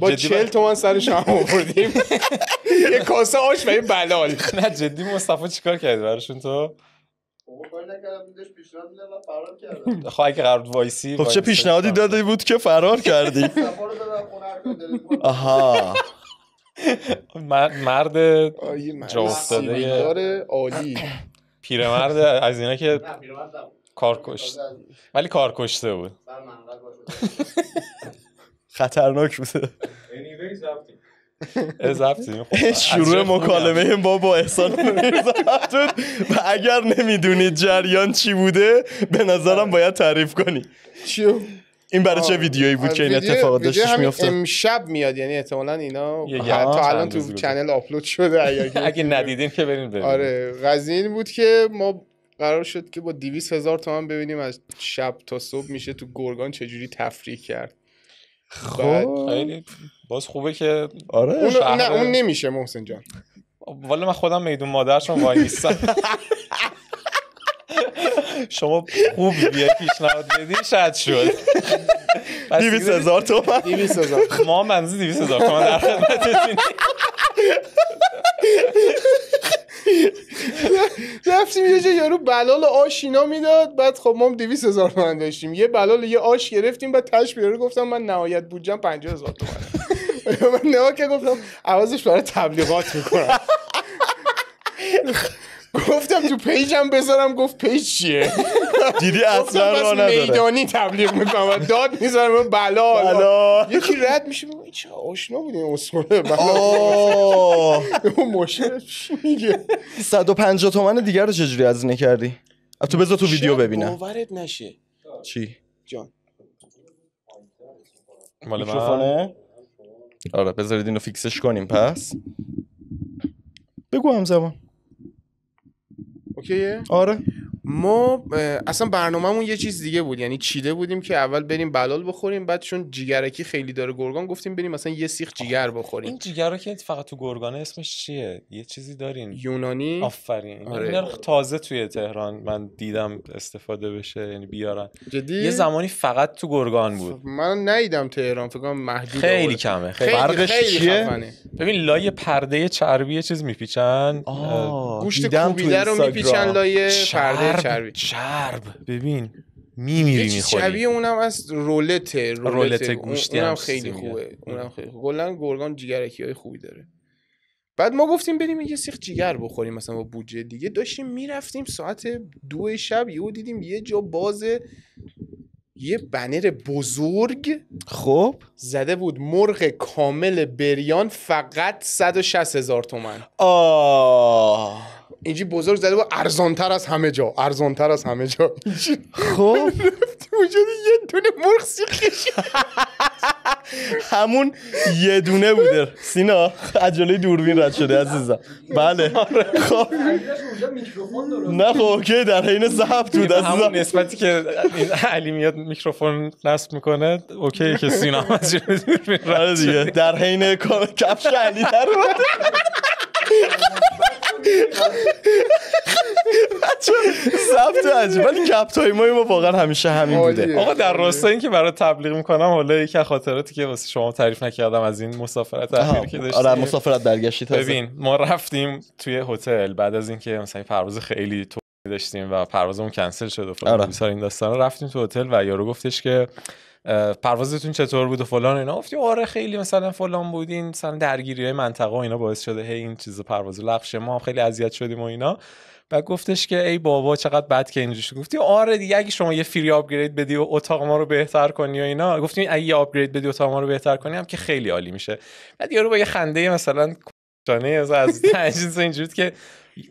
با چل تومن سرش هم آوردیم. یه کاسه آش و یه بلال. نه جدی مصطفی چیکار کردی براشون تو؟ خب اگه قرار بود وایسی خب چه پیشنهادی داده بود که فرار کردی؟ آها. مرد جا افتاده. عالی. پیرمرد از اینا که کار کشت ولی کار کشته بود خطرناک بوده. ضبطیم شروع مکالمه ما با احسان میرزا بود و اگر نمی‌دونید جریان چی بوده به نظرم باید تعریف کنی. چیو؟ این برای چه ویدیویی بود که این ویدیو داشتش میافتاد؟ امشب میاد یعنی احتمالا اینا تا الان تو. چنل آپلود شده اگه ندیدین که برین ببینید آره قضیه این بود که ما قرار شد که با 200 هزار تومن ببینیم از شب تا صبح میشه تو گرگان چجوری تفریح کرد. خب. خیلی باز خوبه که آره. اون شهر- نه اون نمیشه محسن جان. والا من خودم میدون مادرشون وای نیستم شما خوب یه پیشنهاد بدی شاید شد. پس دیویس هزار تومن. 200 هزار. ما منزی 200 هزار تومان در خدمتتیم رفتیم یه جا یارو بلال آش اینا می‌داد بعد خب ما هم 200 هزار تومن داشتیم. یه بلال یه آش گرفتیم بعد تش بیاره گفتم من نهایت بودجم 50 هزار تومن. من نها که گفتم عوضش برای تبلیغات می‌کنم. گفتم تو پیجم بذارم گفت پیج چیه؟ دیدی گفتم اصلا پس را نداره. میدانی تبلیغ می‌کنم داد می‌ذارم بلا بلا. یکی رد میشه میگه چه آشنا بود این اصوله؟ بلا. مشکل چی میگه؟ 150 تومن دیگر رو چجوری هزینه کردی؟ تو بذار تو ویدیو ببینم. باورت نشه. چی؟ جان. مال من. آره بذارید اینو فیکسش کنیم پس. بگو همزمان. اوکیه آره ما اصلا برنامهمون یه چیز دیگه بود. یعنی چیده بودیم که اول بریم بلال بخوریم بعد چون جیگرکی خیلی داره گرگان گفتیم بریم مثلا یه سیخ جیگر بخوریم. این جیگر رو که فقط تو گرگانه اسمش چیه؟ یه چیزی دارین. یونانی؟ آفرین. آره. تازه توی تهران من دیدم استفاده بشه یعنی بیارن. جدی؟ یه زمانی فقط تو گرگان بود. من ندیدم تهران فکر کنم محدود خیلی آورد. کمه. خیلی خیلی فرقش خیلی چیه؟ خفنه. ببین لای پرده چربی چیز میپیچن. آه گوشت کوبیده رو. میپیچن لایه پرده چرب چربی چرب ببین میمیری می‌خوری. شبیه اونم از رولت, رولت گوشتی اونم هم خیلی. خوبه. اونم خیلی خوبه. کلا گرگان جیگرکی های خوبی داره. بعد ما گفتیم بریم یه سیخ جیگر بخوریم مثلا با بودجه دیگه. داشتیم می‌رفتیم ساعت دو شب یهو دیدیم یه جا بازه یه بنر بزرگ خب. زده بود. مرغ کامل بریان فقط 160 هزار تومن. آه. اینجی بزرگ زده بود ارزانتر از همه جا ارزانتر از همه جا. خب؟ اونجا یه دونه مرغ سیخ کشید. همون یه دونه بوده. سینا عجله دوربین رد شده عزیزم. بله. خب. نه خب okay در حین ضبط بود همون عزیزم. نسبتی که این علی میاد میکروفون نصب می‌کنه okay که سینا هم از جلوی دور میره. آره دیگه. در حین کفش علی در اومد. ضبط عجیب. ولی گپ تایمای ما واقعا همیشه همین بوده. آقا در راستای این که برای تبلیغ می‌کنم حالا یکی از خاطراتی که واسه شما تعریف نکردم از این مسافرت آها، اخیری که داشتیم. آره مسافرت برگشتی تازه. ببین ما رفتیم توی هتل. بعد از اینکه مثلا پرواز خیلی تو داشتیم و پروازمون کنسل شد و فلان آره. بیسار این داستانا رفتیم تو هتل و یارو گفتش که پروازتون چطور بود و فلان و اینا؟ گفتیم آره خیلی مثلا فلان بودین مثلا درگیری های منطقه و اینا باعث شده هی این چیز پرواز لغشه ما خیلی اذیت شدیم و اینا. بعد گفتش که ای بابا چقدر بد که اینجوری شد. گفتی آره دیگه اگه شما یه فری آپگرید بدی و اتاق ما رو بهتر کنی و اینا. گفتیم اگه یه آپگرید بدی اتاق ما رو بهتر کنی هم که خیلی عالی میشه. بعد یارو با یه خنده مثلا شانه از از اینجوری که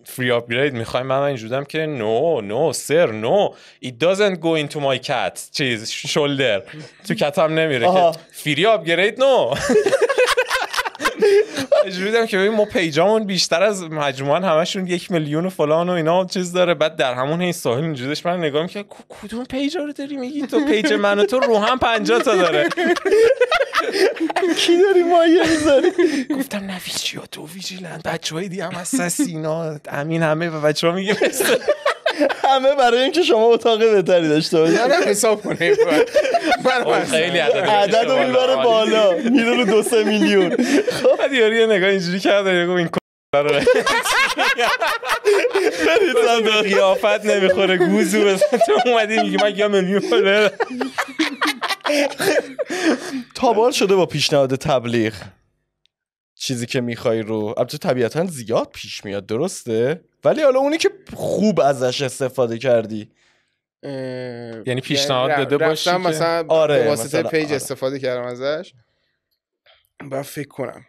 فری آپگرید می‌خوایم من اینجوریم که نو نو سر نو it doesn't go into my cat. چیز شولدر تو کتم نمیره. که فری آپگرید نو اینجوری که ببین ما پیجامون بیشتر از مجموعا همشون یک میلیون و فلان و اینا چیز داره. بعد در همون این ساحل اینجوری داشت من نگاه می‌کنم کدوم پیجا رو داری میگی؟ تو پیج من و تو رو هم 50 تا داره. کی داری مایه می‌ذاری؟ گفتم نه ویچیا تو ویجیلند بچه های دیگه هم هستن سینا امین همه و بچه ها میگه همه برای اینکه شما اتاق بهتری داشته باشید. نه حساب کنه. من. خب، خیلی عدد عدد رو می‌بره بالا. میره رو دو سه میلیون. بعد یاری یه نگاه اینجوری کرد و گفت این کلا رو بریزم قیافت نمی‌خوره گوزو بزن. تو اومدی میگی من یه میلیون تابال شده با پیشنهاد تبلیغ. چیزی که می‌خوای رو. البته طبیعتا زیاد پیش میاد درسته؟ ولی حالا اونی که خوب ازش استفاده کردی. یعنی پیشنهاد ر- داده باشی رفتم که- مثلا آره، به واسطه پیج آره. استفاده کردم ازش. باید فکر کنم.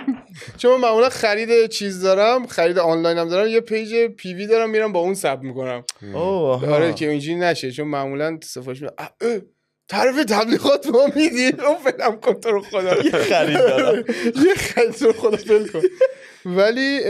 چون من معمولا خرید چیز دارم خرید آنلاین هم دارم یه پیج پیوی دارم میرم با اون ثبت می‌کنم. اوه آره که اینجوری نشه چون معمولا سفارش تعرف تبلیغات ما میدی؟ او فلم کن تو رو خدا. یه خرید دارم. یه خرید تو رو خدا فل کن. ولی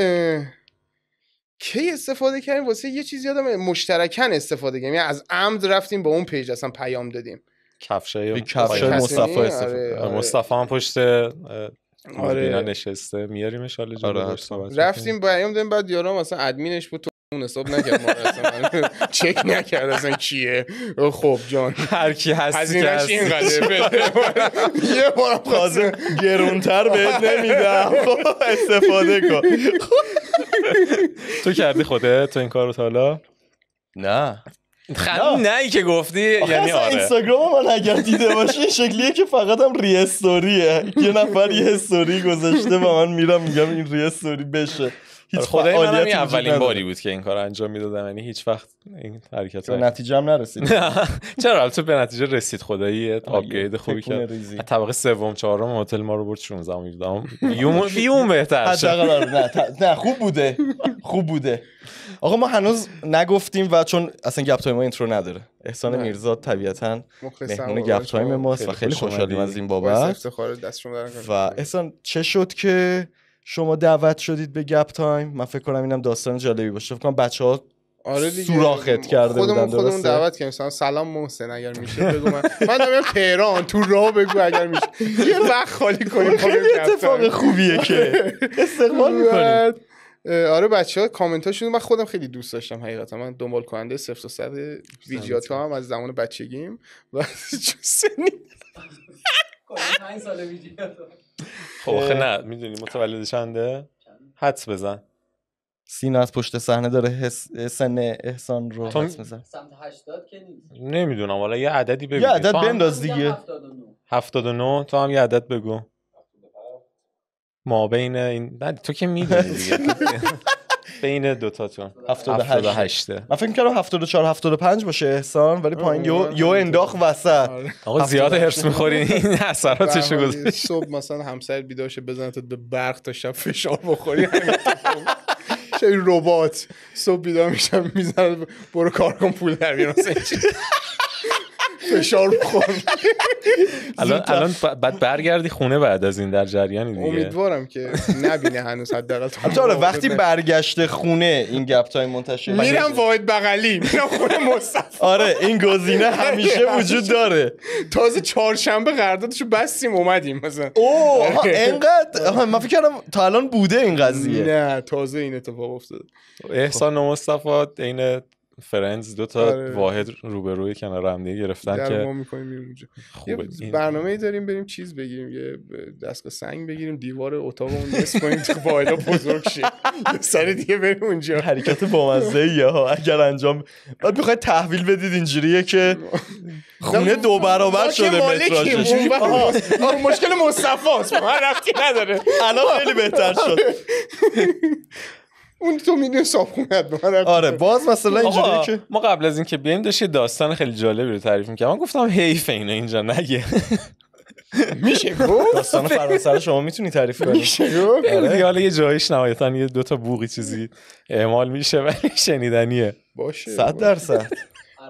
کی استفاده کردیم واسه یه چیز یادم مشترکن استفاده کردیم یعنی از عمد رفتیم با اون پیج اصلا پیام دادیم کفشای کفشای آره. مصطفی آره، استفاده آره. مصطفی هم پشت آره. آره. نشسته میاریمش حالا آره، رفتیم پیام دادیم بعد یارو مثلا ادمینش بود تو اون حساب نکرد ما رو اصلا. چک نکرد اصلا کیه. خب جان. هر کی هستی که هزینهش هستی. اینقدر بده یه بارم تازه گرونتر بهت نمیدم. استفاده کن. تو کردی خودت؟ تو این کارو تا حالا؟ نه. خب نه ای که گفتی. یعنی آره. اینستاگرام من اگر دیده باشی این شکلیه که فقط هم ری استوریه. یه نفر یه استوری گذاشته و من میرم میگم این ری استوری بشه. هیچ آره، خدای منم فعالیتی این اولین. باری بود که این کار انجام می‌دادم. یعنی هیچ وقت این حرکت به نتیجه هم نرسید چرا؟ البته به نتیجه رسید. خدایی upgrade خوبی کرد. طبقه سوم چهارم هتل ما رو برد 16 می‌دادم ویوم ویوم بهتر شد. حداقل آره، نه خوب بوده. خوب بوده. آقا ما هنوز نگفتیم و چون اصلا گپ تایم ما intro نداره. احسان نه. میرزا طبیعتا مهمون. گپ تایم ماست و خیلی خیلی خوش خوشحالیم. از این بابت. و احسان چه شد که شما دعوت شدید به گپ تایم؟ من فکر کنم اینم داستان جالبی باشه. فکر کنم بچه ها آره دیگه. سوراخت کرده خودمون بودن، خودمون؟ دعوت کردیم. مثلا سلام محسن اگر میشه بگو من. من دارم تهران تو راه بگو اگر میشه. یه وقت خالی کنیم بریم خیلی اتفاق. خوبیه که. استقبال می‌کنیم. آره بچه ها کامنت هاشون من خودم خیلی دوست داشتم حقیقتا. من دنبال کننده صفر تا صد ویدیوهات هم از زمان بچگیم. و چون سنی؟ پنج سال ویدیو خب آخه نه می‌دونی متولد چنده؟ حدس بزن. سینا از پشت صحنه داره حس... سن احسان رو تو- حدس می‌زنه. سمت 80 که نیست. نمی‌دونم حالا یه عددی بگو. یه عدد تو هم بنداز دیگه. 79 79 تو هم یه عدد بگو. ما بین این نه تو که می‌دونی دیگه. بین دوتاتون 78. 78 من فکر کردم 74 75 باشه احسان ولی پایین یو آره. یو انداخت وسط. آقا زیاد هرس می‌خوری این اثراتشو به هر گذاشت صبح مثلا همسر بیدار شه بزنتت به برق تا شب فشار بخوری. چه این ربات صبح بیدار میشم می‌زنه برو کار کن پول در بیار. فشار بخور الان الان بعد برگردی خونه بعد از این در جریانی دیگه. امیدوارم که نبینه هنوز حداقل تا آره وقتی. برگشته خونه این گپ تایم منتشر میرم. واحد بغلی میرم خونه مصطفی. آره این گزینه همیشه وجود داره. تازه چهارشنبه قراردادشو بستیم اومدیم مثلا. اوه آها، انقدر آها، من فکر کردم تا الان بوده این قضیه. نه تازه این اتفاق افتاده. احسان و مصطفی عین فرندز دو تا آره. واحد روبروی کنار هم دیگه گرفتن که ما می‌کنیم اونجا. خوبه. برنامه ای داریم بریم چیز بگیریم یه دستگاه سنگ بگیریم دیوار اتاقمون نصف کنیم تو واحدا بزرگ شه. سر دیگه بریم اونجا. حرکت بامزه ها اگر انجام بعد می‌خواید تحویل بدید اینجوریه که خونه دو برابر ما شده متراژش مشکل مصطفی است من رفتی نداره. الان خیلی بهتر شد. اون تو می‌دونی من ربطی آره. باز مثلا اینجوریه که ما قبل از اینکه بیایم داشت یه داستان خیلی جالبی رو تعریف می‌کردم من گفتم حیف اینو اینجا نگه. میشه گفت؟ داستان فرانسه رو شما می‌تونی تعریف کنی. میشه گفت؟ دیگه حالا یه جایش نهایتا یه دو تا بوقی چیزی اعمال میشه ولی شنیدنیه. باشه صد درصد.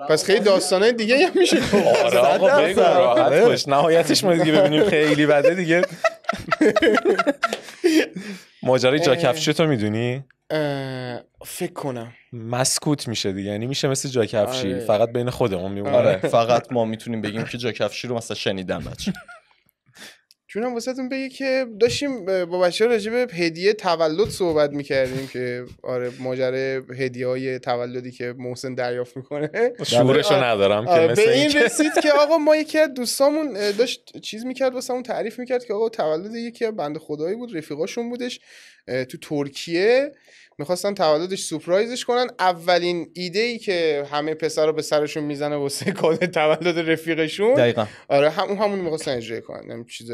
پس خیلی داستانه دیگه هم میشه. آره آقا. بگو راحت آره. باش. نهایتش ما دیگه ببینیم خیلی بده دیگه. ماجرای جا کفشی تو می‌دونی؟ فکر کنم. مسکوت میشه دیگه. یعنی میشه مثل جا کفشی. آره. فقط بین خودمون میمونه. آره فقط ما می‌تونیم بگیم که جا کفشی رو مثلا شنیدم بچه جونم واسهتون بگه که داشتیم با بچه راجع به هدیه تولد صحبت می‌کردیم که آره ماجرای هدیه های تولدی که محسن دریافت می‌کنه. شعورشو ندارم که آره، مثل به این رسید که آقا ما یکی از دوستامون داشت چیز می‌کرد واسه تعریف می‌کرد که آقا تولد یکی از بنده خدایی بود رفیقاشون بودش تو ترکیه. می‌خواستن تولدش سورپرایزش کنن. اولین ایده ای که همه پسرا به سرشون می‌زنه واسه کاد تولد رفیقشون. دقیقا. آره هم همون می‌خواستن اجرا کنن. هم چیز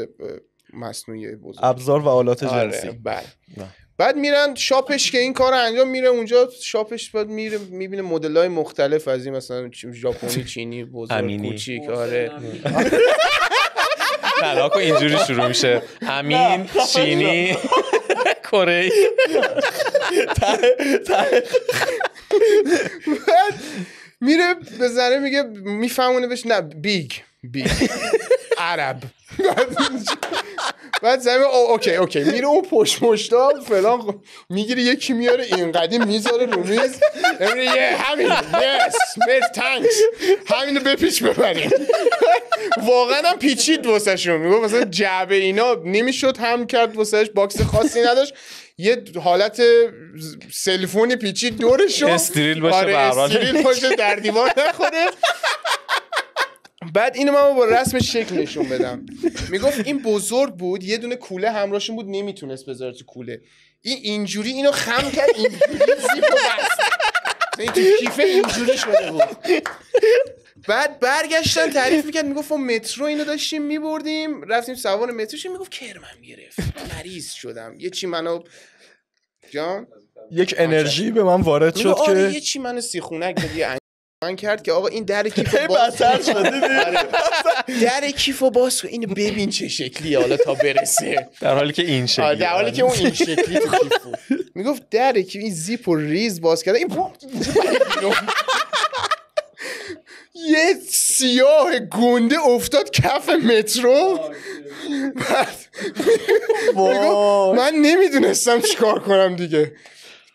مصنوعی بزرگ. ابزار و آلات آره جنسی. بله. نه. بعد میرن شاپش که این کار انجام میره اونجا شاپش بعد میره می‌بینه مدل های مختلف از این مثلا ژاپنی چینی بزرگ. کوچیک آره. نه اینجوری شروع میشه. امین چینی کره. بعد میره به زنه میگه میفهمونه بهش نه big big. عرب. بعد- زمین او okay okay. میره اون پشت مشتا فلان می‌گیره یکی میاره این قدیم می‌ذاره رو میز. میره یه همین yes مرس thanks همینو بپیچ ببریم. واقعا هم پیچید واسه شون میگه مثلا جعبه اینا نمی‌شد هم کرد واسهش box خاصی نداشت. یه حالت سلفونی پیچید دورشون. استریل باشه آره. استریل باشه در دیوار نخوره. بعد اینو من با رسمش شکل نشون بدم. می‌گفت این بزرگ بود یه دونه کوله همراهشون بود نمی‌تونست بذاره تو کوله. این اینجوری اینو خم کرد اینجوری زیپو بست. این تو کیفه اینجوری شده بود. بعد برگشتن تعریف می‌کرد می‌گفت ما مترو اینو داشتیم میبردیم. رفتیم سوار مترو شدیم می‌گفت کرمم گرفت؟ مریض شدم. یه چی منو جان؟ یک انرژی به من وارد شد می‌گفت آره یه که چی منو سیخونک یه من کرد که آقا این در کیفو باز آره. در کیفو باز کن اینو ببین چه شکلیه حالا تا برسه. در حالی که این آره، شکلی در حالی که اون این شکلی تو کیف بود. می‌گفت در کیف این زیپ و ریز باز کرده این یه سیاه گنده افتاد کف مترو. بعد من نمی‌دونستم چیکار کنم دیگه.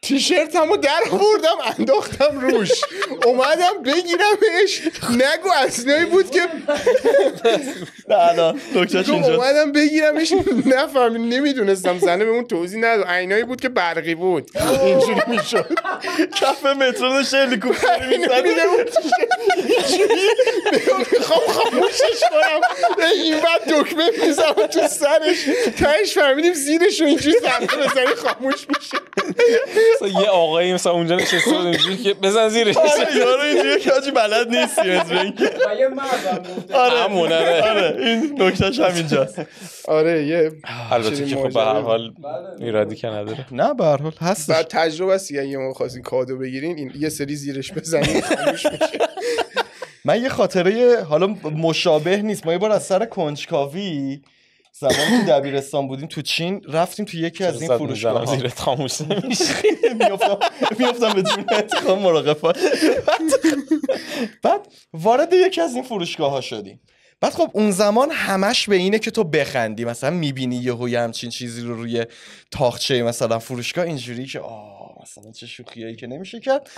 تیشرت همو در آوردم انداختم روش. اومدم بگیرمش. نگو اصلایی بود که نه نکتهش تو اینجا. اومدم بگیرمش. نفهم نمی‌دونستم زنه به اون توضیح نداد. عینایی بود که برقی بود. اینجوری می‌شد. کف مترو داشت هلیکوپتر می‌زد. می‌خوام خاموشش کنم. این بعد دکمه میزم تو سرش. تهش فهمیدیم زیرش رو اینجوری زنه بزنی خاموش میشه. مثلا یه آقایی مثلا اونجا نشسته بود اینجوری که بزن زیرش. آره یارو اینجوری که حاجی بلد نیستی مردم گفته آره همون، آره. آره. این نکتهش همینجاست. آره یه البته که خب به هر. حال بله. ایرادی که نداره. نه به هر حال هستش. بعد تجربه است اگه ما خواستین کادو بگیرین این یه سری زیرش بزنین خاموش میشه. من یه خاطره حالا مشابه نیست. ما یه بار از سر کنجکاوی زمان تو دبیرستان بودیم تو چین رفتیم تو یکی از این فروشگاه زیرت خاموش میافتم میافتم به جونت مراقبت بعد- بعد وارد یکی از این فروشگاه ها شدیم. بعد خب اون زمان همش به اینه که تو بخندی. مثلا می‌بینی یهو یه همچین چیزی رو روی تاخچه مثلا فروشگاه اینجوری که آه مثلا چه شوخیایی که نمیشه کرد.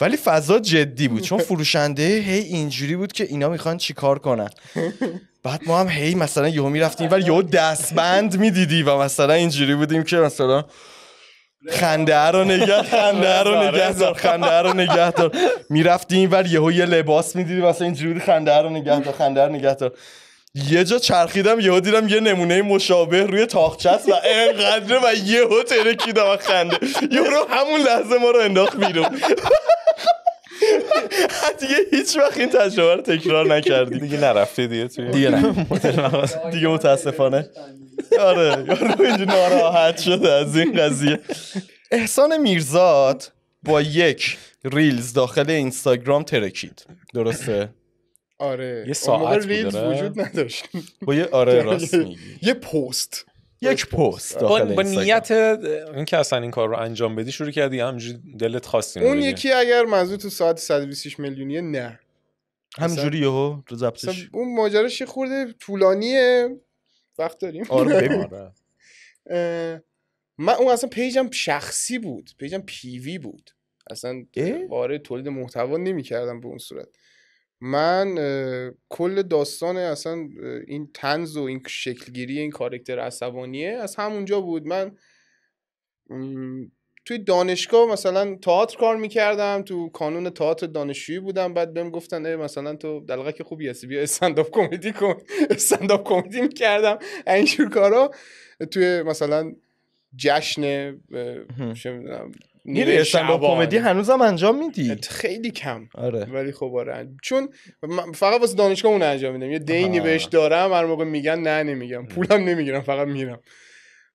ولی فضا جدی بود. چون فروشنده هی اینجوری بود که اینا می‌خوان چیکار کنن. بعد ما هم هی مثلا یهو می‌رفتیم ولی یهو دستبند می‌دیدی و مثلا اینجوری بودیم که مثلا خنده رو نگه خنده رو نگه دار خنده رو نگه دار. می‌رفتیم ولی یهو یه لباس می‌دیدی مثلا اینجوری خنده رو نگه دار خنده رو نگه دار. یه جا چرخیدم یهو دیدم یه نمونه مشابه روی تاخچه است و انقدره و یهو ترکیدم و خنده. یورو همون لحظه ما رو انداخت بیرون. دیگه هیچ وقت این تجربه رو تکرار نکردی. دیگه نرفتی دیگه توی دیگه نه. دیگه متاسفانه. آره. یارو اینجا ناراحت شده از این قضیه. احسان میرزاد با یک ریلز داخل اینستاگرام ترکید. درسته؟ آره. یه ساعت بود ریلز داره. وجود نداشت. با یه آره راست میگی. یه پست. یک پست با, با. نیت این که اصلا این کار رو انجام بدی شروع کردی همینجوری دلت خواستیم اون یکی اگر منظور تو ساعت 126 میلیونیه نه. همینجوری یهو رو مثلا ضبطش اون ماجراش یه خورده طولانیه. وقت داریم. آره بگو من اون اصلا پیجم شخصی بود. پیجم پیوی بود. اصلا؟ وارد تولید محتوا نمی‌کردم به اون صورت. من کل داستان اصلا این تنز و این شکلگیری این کارکتر عصبانیه از همونجا بود. من توی دانشگاه مثلا تئاتر کار می‌کردم تو کانون تئاتر دانشجویی بودم. بعد بهم گفتن اه، مثلا تو دلغک خوبی هستی بیا استنداپ کمدی کن. استنداپ کمدی می‌کردم. اینجور کارا. توی مثلا جشن میری استنداپ کمدی هنوزم انجام میدی؟ خیلی کم. آره. ولی خب آره. چون فقط واسه دانشگاه اون انجام میدم. یه دینی. بهش دارم هر موقع میگن نه نمیگم. پولم نمی‌گیرم فقط میرم.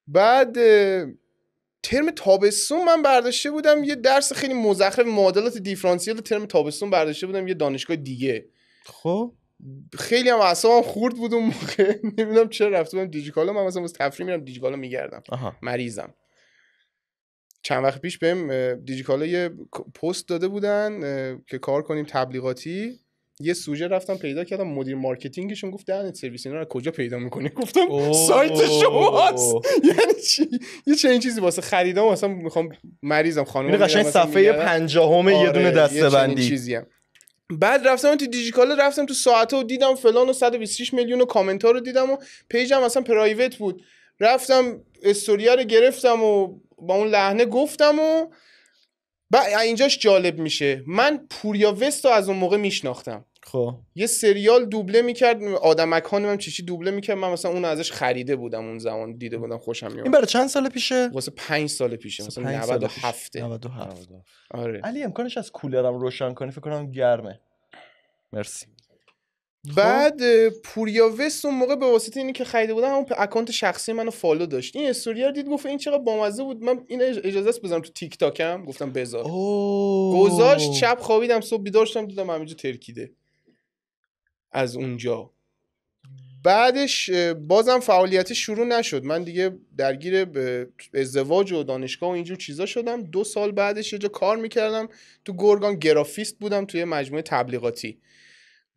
بعد ترم تابستون من برداشته بودم یه درس خیلی مزخرف معادلات دیفرانسیل ترم تابستون برداشته بودم یه دانشگاه دیگه. خب. خیلی هم اعصابم خورد بود اون موقع. نمی‌دونم چرا رفته بودم. دیجیکالا من مثلا واسه تفریح میرم دیجیکالا میگردم. مریضم. چند وقت پیش بهم دیجیکالا یه پست داده بودن که کار کنیم تبلیغاتی. یه سوژه رفتم پیدا کردم مدیر marketing شون گفت دهنت سرویس اینا رو کجا پیدا می‌کنی؟ گفتم. سایت شماست. یعنی چی؟ یه چنین چیزی واسه خریدم مثلا می‌خوام مریضم خانم این قشنگ صفحه پنجاهم یه دونه دسته بندی. بعد رفتم تو دیجیکالا رفتم تو ساعته و دیدم فلان و 126 میلیون و کامنت ها رو دیدم و پیجم اصلا پرایوت بود. رفتم استوریا رو گرفتم و با اون لحنه گفتم و بعد اینجاش جالب میشه. من پوریا وست رو از اون موقع میشناختم. خب. یه سریال دوبله می‌کرد. آدمک نمیم چیچی دوبله می‌کرد. من مثلا اون ازش خریده بودم. اون زمان دیده بودم. خوشم این میاد برای چند سال پیشه؟ واسه پنج سال پیشه. مثلا پنج سال پیش. 97 97 آره. علی امکانش از کولرم روشن کنی؟ فکر کنم گرمه. مرسی. بعد اه، پوریا وست اون موقع به واسطه اینی که خریده بودم همون اکانت شخصی منو follow داشت. این استوریا رو دید گفت این چقدر بامزه بود؟ من این اج- اجازه است بذارم تو تیک تاکم؟ گفتم بذار. گذاشت شب خوابیدم صبح بیدار شدم دیدم همینجا ترکیده. از اونجا. بعدش بازم فعالیت شروع نشد. من دیگه درگیر ازدواج و دانشگاه و اینجور چیزا شدم. دو سال بعدش یه جا کار می‌کردم. تو گرگان گرافیست بودم توی مجموعه تبلیغاتی.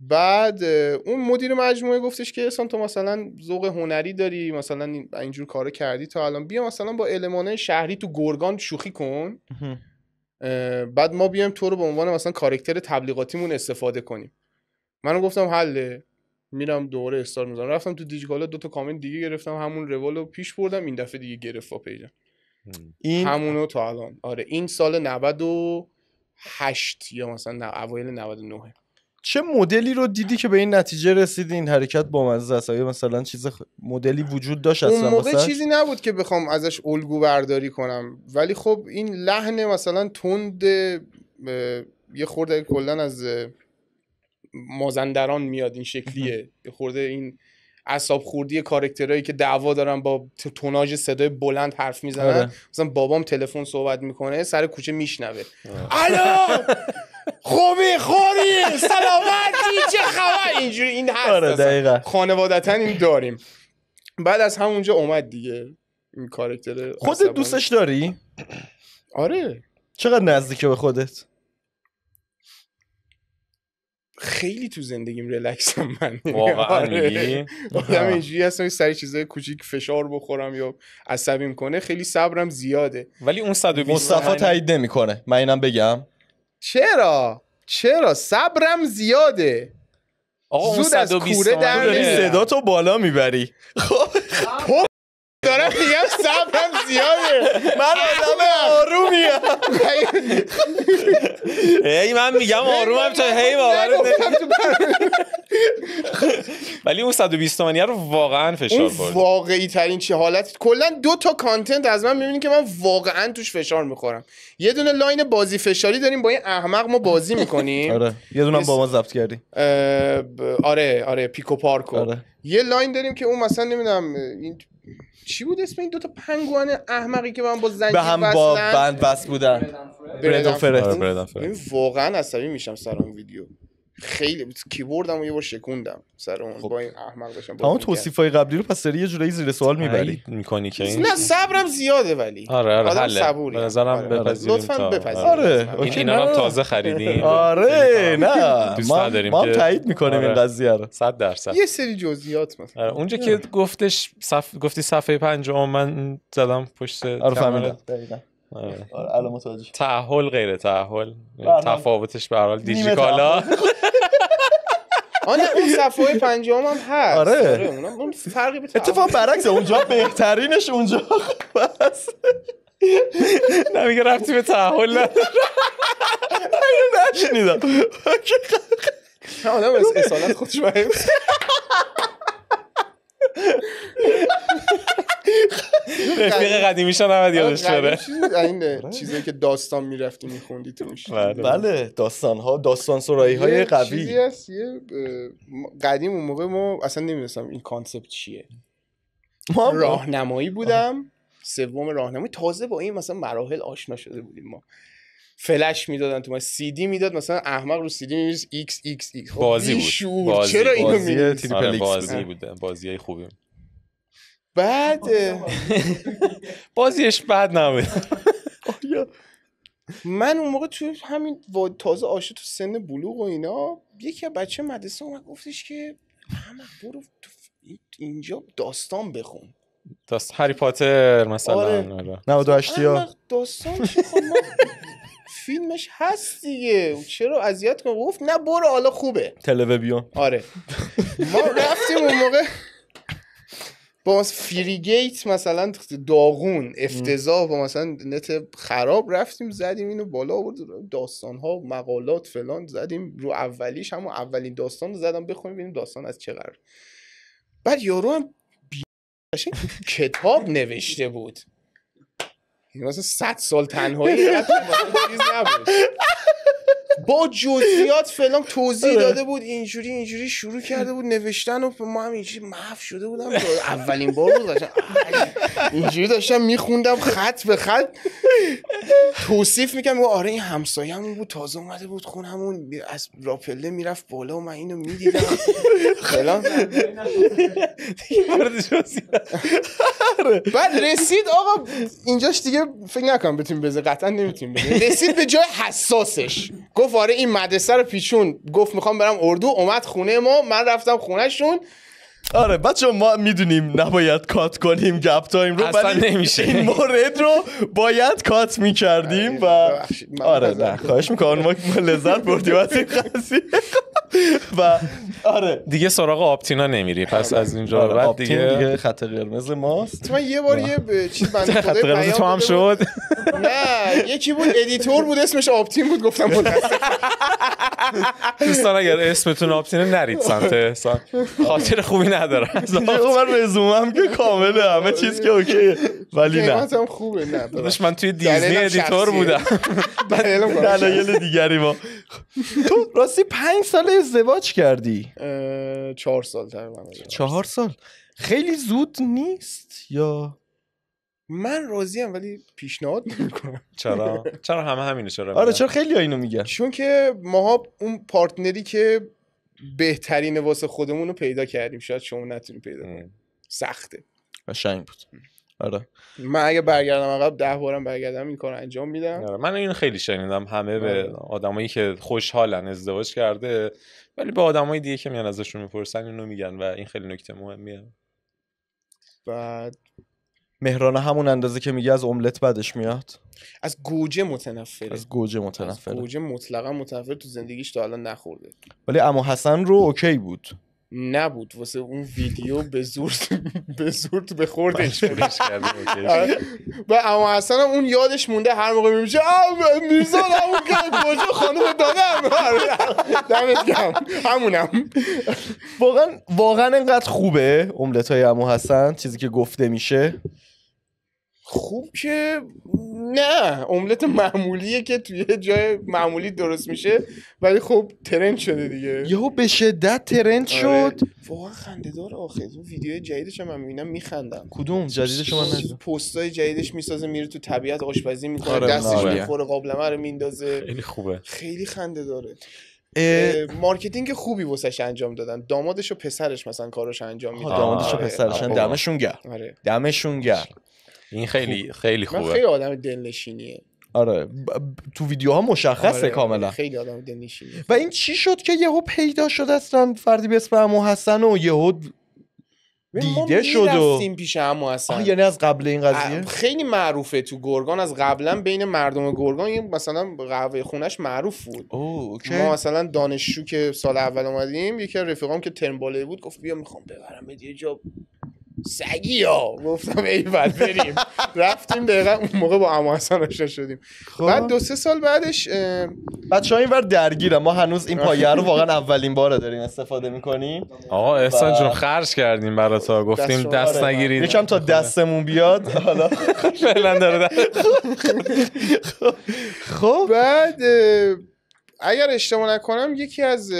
بعد اون مدیر مجموعه گفتش که احسان تو مثلا ذوق هنری داری مثلا این- اینجور کارو کردی تا الان. بیا مثلا با المانه شهری تو گرگان شوخی کن. بعد ما بیایم تو رو به عنوان مثلا کارکتر تبلیغاتیمون استفاده کنیم. منو گفتم حله. میرم دوره استار می‌زنم رفتم تو دیجیکالا دو تا کامنت دیگه گرفتم. همون روالو پیش بردم. این دفعه دیگه گرفت با پیجم. این همونو تا الان. آره این سال 98 یا مثلا اوایل 99 چه مدلی رو دیدی که به این نتیجه رسیدی؟ این حرکت بامزه است. آیا مثلا چیز خ- مدلی وجود داشت اون اصلا موقع واسش؟ چیزی نبود که بخوام ازش الگو برداری کنم. ولی خب این لحن مثلا تند اه، یه خورده کلا از مازندران میاد این شکلیه. یه خورده این اعصاب خوردی کارکترهایی که دعوا دارن با توناژ صدای بلند حرف می‌زنن. آره. مثلا بابام تلفن صحبت می‌کنه سر کوچه میشنوه. الو! خوبی خوری سلامتی چه خبر اینجوری این هست آره. دقیقا خانوادتا این داریم بعد از همونجا اومد دیگه این کارکتر خودت. دوستش داری؟ آره چقدر نزدیکه به خودت؟ خیلی تو زندگیم ریلکسم من واقعا آره. آدم اینجوری هستم سری چیزای کوچیک فشار بخورم یا عصبیم کنه خیلی صبرم زیاده ولی اون 120 مصطفی تومانی- تایید نمی‌کنه من اینم بگم چرا؟ چرا؟ صبرم زیاده. آقا زود از 120 کوره در صدا تو بالا می‌بری. دارم میگم صبرم زیاده. من آدم آرومیم هی من میگم آرومم تو هی باورت ولی اون 120 تومانیه رو واقعا فشار اون خورد واقعی ترین چی حالت کلا دو تا content از من می‌بینی که من واقعا توش فشار می‌خورم. یه دونه لاین بازی فشاری داریم با این احمق ما بازی می‌کنیم. آره. یه دونم با ما ضبط کردی. آره آره Pico Park و. آره. یه لاین داریم که اون مثلا نمی‌دونم این چی بود اسم این دوتا پنگوان احمقی که من با زنجیر به هم با؟ بند بس بودن Bread and Fred. آره، واقعا عصبی میشم سر اون ویدیو خیلی کیبوردم و یه بار شکوندم سر اون با این احمق داشتم تمام می‌کردم. توصیف های قبلی رو پس داری یه جورایی زیر سوال می‌بری می‌کنی که این نه صبرم زیاده ولی آره آره آدم حله. به نظرم آره، آره. بپذیریم لطفاً تا- بپذیریم. آره این- این اینا رو هم. تازه خریدیم آره نه ما ما هم تایید می‌کنیم این آره. قضیه رو 100 درصد یه سری جزئیات مثلا آره، اونجا که گفتش صف... گفتی صفحه پنجم من زدم پشت آره. فهمیدم دقیقاً. آره. آره الان متوجه تعهل غیر تعهل. تفاوتش به هر حال دیجیکالا آه نه اون صفحه پنجم هم هست آره. اونم- اون فرقی به اتفاق برعکس اونجا بهترینش اونجا بس نمیگه رفتی به تحول نداره. نشنیدم آدم اصالت خودش باید رفیق قدیمیشون نباید یادش بره این چیزایی که داستان می‌رفتی میخوندی توش بله. بله داستان ها داستان سرایی های یه چیزی قوی هست یه قدیم اون موقع ما اصلا نمی‌دونستم این concept چیه. ما هم راهنمایی بودم سوم راهنمایی. تازه با این مثلا مراحل آشنا شده بودیم ما. فلش می‌دادن تو ما سی دی می‌داد مثلا احمق رو سی دی می‌نویس X X X خب بازی بود. بیشعور. بازی. چرا اینو بازی؟ triple آره بازی بود. بوده بازی های خوبی بعد بازیش بد نبود من اون موقع توی همین تازه آشنا تو سن بلوغ و اینا یکی از بچه مدرسه اومد گفتش که احمق برو تو اینجا داستان بخون داست هری پاتر مثلا آره. آره. 98 یا احمق داستان فیلمش هست دیگه. چرا اذیت کن گفت نه برو حالا خوبه. تلویزیون. آره. ما رفتیم اون موقع با فریگیت مثلا داغون افتضاح با مثلا نت خراب رفتیم زدیم اینو بالا آورد داستان ها مقالات فلان زدیم رو اولیش همون اولین داستان رو زدم بخونیم ببینیم داستان از چه قرار. بعد یارو هم بی... کتاب نوشته بود. یعنی مثلا صد سال تنهایی چیز نبود با جزئیات فلان توضیح داده بود اینجوری اینجوری شروع کرده بود نوشتن و ما هم اینجوری محو شده بودم. اولین بار بود قشنگ اینجوری داشتم میخوندم خط به خط. توصیف می‌کنم آره این همسایه‌مون بود تازه اومده بود خونمون از راپله می‌رفت بالا و من اینو می‌دیدم. فلان جزئیات. بعد رسید آقا اینجاش دیگه فکر نکنم بتونیم بزه قطعا نمی‌تونیم بزه رسید به جای حساسش. گفت آره این مدرسه رو پیچون. گفت می‌خوام برم اردو. اومد خونه ما من رفتم خونهشون. آره بچه ما می‌دونیم نباید cut کنیم گپ تایم رو اصلا ولی نمیشه. این مورد رو باید cut می‌کردیم و آره معذرت نه خواهش می‌کنم ما ما لذت بردیم از این قضیه. و آره. دیگه سراغ آپتینا نمیری پس از اینجا آره، بعد دیگه دیگه خط قرمز ماست. من یه بار یه چیز بنده خط قرمز تو هم بود. شد. نه یکی بود editor بود اسمش آپتین بود گفتم متاسفم دوستان اگر اسمتون آپتینه نرید سمت خاطر خوبی نداره خب من رزومم که کامله همه چیز که okay ه. ولی نه. قیمت هم خوبه نه من توی دیزنی editor. بودم. دلایل دیگری ما. تو راستی پنج سال ازدواج کردی؟ چهار سال تقریبا چهار سال. خیلی زود نیست یا؟ من راضیم ولی پیشنهاد نمی‌کنم. چرا؟ چرا همه همینو چرا آره؟ چرا خیلی اینو میگن؟ چون که ماها اون پارتنری که بهترین واسه خودمون رو پیدا کردیم. شاید شما نتونی پیدا کنی. ام. سخته. قشنگ بود. آره. من اگه برگردم عقب ده بارم برگردم این کار انجام میدم. آره، من اینو خیلی شنیدم. همه به آره. آدمایی که خوشحالن ازدواج کرده ولی به آدمای دیگه که میان ازشون می‌پرسن اینو میگن و این خیلی نکته مهمیه. بعد مهرانه همون اندازه که میگه از املت بدش میاد. از گوجه متنفره. از گوجه از متنفره گوجه مطلقا متنفر تو زندگیش تا الان نخورده. ولی اما حسن رو اوکی بود. نبود. واسه اون ویدیو به زور به زور تو به خوردش. آره. و اما حسن هم اون یادش مونده هر موقع میشه میرزا همون که کجا خانم دادم. آره. دمت گرم. همونم. واقعا واقعا انقدر خوبه املت های امو حسن چیزی که گفته میشه. خوب که نه املت معمولیه که توی جای معمولی درست میشه ولی خب ترند شده دیگه. یهو به شدت ترند آره. شد. واقعا خنده داره آخه. اون ویدیو جدیدش هم من می‌بینم میخندم. کدوم؟ جدیدش من ندیدم پستای جدیدش می‌سازه میره تو طبیعت آشپزی می‌کنه آره، دستش عالیه. می‌خوره قابلمه رو میندازه. خیلی خوبه. خیلی خنده داره. marketing خوبی واسش انجام دادن. دامادش و پسرش مثلا کاراش انجام میدن. دامادش و آره، پسرشن آره. دمشون گرم. آره. دمشون گرم. این خیلی خیلی من خوبه. خیلی آدم دلنشینیه. آره. ب- ب- تو ویدیوها مشخصه آره، کاملا. خیلی آدم دلنشینیه. و این چی شد که یهو پیدا شد اصلا فردی به اسم امو حسن و یهو دیده شد و پیش اصلا آه یعنی از قبل این قضیه؟ خیلی معروفه تو گرگان. از قبلا بین مردم گرگان یه مثلا قهوه خونش معروف بود. okay. ما مثلا دانشجو که سال اول اومدیم یکی از رفیقام که ترم بالایی بود گفت بیا می‌خوام ببرم یه جا سگی ها گفتم ای بعد بریم. رفتیم دقیقا اون موقع با عمو حسن آشنا شدیم. خب. بعد دو سه سال بعدش بچه ها اینور درگیرم. ما هنوز این پایه رو واقعا اولین باره داریم استفاده می‌کنیم آقا احسان جون خرج کردیم برای تا گفتیم دست آره. نگیرید. یکم تا دستمون بیاد. حالا. فعلا داره در- خب بعد اگر اشتباه نکنم یکی از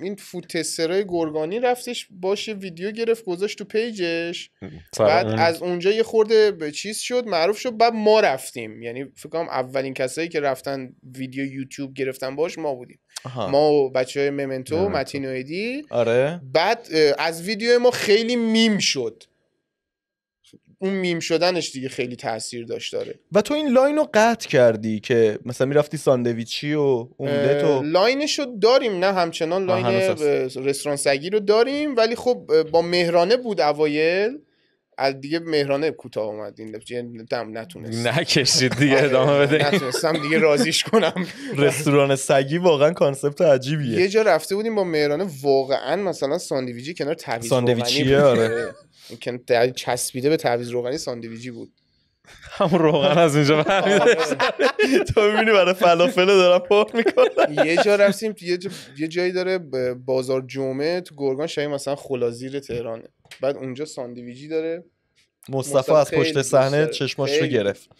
این food tester های گرگانی رفتش باشه ویدیو گرفت گذاشت تو page ش. بعد از اونجا یه خورده به چیز شد معروف شد. بعد ما رفتیم. یعنی فکر کنم اولین کسایی که رفتن ویدیو یوتیوب گرفتن باش ما بودیم. آها. ما و بچه های ممنتو ممنتو. متین و ادی آره. بعد از ویدیو ما خیلی میم شد. اون میم شدنش دیگه خیلی تاثیر داشت داره. و تو این line رو قطع کردی که مثلا می‌رفتی ساندویچی و اوملت اه، و line ش رو داریم نه همچنان line رستوران سگی رو داریم ولی خب با مهرانه بود اوایل. از دیگه مهرانه کوتاه اومد. این دفعه دم نتونست نکشید دیگه ادامه بده. نتونستم دیگه راضیش کنم. رستوران سگی واقعا concept عجیبیه. یه جا رفته بودیم با مهرانه واقعا مثلا ساندویچی کنار تعویض ساندویچیه، روغنی بود. آره. این که در- چسبیده به تعویض روغنی ساندویچی بود. همون روغن از اونجا برمیاد تو می‌بینی برای فلافل دارم پر می‌کنم یه جا رفتیم یه, جا... یه جایی داره بازار جمعه تو گرگان شبیه مثلا خلازیر تهرانه. بعد اونجا ساندویجی داره. مصطفی از پشت صحنه. چشماش رو. گرفت.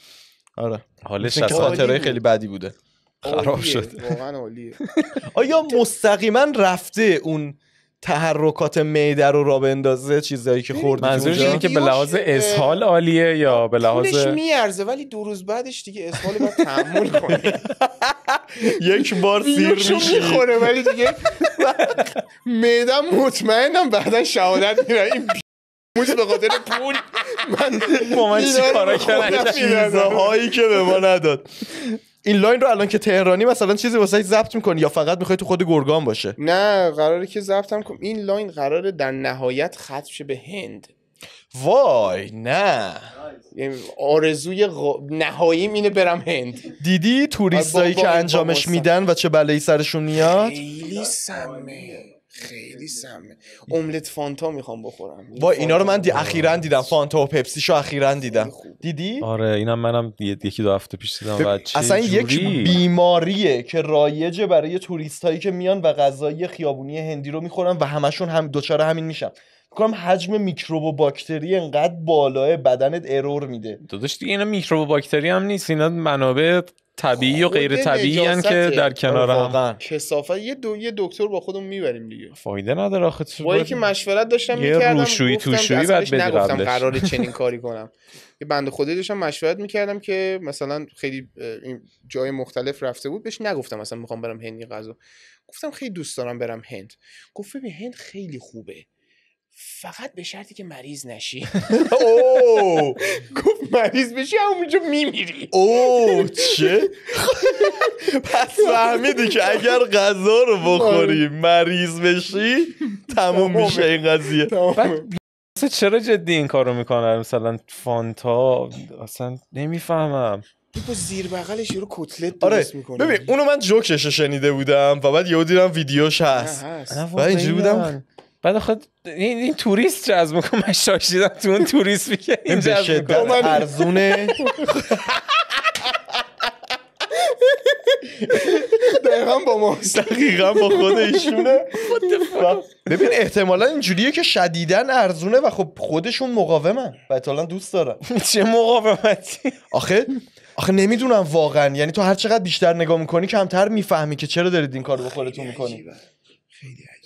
آره. حالش عالی خاطره. خیلی بدی بوده. خراب شد. واقعا عالیه. آیا مستقیما رفته اون تحرکات معده رو را بندازه چیزایی که خوردی تو منظورش؟ اینه که به لحاظ اسهال عالیه یا به لحاظ میارزه ولی دو روز بعدش دیگه اسهال باید تحمل کنی یک بار سیر می‌خوره ولی دیگه میدم مطمئنم بعدا شهادت میره این موز به خاطر پول من با من چی کارا؟ می‌دادم. چیزهایی که به ما نداد این line رو الان که تهرانی مثلا چیزی واسه ضبط می‌کنی یا فقط می‌خوای تو خود گرگان باشه؟ نه قراره که ضبطم کنم. این line قراره در نهایت ختم شه به هند. وای نه. یعنی آرزوی غ... نهاییم اینه برم هند. دیدی توریستایی با- که انجامش میدن و چه بلایی سرشون میاد؟ خیلی سمه. خیلی سمه املت فانتا می‌خوام بخورم. با اینا رو من دی. اخیرا دیدم. فانتا و پپسیشو اخیرا دیدم. دیدی؟ آره اینم منم یه- یکی دو هفته پیش دیدم و چه اصلا یک؟ بیماریه که رایجه برای توریست هایی که میان و غذای خیابونی هندی رو می‌خورن و همشون هم دچار همین میشن. کنم حجم میکروب و باکتری انقدر بالاه بدنت ارور میده. داداش دیگه اینا میکروب و باکتری هم نیست. اینا منابع طبیعی و خود غیر طبیعی هن که. در کنار آره، هم. کسافت یه دو یه دکتر با خودمون می‌بریم دیگه. فایده نداره آخه تو با یکی مشورت داشتم یه می‌کردم روشویی توشویی باید بدی نگفتم. قراره چنین کاری کنم. یه بنده خدایی داشتم مشورت می‌کردم که مثلا خیلی جای مختلف رفته بود بهش نگفتم مثلا می‌خوام برم هندی غذا. گفتم خیلی دوست دارم برم هند. گفت ببین هند خیلی خوبه. فقط به شرطی که مریض نشی. اوه! گفت مریض بشی همونجا میمیری. اوه! چه؟ پس فهمیدی که اگر غذا رو بخوری مریض بشی تموم میشه این قضیه. چرا جدی این کارو می‌کنن؟ مثلا فانتا اصلا نمی‌فهمم. با زیر بغلش یه رو کتلت آره درست می‌کنه. ببین اونو من جوکش شنیده بودم و بعد یهو دیدم ویدیوش هست. و اینجوری بودم بعد خود این, این توریست جذب می‌کنه من شاشیدم تو اون توریست میگه این جذب می‌کنه. ارزونه. دقیقا با ما. دقیقا با خود ایشونه. و ببین احتمالا اینجوریه که شدیدن ارزونه و خب خودشون مقاومن. و احتمالا دوست دارن. چه مقاومتی؟ آخه آخه نمی‌دونم واقعا. یعنی تو هر چقدر بیشتر نگاه می‌کنی کمتر می‌فهمی که چرا دارید این کار به خودتون می‌کنی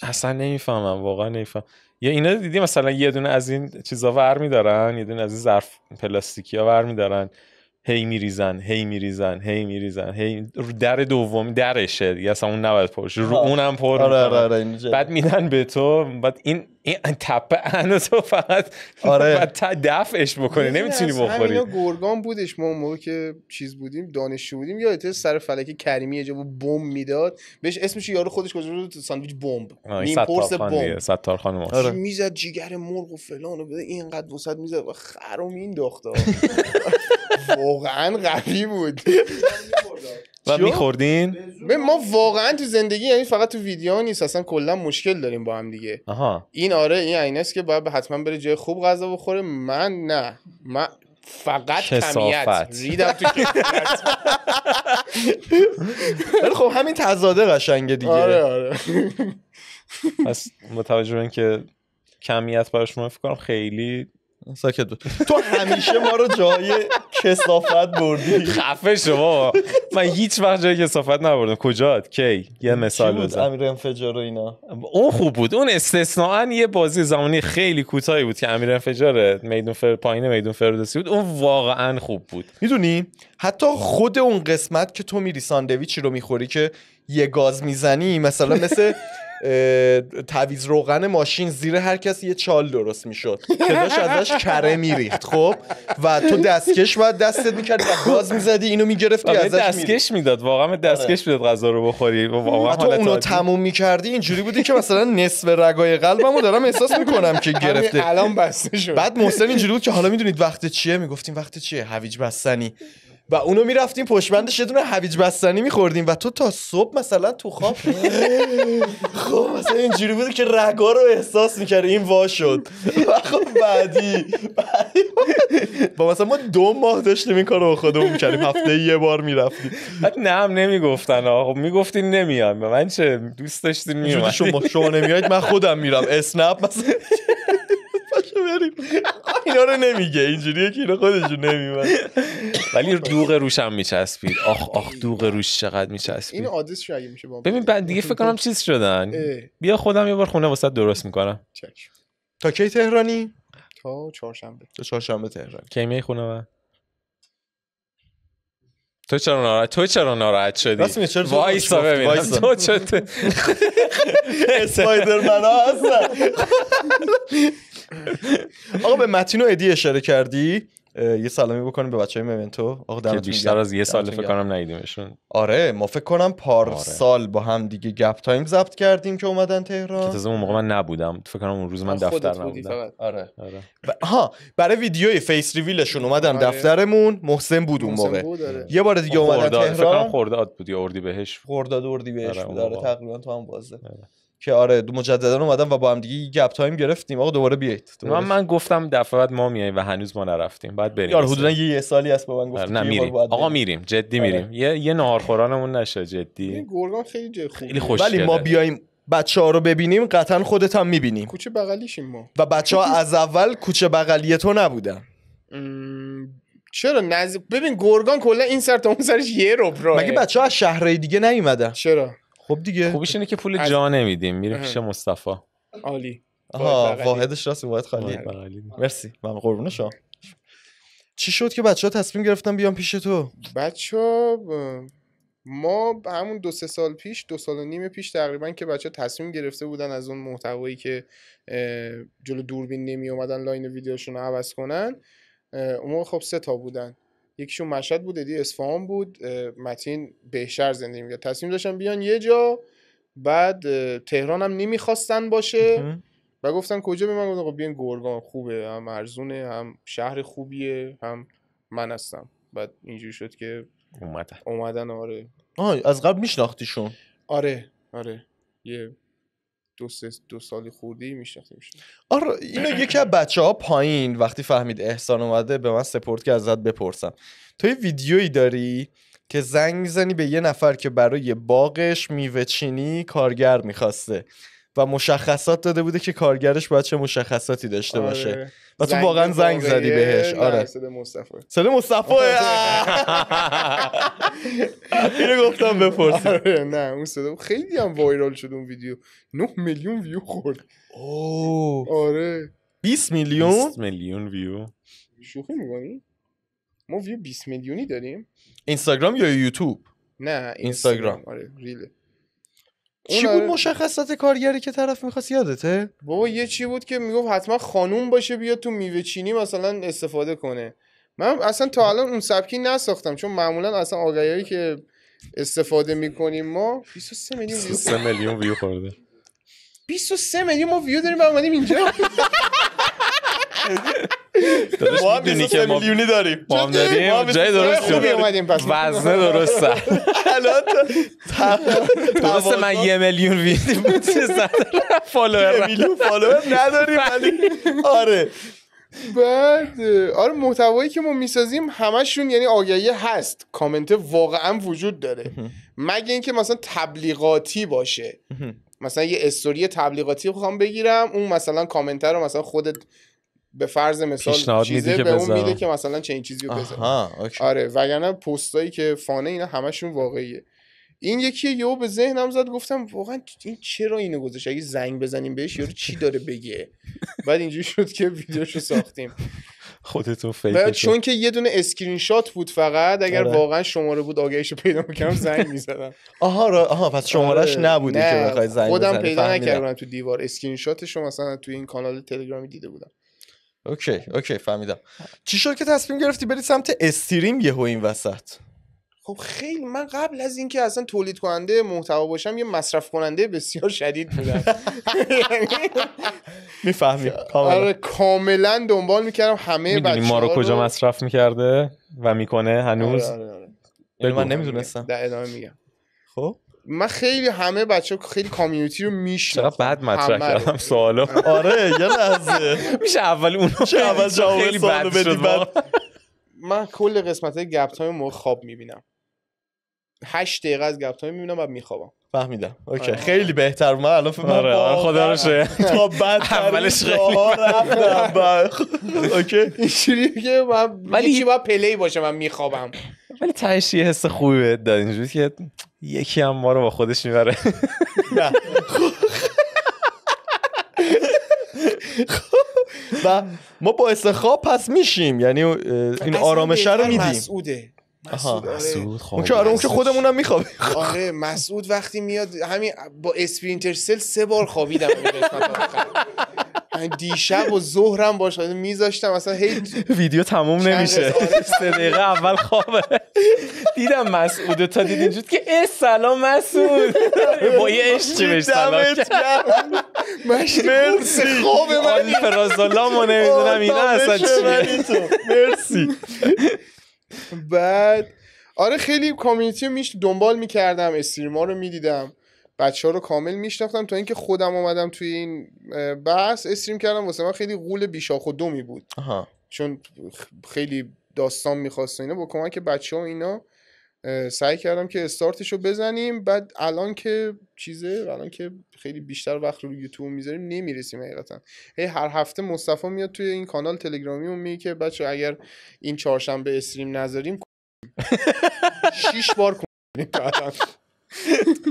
اصلا نمی‌فهمم واقعا نمیفهم یا اینا دیدی مثلا یه دونه از این چیزا ور میدارن یه دونه از این ظرف پلاستیکی ها ور میدارن هی میریزن هی میریزن هی میریزن هی در دومی درشه دیگه اصلا اون نباید پرش رو. اونم پر آره آره. آره. بعد میدن به تو بعد این این تپه انو تو فقط آره. باید تا دفعش بکنی نمی‌تونی همینا بخوری. گرگان بودش ما اون موقع که چیز بودیم دانشجو بودیم یادت سر فلک کریمی یه جا بود بمب می‌داد. بهش اسمش یارو خودش گذاشته بود ساندویچ بمب. این نیم پرس بمب. ستار خان ماست آره. می‌زد؟ جیگر مرغ و فلان و بده اینقدر وسط می‌زد و خرم مینداخت واقعا قوی بود. و؟ میخوردین؟ به ما واقعا تو زندگی یعنی فقط تو ویدیو نیست اصلا کلا مشکل داریم با هم دیگه. آها. این آره این عیناست که باید حتما بره جای خوب غذا بخوره. من نه. من فقط. کمیت. ریدم تو کمیت. ولی خب همین تضاده قشنگه دیگه. آره آره. پس متوجه که کمیت براش فکر کنم خیلی ساکت بود. تو همیشه ما رو جای کسافت بردی. خفه شما من هیچ وقت جای کسافت نبردم. کجات؟ کی؟ یه مثال بود بزن. امیر انفجار و اینا؟ اون خوب بود. اون استثناا یه بازی زمانی خیلی کوتاهی بود که امیر انفجار میدون فر پایین میدون فردوسی بود. اون واقعا خوب بود. می‌دونی؟ حتی خود اون قسمت که تو میری ساندویچی رو می‌خوری که یه گاز می‌زنی مثلا مثل اه، تعویض روغن ماشین زیر هر کسی یه چال درست می‌شد. که داشت ازش کره میریخت خب؟ و تو دستکش باید دستت می‌کردی و گاز می‌زدی اینو می‌گرفتی و ازش دستکش می‌داد واقعا دستکش می‌داد غذا رو بخوری. و واقعا و تو حالت اونو عادی. تموم می‌کردی اینجوری بودی که مثلا نصف رگای قلبمو دارم احساس می‌کنم که گرفته. الان بسته شد. بعد محسن اینجوری بود که حالا می‌دونید وقت چیه؟ می‌گفتیم وقت چیه؟ هویج بستنی. و اونو می‌رفتیم پشت بندش یه دونه هویج بستنی میخوردیم و تو تا صبح مثلا تو خواب خب مثلا اینجوری بود که رگا رو احساس می‌کردی این وا شد. و خب بعدی با مثلا ما دو ماه داشتیم این کار رو با خودمون می‌کردیم هفته یه بار می‌رفتیم. بعد نه هم نمی‌گفتن آقا. خب می‌گفتین نمیام به من چه؟ دوست داشتین میومد. شما شما نمیایید من خودم میرم. اسنپ مثلا. بریم. اینا رو نمیگه. اینجوریه که اینا خودشون نمیمن ولی دوغ روشم میچسبید. آخ آخ دوغ روش چقدر این میچسبید. آدرس شو اگه میشه ببین بعد دیگه فکر کنم چیز شدن. بیا خودم یه بار خونه واسه درست می‌کنم. تا کی تهرانی؟ تا چهارشنبه. تا چهارشنبه تهران. کی می خونه من؟ تو چرا ناراحت تو چرا ناراحت شدی؟ راست چرا تو وایسا وایسا. تو چه اسپایدرمن ها هستن. آقا به متین و ادی اشاره کردی؟ یه سلامی بکنیم به بچه های ممنتو آقا که بیشتر. از یه سال فکر. کنم ندیدیمشون. آره ما فکر کنم پارسال با هم دیگه گپ تایم ضبط کردیم که اومدن که تهران تازه اون موقع من نبودم. فکر کنم اون روز من دفتر نبودم. فقط. آره. آره. ب- ها برای ویدیوی face reveal شون اومدن آره. دفترمون محسن بود اون موقع. بود، آره. یه بار دیگه اومدن خرداد فکر کنم تهران. خرداد بود یا اردیبهشت. خرداد اردیبهشت. آره، بود آره موقع. تقریبا تو هم بازه. که آره دو مجددا اومدن و با هم دیگه گپ تایم گرفتیم. آقا دوباره بیایید. من دوباره من گفتم دفعه بعد ما میاییم و هنوز ما نرفتیم. بعد بریم. یار حدودا یه, یه سالی هست با من آره، گفت نه میریم. آقا میریم. جدی آره. میریم. یه یه ناهارخورانمون نشه این جدی گرگان خیلی خوبی خیلی خوش ولی ما بیایم بچه ها رو ببینیم قطعا خودت هم می‌بینیم. کوچه بغلیشیم ما. و بچه ها از اول کوچه بغلی تو نبودن. چرا نزدیک ببین گرگان کلا این سر تا اون سرش یه راهه مگه بچه ها از شهرهای دیگه نیومدن؟ چرا؟ خب دیگه خوبیش اینه که پول از- جا نمیدیم. میریم اه. پیش مصطفی. عالی. آها. واحدش راست واحد خالی. مرسی. من قربون شما. چی شد که بچه ها تصمیم گرفتن بیان پیش تو؟ بچه ما همون دو سه سال پیش دو سال و نیم پیش تقریبا که بچه تصمیم گرفته بودن از اون محتوایی که جلو دوربین نمی اومدن لاین ویدیوشون رو عوض کنن اون خب سه تا بودن. یکیشون مشهد بود ادی اصفهان بود متین بهشهر زندگی می‌کرد. تصمیم داشتن بیان یه جا بعد تهران هم نمی‌خواستن باشه. و گفتن کجا به من؟ گفتن خب بیاین گرگان خوبه هم ارزونه هم شهر خوبیه هم من هستم. بعد اینجوری شد که اومدن. اومدن آره. آه از قبل میشناختیشون. آره آره. یه دو دو سالی خوردی میشناختیمشون آره اینو یکی از بچه ها پایین وقتی فهمید احسان اومده به من سپورت که ازت بپرسم. تو یه ویدیویی داری که زنگ می‌زنی به یه نفر که برای باغش میوه چینی کارگر می‌خواسته. و مشخصات داده بوده که کارگرش باید چه مشخصاتی داشته باشه. آره. و تو واقعا زنگ زدی؟ بهش. آره. صدا مصطفی. صدا مصطفی؟ اینو گفتم بپرسی. آره نه اون صدا. خیلی هم وایرال شد اون ویدیو. 9 میلیون ویو خورد. اوه. آره. 20 میلیون؟ 20 میلیون ویو. شوخی می‌کنی؟ ما ویو 20 میلیونی داریم. اینستاگرام یا یوتیوب؟ نه اینستاگرام. آره ریله. چی بود آره. مشخصات کارگری که طرف می‌خواست یادته؟ بابا یه چی بود که می‌گفت حتما خانوم باشه بیاد تو میوه چینی مثلا استفاده کنه. من اصلا تا الان اون سبکی نساختم چون معمولا اصلا آگهیایی که استفاده می‌کنیم ما 23 میلیون ویو 3 میلیون ویو خورده. 23 میلیون ما ویو داریم و اومدیم اینجا. ما هم می‌دونی 23 که ما میلیونی داریم. ما هم داریم. جای 23 درست خوبی اومدیم پس. وزنه درسته. الان درسته من یه میلیون ویدیو follower میلیون follower نداریم ولی آره. بعد آره محتوایی که ما می‌سازیم همشون یعنی آگهی هست. کامنت واقعا وجود داره. مگه اینکه مثلا تبلیغاتی باشه. مثلا یه استوری تبلیغاتی بخوام بگیرم اون مثلا کامنت رو مثلا خودت به فرض مثال چیزه که به اون. میده که مثلا چه این چیزی رو اوکی. آره وگرنه پستایی که فانه اینا همشون واقعیه این یکی یهو به ذهنم زد گفتم واقعا این چرا اینو گذاشت اگه زنگ بزنیم بهش یارو چی داره بگه بعد اینجوری شد که ویدیوشو ساختیم خودتون فیک چون که یه دونه اسکرین شات بود فقط اگر آره. واقعا شماره بود آگهیشو پیدا می‌کردم زنگ می‌زدم آها را... آها پس شمارش آره. نبوده که بخوای زنگ خودم بزنی. پیدا. نکردم تو دیوار اسکرین شاتشو مثلا توی این کانال تلگرامی دیده بودم okay okay فهمیدم. چی شد که تصمیم گرفتی بری سمت stream یهو این وسط؟ خب خیلی من قبل از اینکه اصلا تولید کننده محتوا باشم یه مصرف کننده بسیار شدید بودم. می‌فهمیم آره کاملا. دنبال می‌کردم همه می‌دونی ما رو بچه‌ها کجا مصرف می‌کرده و می‌کنه هنوز؟ آره، آره، آره. یعنی من. نمی‌دونستم. در ادامه میگم. خب؟ من خیلی همه بچه خیلی community رو می‌شناسم بد مطرح کردم سوالو. آره. یه لحظه. میشه اول اونو چه اول جواب خیلی سوالو بد بدی شد بعد. من کل قسمت های گپ تایم موقع خواب می‌بینم. هشت دقیقه از گپ تایم می‌بینم و میخوابم. فهمیدم. okay. آره. خیلی بهتر من الان فکر آره آره خدا رو شکر. تا بعد اولش خیلی okay. اینجوری که من ولی- یکی باید play باشه من میخوابم. ولی تهش یه حس خوبی بهت داد. اینجوری که یکی هم ما رو با خودش می‌بره. نه. و ما باعث خواب پس میشیم. یعنی این آرامشه رو میدیم. آها، مسعود آره. مسعود خب. اون که آره اون که خودمونم میخوابیم آره مسعود وقتی میاد همین با اسپرینتر سل سه بار خوابیدم این قسمت آخر. من دیشب و ظهرم باش میذاشتم اصلا هی ویدیو تموم نمیشه قسمت. سه دقیقه اول خوابه دیدم مسعود تا دید اینجود که اه سلام مسعود با یه عشقی بهش سلام. مرسی. خواب من آلپرازولام و نمی‌دونم اینا اصلا چیه. مرسی بعد آره خیلی کامیونیتی رو میش دنبال می‌کردم استریما رو می‌دیدم. بچه ها رو کامل میشناختم تا اینکه خودم اومدم توی این بحث استریم کردم. واسه من خیلی قول بیشاخ و دومی بود. آها. چون خیلی داستان می‌خواست و اینا. با کمک بچه ها اینا سعی کردم که استارتش رو بزنیم. بعد الان که چیزه الان که خیلی بیشتر وقت رو یوتیوب می‌ذاریم نمی‌رسیم حقیقتا. هی هر هفته مصطفی میاد توی این کانال تلگرامی و میگه که بچه اگر این چهارشنبه استریم نذاریم شیش بار کنیم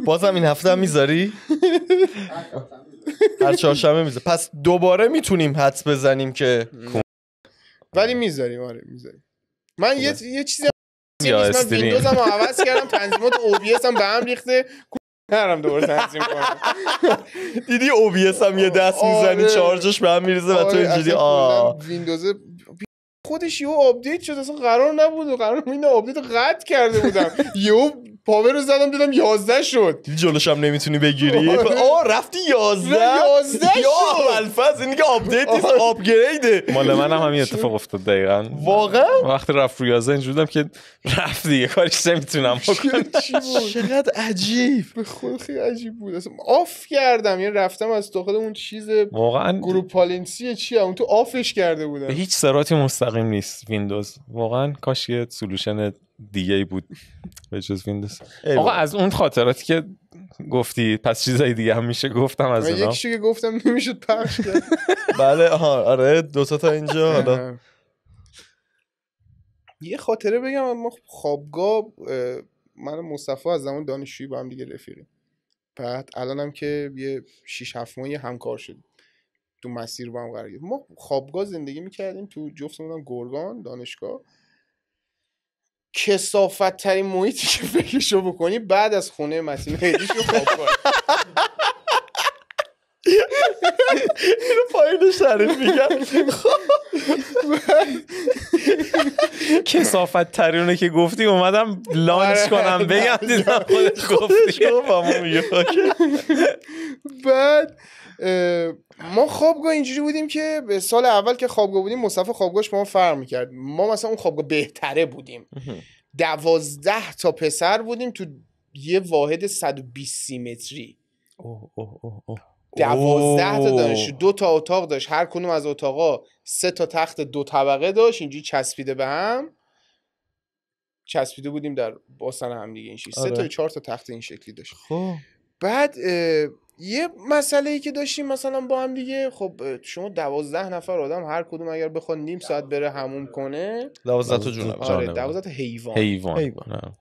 بازم این هفته هم می‌ذاری؟ هر چهارشنبه می‌ذاری. پس دوباره می‌تونیم حدس بزنیم که ولی می‌ذاریم آره می‌ذاریم. من یه یه چیزی یا استریم. ویندوزم رو عوض کردم تنظیمات OBS هم به هم ریخته. نرم دوباره تنظیم کنم دیدی OBS هم یه دست آره. می‌زنی charge ش به هم میریزه و تو آره، اینجوری کلاً ویندوز. خودش یهو update شد اصلا قرار نبود و قرار این update قطع کرده بودم. یهو power رو زدم دیدم 11 شد. دیدی جلوش هم نمی‌تونی بگیری؟ آره. آه رفتی یازده؟ یازده یا شد. الفاظ این که update نیست upgrade ه مال من هم همین اتفاق افتاد دقیقا. واقعا؟ وقتی رفت روی یازده اینجوری بودم که رفت دیگه کارش نمی‌تونم بکنم. چی بود؟ چقدر عجیب. به خود خیلی عجیب بود. اصلا off کردم یعنی رفتم از داخل اون چیز واقعا group policy چیه اون تو off ش کرده به بودم هیچ صراطی مستقیم نیست ویندوز. واقعا کاش یه solution دیگه ای بود. به جز ویندوز. آقا. از اون خاطراتی که گفتی پس چیزای دیگه هم میشه گفتم از اونا. یکیشو که گفتم نمی‌شد پخش کرد. بله آره دو تا اینجا حالا. یه خاطره بگم ما خوابگاه اه، من مصطفی از زمان دانشجویی با هم دیگه رفیقیم. بعد الانم که یه 6 7 ماهی همکار شدیم. تو مسیر با هم قرار ما خوابگاه زندگی می‌کردیم تو جفتمون هم گرگان دانشگاه. کسافت ترین محیطی که فکرشو بکنی بعد از خونه متین هدیش رو خوابگاه پایین شریف میگم. کسافت ترینه که گفتی اومدم لانچ آره. کنم بگم دیدم خودت گفتی. میگه اوکی. بعد ما خوابگاه اینجوری بودیم که به سال اول که خوابگاه بودیم مصطفی خوابگاهش با ما فرق می‌کرد. ما مثلا اون خوابگاه بهتره بودیم. دوازده تا پسر بودیم تو یه واحد 120 سی متری. دوازده تا. دانشجو دو تا اتاق داشت هر کدوم از اتاقا سه تا تخت دو طبقه داشت اینجوری چسبیده به هم چسبیده بودیم در باسن هم دیگه این شکلی. سه آره. تا یا چهار تا تخت این شکلی داشت خب بعد یه مسئله ای که داشتیم مثلا با هم دیگه خب شما دوازده نفر آدم هر کدوم اگر بخواد نیم ساعت بره هموم کنه دوازده تا جونه جانور. آره دوازده تا حیوان حیوان حیوان.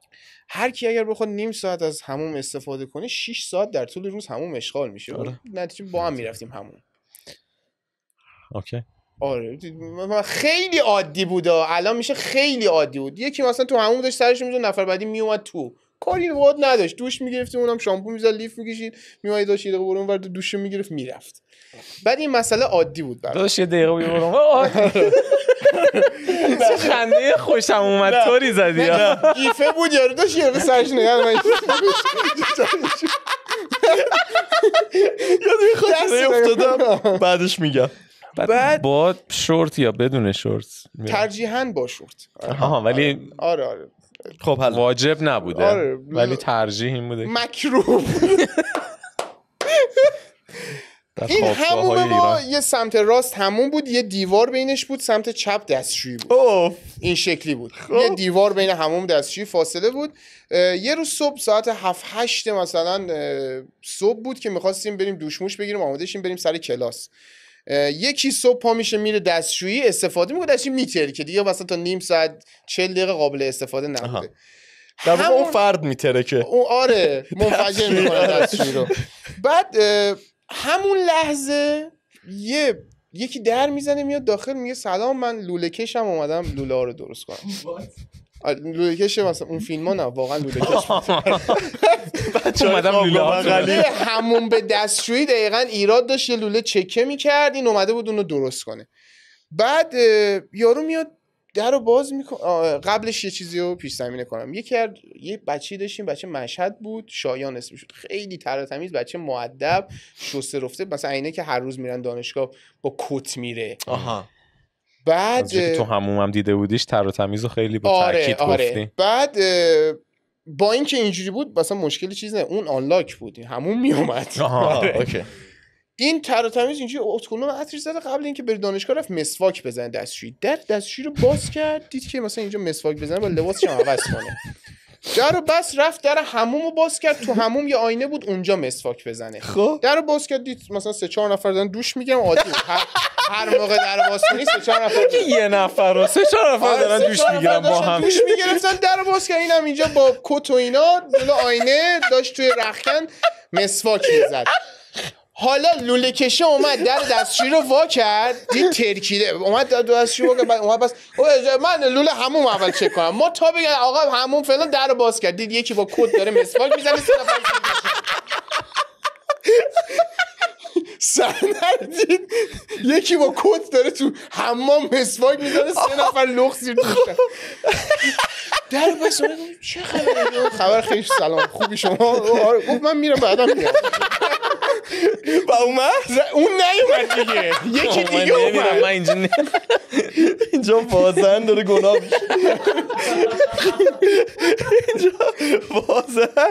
هر کی اگر بخواد نیم ساعت از هموم استفاده کنه 6 ساعت در طول روز هموم اشغال میشه. آره. نتیجه با هم می‌رفتیم همون اوکی. آره. خیلی عادی بود. الان میشه خیلی عادی بود. یکی مثلا تو همون داشت سرش می‌زد نفر بعدی میومد تو. کاری واد نداشت. دوش می‌گرفتیم اونم شامپو می‌زد لیف می‌کشید میومد داشت یه دقیقه برون ور دوش می‌گرفت می‌رفت. بعد این مسئله عادی بود برام. داشت یه دقیقه. چه خنده خوشم اومد. طوری زدی. گیفه بود یارو داشت یه سرش نگرد من خاطره افتادم بعدش میگم. بعد؟ با شورت یا بدون شورت؟ ترجیحاً با شورت. آها ولی آره آره. خب واجب نبوده. آره. ولی ترجیح این بوده مکروه این هموم ما یه سمت راست همون بود یه دیوار بینش بود سمت چپ دستشویی بود. اوه. این شکلی بود. یه دیوار بین هموم دستشویی فاصله بود. یه روز صبح ساعت 7 8 مثلا صبح بود که می‌خواستیم بریم دوشموش بگیریم آماده شیم بریم سر کلاس. یکی صبح پا میشه میره دستشویی استفاده می‌کنه دستشویی میتره که دیگه مثلا تا نیم ساعت 40 دقیقه قابل استفاده نبوده. در واقع اون همون- فرد میترکه. اون آره منفجر می‌کنه دستشویی رو. بعد همون لحظه یه یکی در می‌زنه میاد داخل میگه سلام من لوله کشم اومدم لوله ها رو درست کنم. آره، لوله کش مثلا اون فیلم ها نه واقعا لوله کش. اومدم لوله همون به دستشویی دقیقا ایراد داشت یه لوله چکه می‌کرد این اومده بود اونو درست کنه. بعد یارو میاد در رو باز می‌کنه قبلش یه چیزی رو پیش زمینه کنم. یکی از یه بچه داشتیم بچه مشهد بود شایان اسمش بود خیلی تر تمیز بچه معدب شسته رفته. مثلا اینه که هر روز میرن دانشگاه با کت میره. آها. بعد تو همومم دیده بودیش تر و تمیز و خیلی با آره تاکید آره. گفتی. بعد با اینکه اینجوری بود مثلا مشکلی چیز نه اون آنلاک بود. همون میومد آها. آها، اوکی. این تر و تمیز اینجوری اتکلون عطر زده قبل اینکه بره دانشگاه رفت مسواک بزنه دستشویی. در دستشویی رو باز کرد دید که مثلا اینجا مسواک بزنه با لباسش عوض کنه. در رو بس رفت در هموم رو باز کرد. تو هموم یه آینه بود اونجا مسواک بزنه. خب. در رو باز کرد دید مثلا سه چهار نفر دارن دوش می‌گیرن عادی. هر, هر موقع در رو باز کنی سه چهار نفر یه نفر و سه چهار نفر آره، دارن دوش می‌گیرن با هم. دوش می‌گرفتن در رو باز کرد. اینم اینجا با کت و اینا جلو آینه داشت توی رخکن مسواک می‌زد. حالا لوله کشه اومد در دستشویی رو وا کرد؟ دید ترکیده. اومد در دستشویی وا کرد اومد بس من لوله هموم اول چک کنم. ما تا بگن آقا هموم فلان در رو باز کرد. دید یکی با کت داره مسواک می‌زنه سه نفر سرنر دید یکی با کت داره تو حمام مسواک می‌زنه سه نفر لخ زیر در بس چه خبره؟ خبر خیلی سلام. خوبی شما؟ آره گفت من میرم بعدا میرم. و اومد ز- اون نیومد دیگه. یکی من دیگه نمیرم من اومد اینجا اینجا واضحا داره گناه میشه. اینجا واضحا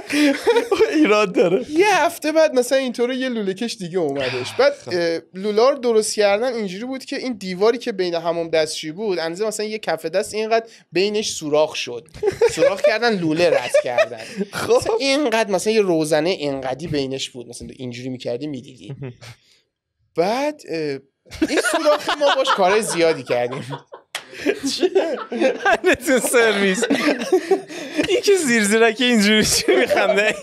ایراد داره. یه هفته بعد مثلا اینطور یه لوله کش دیگه اومدش. بعد اه، لولا رو درست کردن اینجوری بود که این دیواری که بین همون دستشویی بود اندازه مثلا یه کف دست اینقدر بینش سوراخ شد. سوراخ کردن لوله رد کردن. خب. اینقدر مثلا یه روزنه اینقدی بینش بود. مثلا اینجوری می‌کردی می‌دیدی. بعد این سوراخ ما باش کار زیادی کردیم. تو سرویس. این که زیر زیرکی اینجوری چی میخنده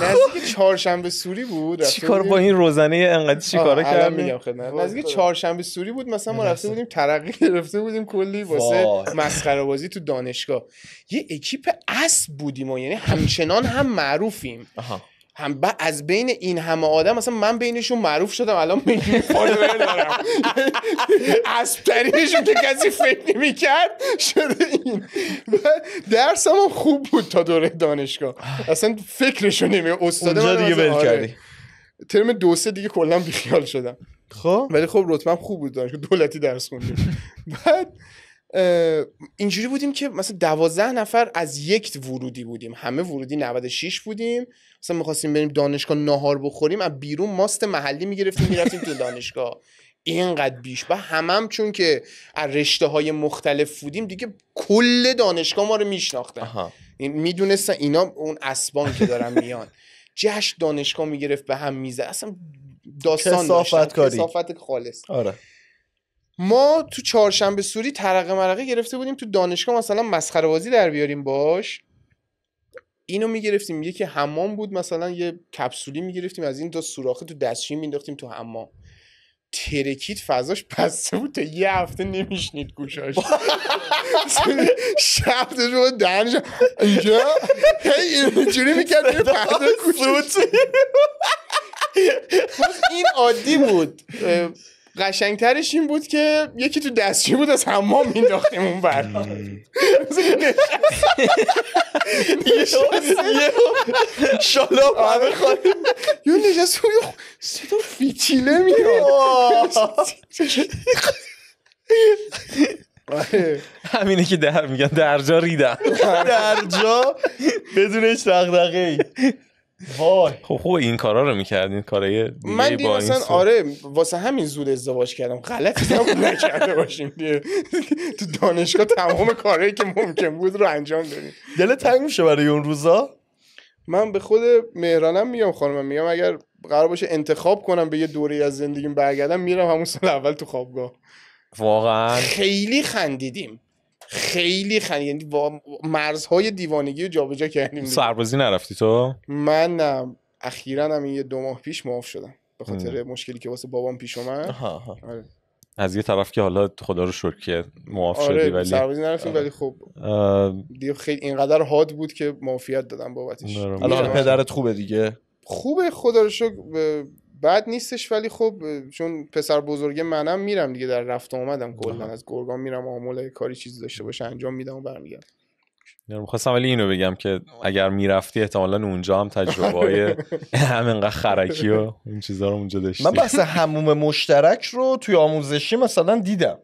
نزدیک چهارشنبه سوری بود رفته چیکار بودیم- با این روزنه انقدر چیکار کردی؟ میگم خدمت. نزدیک. چهارشنبه سوری بود مثلا ما رفته بودیم ترقه گرفته بودیم کلی واسه. مسخره بازی تو دانشگاه. یه اکیپ اسب بودیم و یعنی همچنان هم معروفیم. هم ب- از بین این همه آدم مثلا من بینشون معروف شدم الان میلیون فالوور دارم. اسب ترینشون که کسی فکر نمی‌کرد شده این. و درسم هم خوب بود تا دوره دانشگاه. اصلا فکرشو نمی استاد اونجا دیگه ول آره. کردی. ترم دو سه دیگه کلا بیخیال شدم. خب. ولی خب رتبم خوب بود دانشگاه. دولتی درس خوندیم. بعد اینجوری بودیم که مثلا دوازده نفر از یک ورودی بودیم. همه ورودی 96 بودیم. مثلا می‌خواستیم بریم دانشگاه ناهار بخوریم از بیرون ماست محلی می‌گرفتیم می‌رفتیم تو دانشگاه. اینقدر بیش. و همم چون که از رشته های مختلف بودیم دیگه کل دانشگاه ما رو میشناختن. می‌دونستن اینا اون اسبان که دارن میان. جشن دانشگاه می‌گرفت به هم میزه اصلا داستان داشتن. کثافت کاری. خالص. آره. ما تو چهارشنبه سوری ترقه مرقه گرفته بودیم تو دانشگاه مثلا مسخره بازی در بیاریم باش. اینو می‌گرفتیم. یکی حمام بود مثلا یه کپسولی می‌گرفتیم. از این دو سوراخه تو دستشویی مینداختیم تو حمام. ترکید فضاش بسته بود تا یه هفته نمیشنید گوشاش. شب رو دهنش اینجا؟ هی اینجوری می‌کرد میره پرده گوشش این عادی بود. قشنگترش این بود که یکی تو دستشویی بود از حمام مینداختیم اون بر شالا همه خواهی یه نشست صدا فیتیله میاد آره. همینه که در میگن درجا ریدم در جا بدون هیچ دغدغه ای وای. خب خوب این کارا رو می‌کردین کارای دیگه من دیگه با این مثلا سو- آره واسه همین زود ازدواج کردم. غلطی نبود نکرده باشیم دیگه. تو دانشگاه تمام کارهایی که ممکن بود رو انجام دادیم. دل تنگ میشه برای اون روزا؟ من به خود مهرانم میگم خانمم. میگم اگر قرار باشه انتخاب کنم به یه دوره از زندگیم برگردم میرم همون سال اول تو خوابگاه. واقعا؟ خیلی خندیدیم. خیلی خندیدیم یعنی وا- مرزهای دیوانگی رو جابجا کردیم. سربازی نرفتی تو؟ من نه. اخیرا هم یه دو ماه پیش معاف شدم. به خاطر مشکلی که واسه بابام پیش اومد. آره, از یه طرف که حالا خدا رو شکر که معاف شدی آره ولی سربازی نرفتیم آره. ولی خب دیگه خیلی اینقدر حاد بود که معافیت دادم بابتش. می‌شناسم. پدرت خوبه دیگه؟ خوبه خدا رو شکر. بد نیستش ولی خب چون پسر بزرگ منم میرم دیگه در رفت و آمدم کلا. از گرگان میرم آمول کاری چیزی داشته باشه انجام میدم و برمیگردم. می‌خواستم ولی اینو بگم که اگر می‌رفتی احتمالا اونجا هم تجربه های همینقدر خرکی و این چیزا رو اونجا داشتی. من بحث هموم مشترک رو توی آموزشی مثلا دیدم.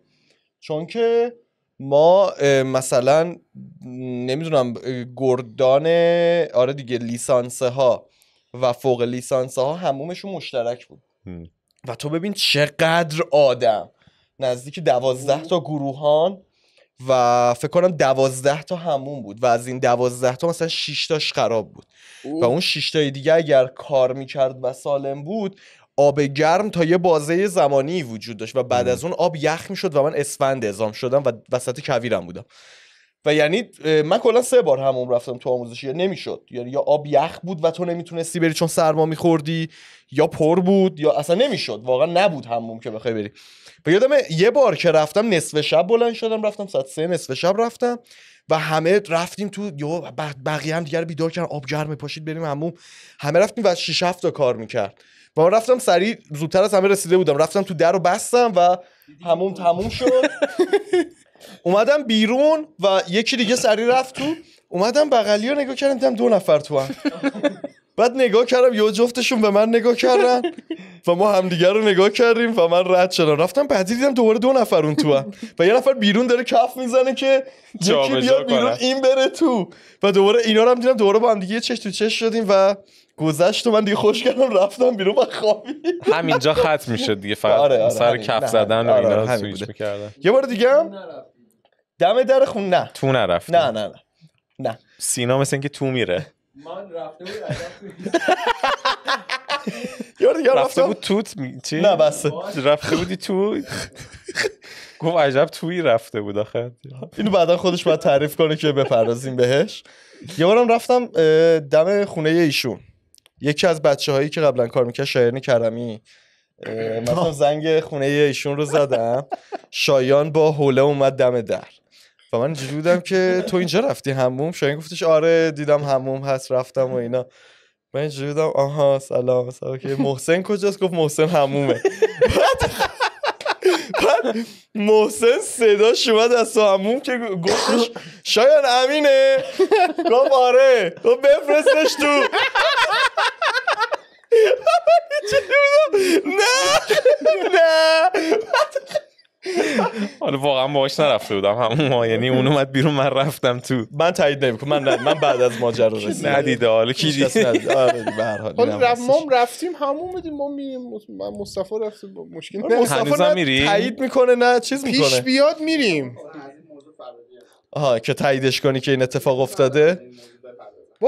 چون که ما مثلا نمی‌دونم گردان آره دیگه لیسانسه ها و فوق لیسانسه ها همومشون مشترک بود. هم. و تو ببین چقدر آدم. نزدیک دوازده تا گروهان و فکر کنم دوازده تا همون بود و از این دوازده تا مثلا 6 تاش خراب بود. و اون 6 تای دیگه اگر کار می‌کرد و سالم بود آب گرم تا یه بازه زمانی وجود داشت و بعد. از اون آب یخ می‌شد و من اسفند اعزام شدم و وسط کویرم بودم. و یعنی من کلا سه بار همون رفتم تو آموزشی یا نمی‌شد. یعنی یا آب یخ بود و تو نمی‌تونستی بری چون سرما میخوردی یا پر بود یا اصلا نمی‌شد. واقعا نبود هموم که بخوای بری. و یادمه یه بار که رفتم نصف شب بلند شدم رفتم ساعت سه نصف شب رفتم و همه رفتیم تو یا بقیه هم دیگر بیدار کردن آب گرمه پاشید بریم هموم. همه رفتیم و 6 7 تا کار می‌کرد. و من رفتم سریع زودتر از همه رسیده بودم. رفتم تو در رو بستم و هموم تموم شد. اومدم بیرون و یکی دیگه سریع رفت تو اومدم بغلی رو نگاه کردم دیدم دو نفر تو هم. بعد نگاه کردم یه جفتشون به من نگاه کردن و ما همدیگه رو نگاه کردیم و من رد شدم رفتم بعدی دیدم دوباره دو نفر اون تو هم. و یه نفر بیرون داره کف می‌زنه که یکی بیاد بیرون. این بره تو و دوباره اینا رو هم دیدم دوباره با هم دیگه چش تو چش شدیم و گذشت و من دیگه خوش کردم رفتم بیرون و خوابیدم همینجا ختم می‌شد دیگه فقط آره، آره، سر. کف زدن و آره، اینا همین سویچ. می‌کردن یه بار دیگه هم دم در خون نه. تو نرفتی. نه نه نه. سینا مثل اینکه تو میره. من رفته بود. هم رفته رفتم. بود توت می... چی؟ نه بسه. رفته بودی تو؟ گفت عجب توی رفته بود آخه. اینو بعدا خودش باید تعریف کنه که بپردازیم بهش. یه بارم رفتم دم خونه ایشون. یکی از بچه هایی که قبلا کار می‌کرد شایان کرمی. مثلا زنگ خونه ایشون رو زدم. شایان با حوله اومد دم در. و من بودم که تو اینجا رفتی هموم شایان گفتش آره دیدم هموم هست رفتم و اینا. من بودم آها سلام سلام. که محسن کجاست؟ گفت محسن همومه محسن صداش اومد از تو هموم که گفتش شایان امینه. گفت آره. گفت بفرستش تو. نه نه. حالا واقعا باهاش نرفته بودم همون ما یعنی اون اومد بیرون من رفتم تو. من تایید نمی‌کنم من نه من بعد از ماجرا رسیدم. ندیده؟ حالا کی دید. آره، به هر حال. ما رفتیم همون بدیم ما میریم. من مصطفی رفته مشکل آره، نه. مصطفی میری؟ تایید می‌کنه نه چیز پیش می‌کنه. بیاد میریم. آها که تاییدش کنی که این اتفاق افتاده؟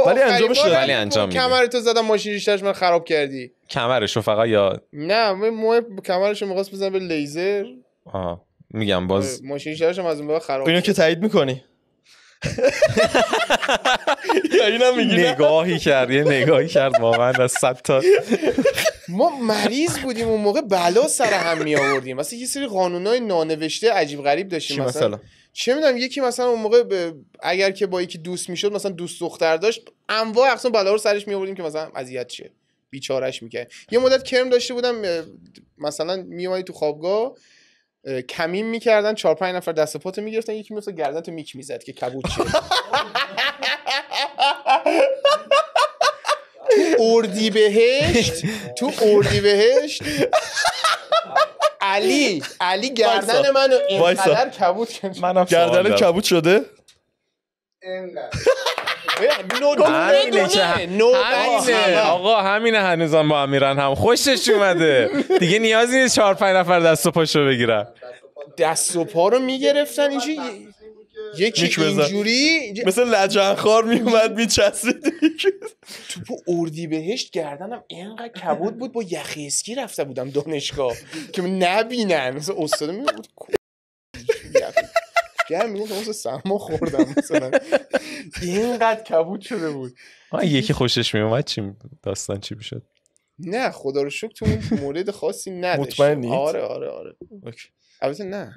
ولی انجامش دادی. ولی انجام میدی. کمرتو زدم ماشین ریشترش من خراب کردی. کمرشو فقط یا نه من مو کمرشو می‌خواست بزنم به لیزر. آها میگم باز ماشین ریشترش هم از اون بعد خراب اینو. که تایید می‌کنی؟ نگاهی کرد یه نگاهی کرد واقعا از صد تا. ما مریض بودیم اون موقع بلا سر هم می آوردیم مثلا یه سری قانونای نانوشته عجیب غریب داشتیم. چی مثلا, چه می‌دونم یکی مثلا اون موقع به- اگر که با یکی دوست می‌شد مثلا دوست دختر داشت انواع اقسام بلا رو سرش می آوردیم که مثلا اذیت شه بیچارش می‌کرد. یه مدت کرم داشته بودم مثلا میومدی تو خوابگاه اه، کمین می‌کردن چهار پنج نفر دست پاتو می‌گرفتن یکی میفته گردن تو میک می‌زد که کبود تو اردی بهشت تو اردی بهشت علی علی گردن. منو. اینقدر کبود کرد گردن. کبود شده هم- همینه. آقا همینه هنوزم با هم میرن هم. خوشش اومده. دیگه نیازی نیست چهار پنج نفر دست و پاشو بگیرن. دست و پا رو می‌گرفتن. اینجوری یکی. اینجوری؟ مثل لجنخوار میومد میچسبید. تو اردی بهشت گردنم اینقدر کبود بود با یخ اسکی رفته بودم دانشگاه که نبینن. مثلا استاد می‌گفت گرم می‌گفت مثلا سما خوردم مثلا. اینقدر کبود شده بود. آه، یکی خوشش میومد چی داستان چی می‌شد؟ نه خدا رو شکر تو اون مورد خاصی نداشت. مطمئنید؟ آره آره آره. البته نه.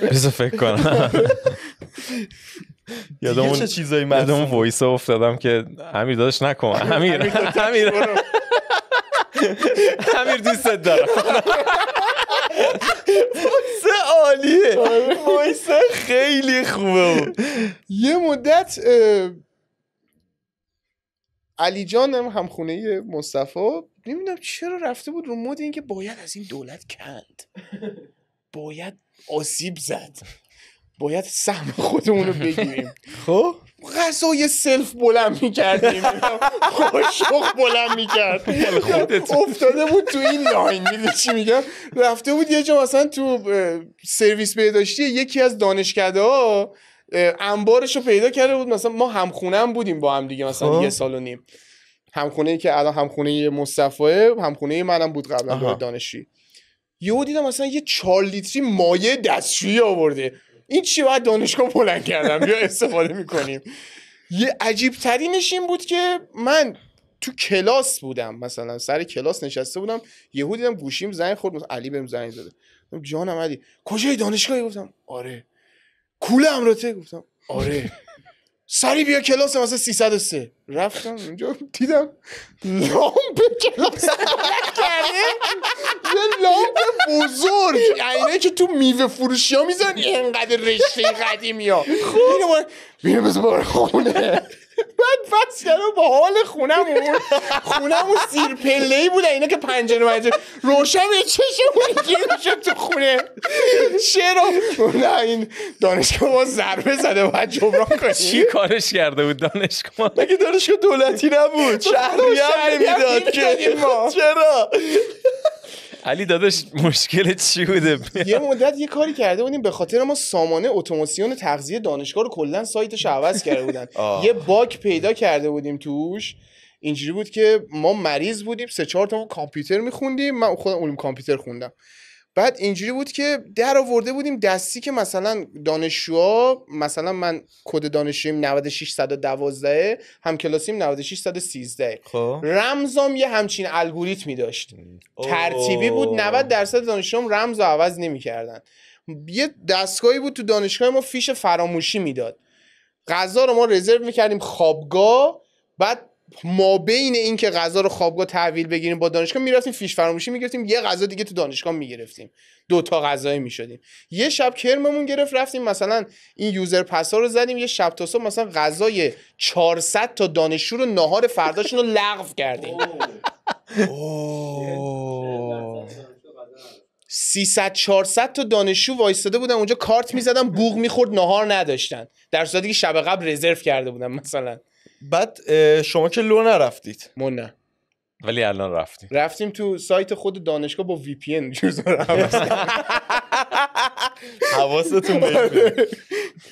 بذار فکر کنم. یادمون چه چیزایی یادمون وایس افتادم که امیر داداش نکن. امیر. امیر امیر دوستت دارم. عالیه. وایسه خیلی خوبه. یه مدت علی جان هم همخونه مصطفی نمی‌دونم چرا رفته بود رو مود اینکه باید از این دولت کند. باید آسیب زد. باید سهم خودمون رو بگیریم. خب؟ غذای سلف بلند می‌کردیم. خوشخ بلند می‌کرد. افتاده بود تو این line. می‌دونی چی میگم؟ رفته بود یه جا مثلا تو سرویس بهداشتی یکی از دانشکده ها انبارش رو پیدا کرده بود. مثلا ما همخونه هم بودیم با هم دیگه مثلا خب. یه سال و نیم. همخونه که الان همخونه مصطفی همخونه منم بود قبلا دانشجویی. یهو دیدم مثلا یه چهار لیتری مایع دستشویی آورده. این چی باید دانشگاه بلند کردم؟ بیا استفاده می‌کنیم. یه عجیب ترینش این بود که من تو کلاس بودم مثلا سر کلاس نشسته بودم یهو دیدم گوشیم زنگ خورد مثلا علی بهم زنگ زده. جانم علی کجای دانشگاهی؟ گفتم آره. کوله امراته؟ گفتم آره. سری بیا کلاس مثلا 303 رفتم اونجا دیدم لامپ کلاس. کرده یه لامپ بزرگ. اینه که تو میوه فروشی ها میزن اینقدر رشته قدیمی ها. باید بینه بزن بار خونه. بعد بس کردم با حال خونمون خونمون زیر پله ای بوده اینا که پنجره پنجره روشن یه چشمون اینجوری می‌شد تو خونه. چرا؟ نه این دانشگاه ما ضربه زده باید جبران کنیم. چی کارش کرده بود دانشگاه مگه دانشگاه دولتی نبود. شهری هم نمی‌داد که. چرا؟ علی داداش مشکل چی بوده؟ یه مدت یه کاری کرده بودیم به خاطر ما سامانه اتوماسیون تغذیه دانشگاه رو کلا سایتش عوض کرده بودن. یه باگ پیدا کرده بودیم توش. اینجوری بود که ما مریض بودیم سه چهار تا کامپیوتر میخوندیم. من خودم علوم کامپیوتر خوندم. بعد اینجوری بود که در آورده بودیم دستی که مثلا دانشجوها مثلا من کد دانشجویم 9612 هم کلاسیم 9613 خب. رمزام یه همچین الگوریتمی داشت. ترتیبی بود 90 درصد دانشجوام رمز رو عوض نمی‌کردن. یه دستگاهی بود تو دانشگاه ما فیش فراموشی می‌داد. غذا رو ما رزرو می‌کردیم خوابگاه بعد ما بین این که غذا رو خوابگاه تحویل بگیریم با دانشگاه می‌رفتیم فیش فراموشی می‌گرفتیم یه غذا دیگه تو دانشگاه می‌گرفتیم. دو تا غذایی می‌شدیم. یه شب کرممون گرفت رفتیم مثلا این یوزر پسا رو زدیم یه شب تا صبح مثلا غذای 400 تا دانشجو رو نهار فرداشون رو لغو کردیم. 300 400 تا دانشجو وایستاده بودن اونجا کارت می‌زدن بوق می‌خورد نهار نداشتن. در صورتی که شب قبل رزرو کرده بودن مثلا. بعد شما که لو نرفتید. ما نه. ولی الان رفتیم. رفتیم تو سایت خود دانشگاه با وی پی ان. حواستون بگیره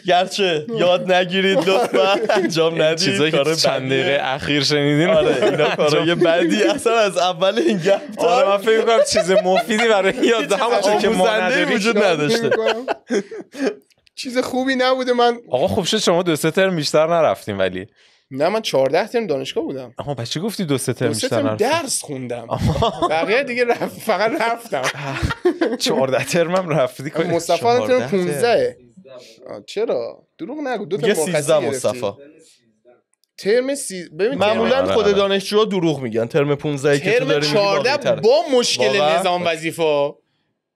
گرچه یاد نگیرید لطفا. انجام ندید. چیزایی که چند. دقیقه اخیر شنیدین. آره اینا کارای بدی اصلا از اول این گپ آره من فکر می‌کنم چیز مفیدی برای یاد همونطور که ما وجود نداشته. چیز خوبی نبوده من آقا خوب شد شما دو سه ترم بیشتر نرفتیم ولی. نه من 14 ترم دانشگاه بودم. آها بچه گفتی دو سه ترم دو بیشتر ترم درس خوندم. بقیه دیگه رفت فقط رفتم. 14 ترمم رفتی؟ کنی مصطفی ترم 14 15 آه، چرا؟ دروغ نگو دو تا مرخصی 13 گرفتی. مصطفی. ترم سی ببین معمولا آره، خود آره. دانشجوها دروغ میگن. ترم 15 که تو ترم داری میگی 14 واقعی‌تره. با مشکل؟ نظام وظیفه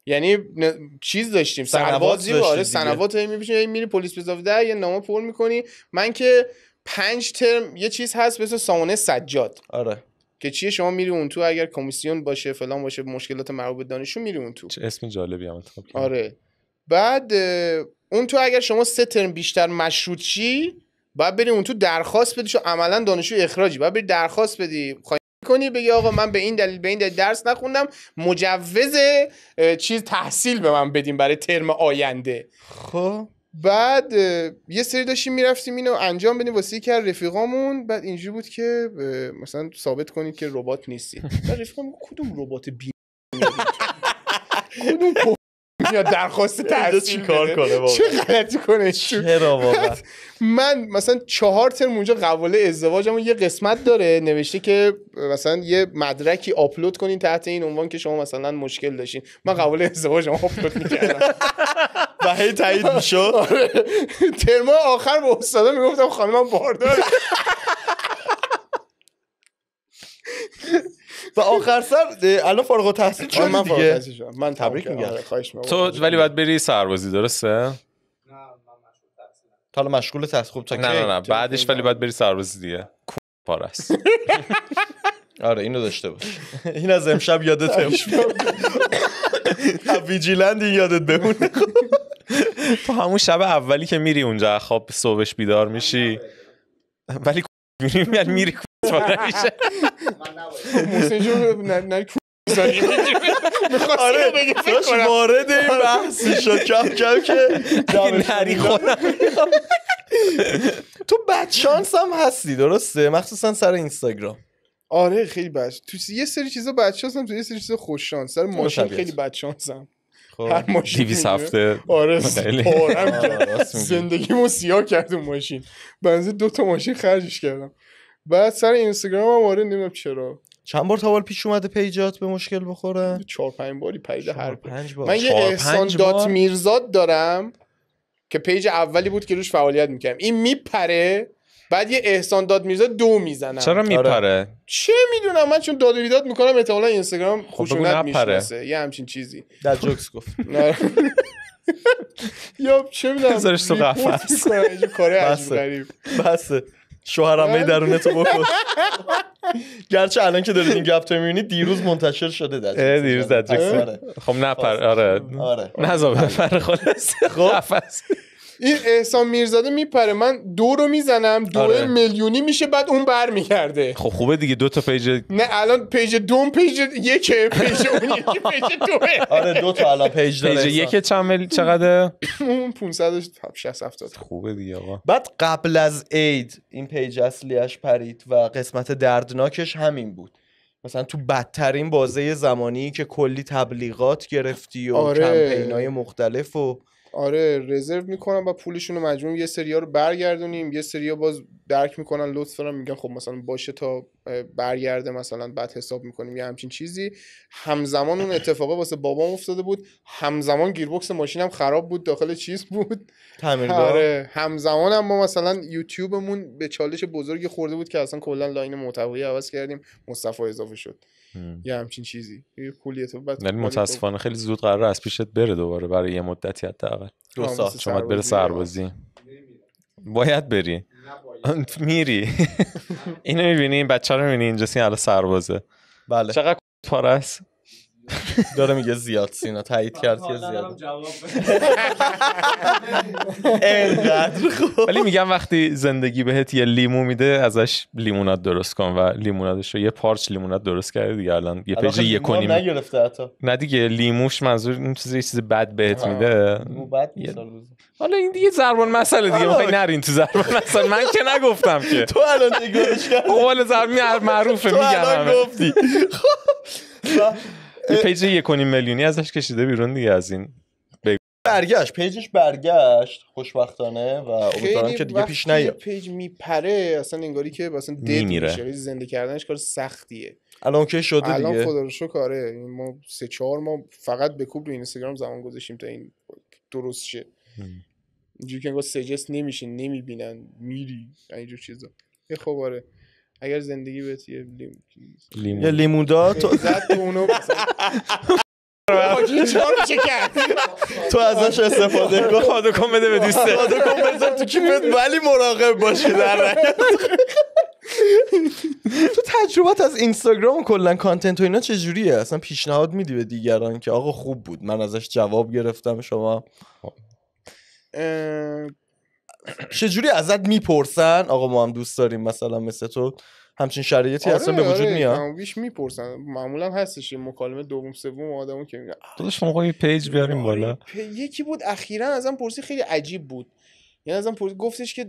یعنی ن- چیز داشتیم سنوات آره. سنوات هی می‌بینی، میری پلیس بزاوده یه نامه پر می‌کنی. من که پنج ترم یه چیز هست اسم سامانه سجاد. آره. که چیه؟ شما میری اون تو اگر کمیسیون باشه فلان باشه مشکلات مربوط به دانشجو میری اون تو. چه اسم جالبی هم انتخاب. آره. بعد اون تو اگر شما سه ترم بیشتر مشروط چی باید بری اون تو درخواست بدی چون عملا دانشجو اخراجی. باید بری درخواست بدی. خواهی کنی بگی آقا من به این دلیل به این دلیل درس نخوندم. مجوز چیز تحصیل به من بدیم برای ترم آینده. خب. بعد یه سری داشتیم می‌رفتیم اینو انجام بدیم واسه یکی از رفیقامون. بعد اینجوری بود که مثلا ثابت کنید که ربات نیستید بعد رفیقم گفت کدوم ربات بی کدوم میاد درخواست تحصیل چی کار بده؟ کنه؟ چه غلطی کنه؟ چرا واقعا؟ من مثلا چهار ترم اونجا قواله ازدواجمون یه قسمت داره نوشته که مثلا یه مدرکی آپلود کنین تحت این عنوان که شما مثلا مشکل داشتین. من قواله ازدواجم آپلود می‌کردم. و هی تایید می‌شد. آره. ترم آخر به استادا می‌گفتم خانمم باردار و آخر سر الان فارغ التحصیل شدی آره، من دیگه. فارغ التحصیل شدم. من تبریک میگم. آره، خواهش می‌کنم. تو ولی باید بری سربازی درسته؟ حالا مشغول تحصیل. خوب تا نه؟ نه نه بعدش ولی باید بری سربازی دیگه. پار است. آره اینو داشته باش. این از امشب یادت ویجیلند یادت بمونه. تو همون شب اولی که میری اونجا خواب صبحش بیدار میشی. ولی میری میری میشه. محسن جون نه آره داشت وارد این بحثی شد کم کم که نری. خودم. تو بدشانس هم هستی درسته؟ مخصوصا سر اینستاگرام. آره خیلی بد. تو یه سری چیزا بدشانسم تو یه سری چیزا خوش شانس سر ماشین. خیلی بدشانسم. خب هر ماشین دیویس می‌گیرم. هفته. آره. زندگیمو سیاه کرد اون ماشین. بنزین دو تا ماشین خرجش کردم. بعد سر اینستاگرام هم آره نمی‌دونم چرا. چند بار تا حال پیش اومده پیجات به مشکل بخوره؟ چهار پنج باری پیدا هر بار. پنج بار. من یه احسان dot میرزاد دارم که پیج اولی بود که روش فعالیت می‌کردم. این میپره بعد یه احسان dot میرزاد دو می‌زنم. چرا میپره؟ چه می‌دونم من چون داد و بیداد می‌کنم احتمالا اینستاگرام خب نپره. می‌شناسه. یه همچین چیزی. در جوکس گفت. نه. یا چه می‌دونم بذارش تو قفس. کار عجیب بسه. غریب. بسه. شوهرمه بله. درونتو بکن گرچه الان که دارید این گپ تو می‌بینید دیروز منتشر شده در دیروز در جکس. آره. خب نپر آره. آره. نزا بپره خلاص قفس. این احسان میرزاده میپره. من دو رو می‌زنم دو آره. میلیونی میشه بعد اون برمیگرده. خب خوبه دیگه دو تا پیج نه الان پیج دوم پیج یکه پیج اون یکی پیج دوه. آره دو تا الان پیج داره پیج. یک چند ملی چقدر اون 560 70 خوبه دیگه آقا. بعد قبل از عید این پیج اصلیش پرید و قسمت دردناکش همین بود. مثلا تو بدترین بازه زمانی که کلی تبلیغات گرفتی و آره. کمپین های مختلف و آره رزرو می‌کنم و پولشون رو مجبوریم یه سریا رو برگردونیم. یه سریا باز درک می‌کنن لطف دارن میگن خب مثلا باشه تا برگرده مثلا بعد حساب می‌کنیم یه همچین چیزی. همزمان اون اتفاقه واسه بابام افتاده بود. همزمان گیربکس ماشینم خراب بود داخل چیز بود. تعمیرگاه؟ آره همزمان هم ما مثلا یوتیوبمون به چالش بزرگی خورده بود که اصلا کلا line محتوایی عوض کردیم مصطفی اضافه شد. یه همچین چیزی. یه کلیت بعد ولی متاسفانه خیلی زود قرار از پیشت بره دوباره برای یه مدتی حداقل. دو سال شما باید بره سربازی. باید بری. میری. اینو می‌بینی بچه رو می‌بینی اینجا سین الان سربازه. بله. چقدر پاره است؟ داره میگه زیاد سینا تایید کرد که زیاد. انقدر خوب. ولی میگم وقتی زندگی بهت یه لیمو میده ازش لیموناد درست کن و لیمونادش رو یه پارچ لیموناد درست کرده دیگه. الان یه الان پیج خیلی یک لیمو هم کنیم نگرفته حتی. نه دیگه لیموش منظور این چیزی یه چیز بد بهت. میده. بد یه-. حالا این دیگه ضرب‌المثله دیگه. می‌خوای نرین تو ضرب‌المثل. من که نگفتم که. تو الان نگاهش کردی. قول ضرب‌المثل معروفه تو میگم گفتی. و یه پیج یک میلیونی ازش کشیده بیرون دیگه از این برگشت پیجش برگشت خوشبختانه و امیدوارم که دیگه پیش نیاد. پیج میپره اصلا انگاری که مثلا dead میشه. زنده کردنش کار سختیه. الان که شده الان دیگه. خدا رو شکر آره. این ما سه چهار ما فقط به کوب رو اینستاگرام زمان گذاشتیم تا این درست شه. اینجوری که انگار سجست نمیشه نمی‌بینن میری اینجور چیزا. یه خب آره. اگر زندگی بهت یه لیم یه لیمو لیمودا تو, زد تو اونو تو ازش استفاده کن. کادو کن بده به دوسته استفاده کن بذار تو کیفت. ولی مراقب باشی در. تو تجربت از اینستاگرام و کلا کانتنت و اینا چجوریه؟ اصلا پیشنهاد میدی به دیگران که آقا خوب بود. من ازش جواب گرفتم شما؟ اه، چجوری ازت می‌پرسن؟ آقا ما هم دوست داریم مثلا مثل تو همچین شرایطی اصلا به وجود میاد. کم و بیش می‌پرسن. معمولا هستش یه مکالمه دوم سوم آدمو که میگن. داداش ما یه پیج بیاریم بالا. پ- یکی بود اخیرا ازم پرسید خیلی عجیب بود. یعنی ازم پرسید گفتش که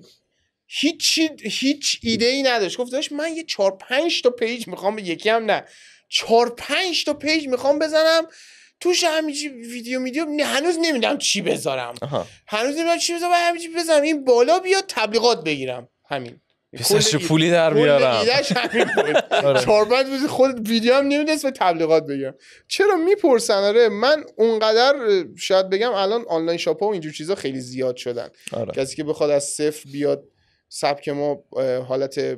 هیچ هیچ ایده ای نداشت. گفت داشت من یه چهار پنج تا پیج می‌خوام یکی هم نه. چهار پنج تا پیج می‌خوام بزنم. توش همینجوری ویدیو میدیو هنوز نمی‌دونم چی بذارم. آها. هنوز نمی‌دونم چی بذارم همینجوری بزنم این بالا بیاد تبلیغات بگیرم. همین. پسش پولی در بیارم همین بود. آره. خود ویدیو هم نمی‌دونست به تبلیغات بگم. چرا می‌پرسن؟ آره من اونقدر شاید بگم الان online shop ها و اینجور چیزا خیلی زیاد شدن. آره. کسی که بخواد از صفر بیاد سبک ما حالت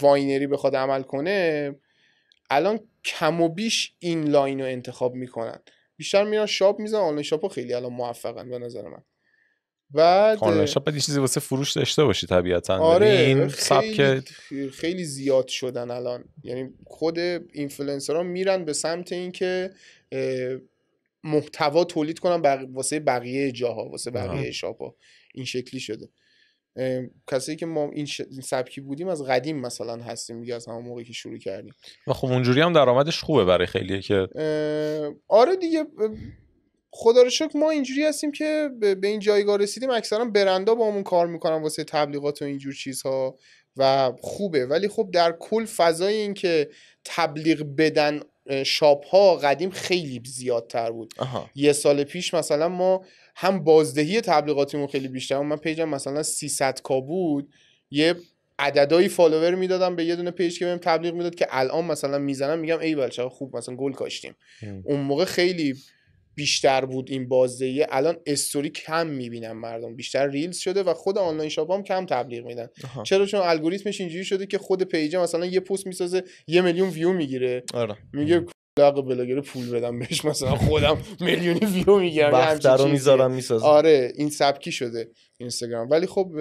viner ی بخواد عمل کنه الان کم و بیش این line رو انتخاب می‌کنن. بیشتر میرن shop می‌زنن online shop خیلی الان موفقن به نظر من. بعد آنلاین شاپ یه چیزی واسه فروش داشته باشی طبیعتا. آره ولی این خیلی, سبک خیلی زیاد شدن الان. یعنی خود اینفلوئنسرها میرن به سمت اینکه محتوا تولید کنن بق... واسه بقیه جاها واسه بقیه shop ا این شکلی شده. کسایی که ما این, ش... این سبکی بودیم از قدیم مثلا هستیم دیگه از همون موقعی که شروع کردیم. و خب اونجوری هم درآمدش خوبه برای خیلیه که آره دیگه خدا رو شکر ما اینجوری هستیم که به این جایگاه رسیدیم. اکثرا برندا با همون کار می‌کنن واسه تبلیغات و اینجور چیزها و خوبه. ولی خب در کل فضای این که تبلیغ بدن شاپ ها قدیم خیلی زیادتر بود. آها. یه سال پیش مثلا ما هم بازدهی تبلیغاتیمون خیلی بیشتر. من پیجم مثلا 300 کا بود. یه عددایی فالوور می‌دادم به یه دونه پیج که بهم تبلیغ می‌داد که الان مثلا می‌زنم میگم ای بچه خوب مثلا گل کاشتیم. اون موقع خیلی بیشتر بود این بازدهی. الان استوری کم می‌بینم مردم. بیشتر ریلز شده و خود online shop هم کم تبلیغ میدن. آها. چرا؟ چون الگوریتمش اینجوری شده که خود پیجه مثلا یه پست می‌سازه یه میلیون ویو می‌گیره. آره. میگه لاق بلاگر پول بدم بهش مثلا خودم میلیونی ویو می‌گیرم یه همچین وقت رو. می‌ذارم می‌سازم. آره این سبکی شده اینستاگرام. ولی خب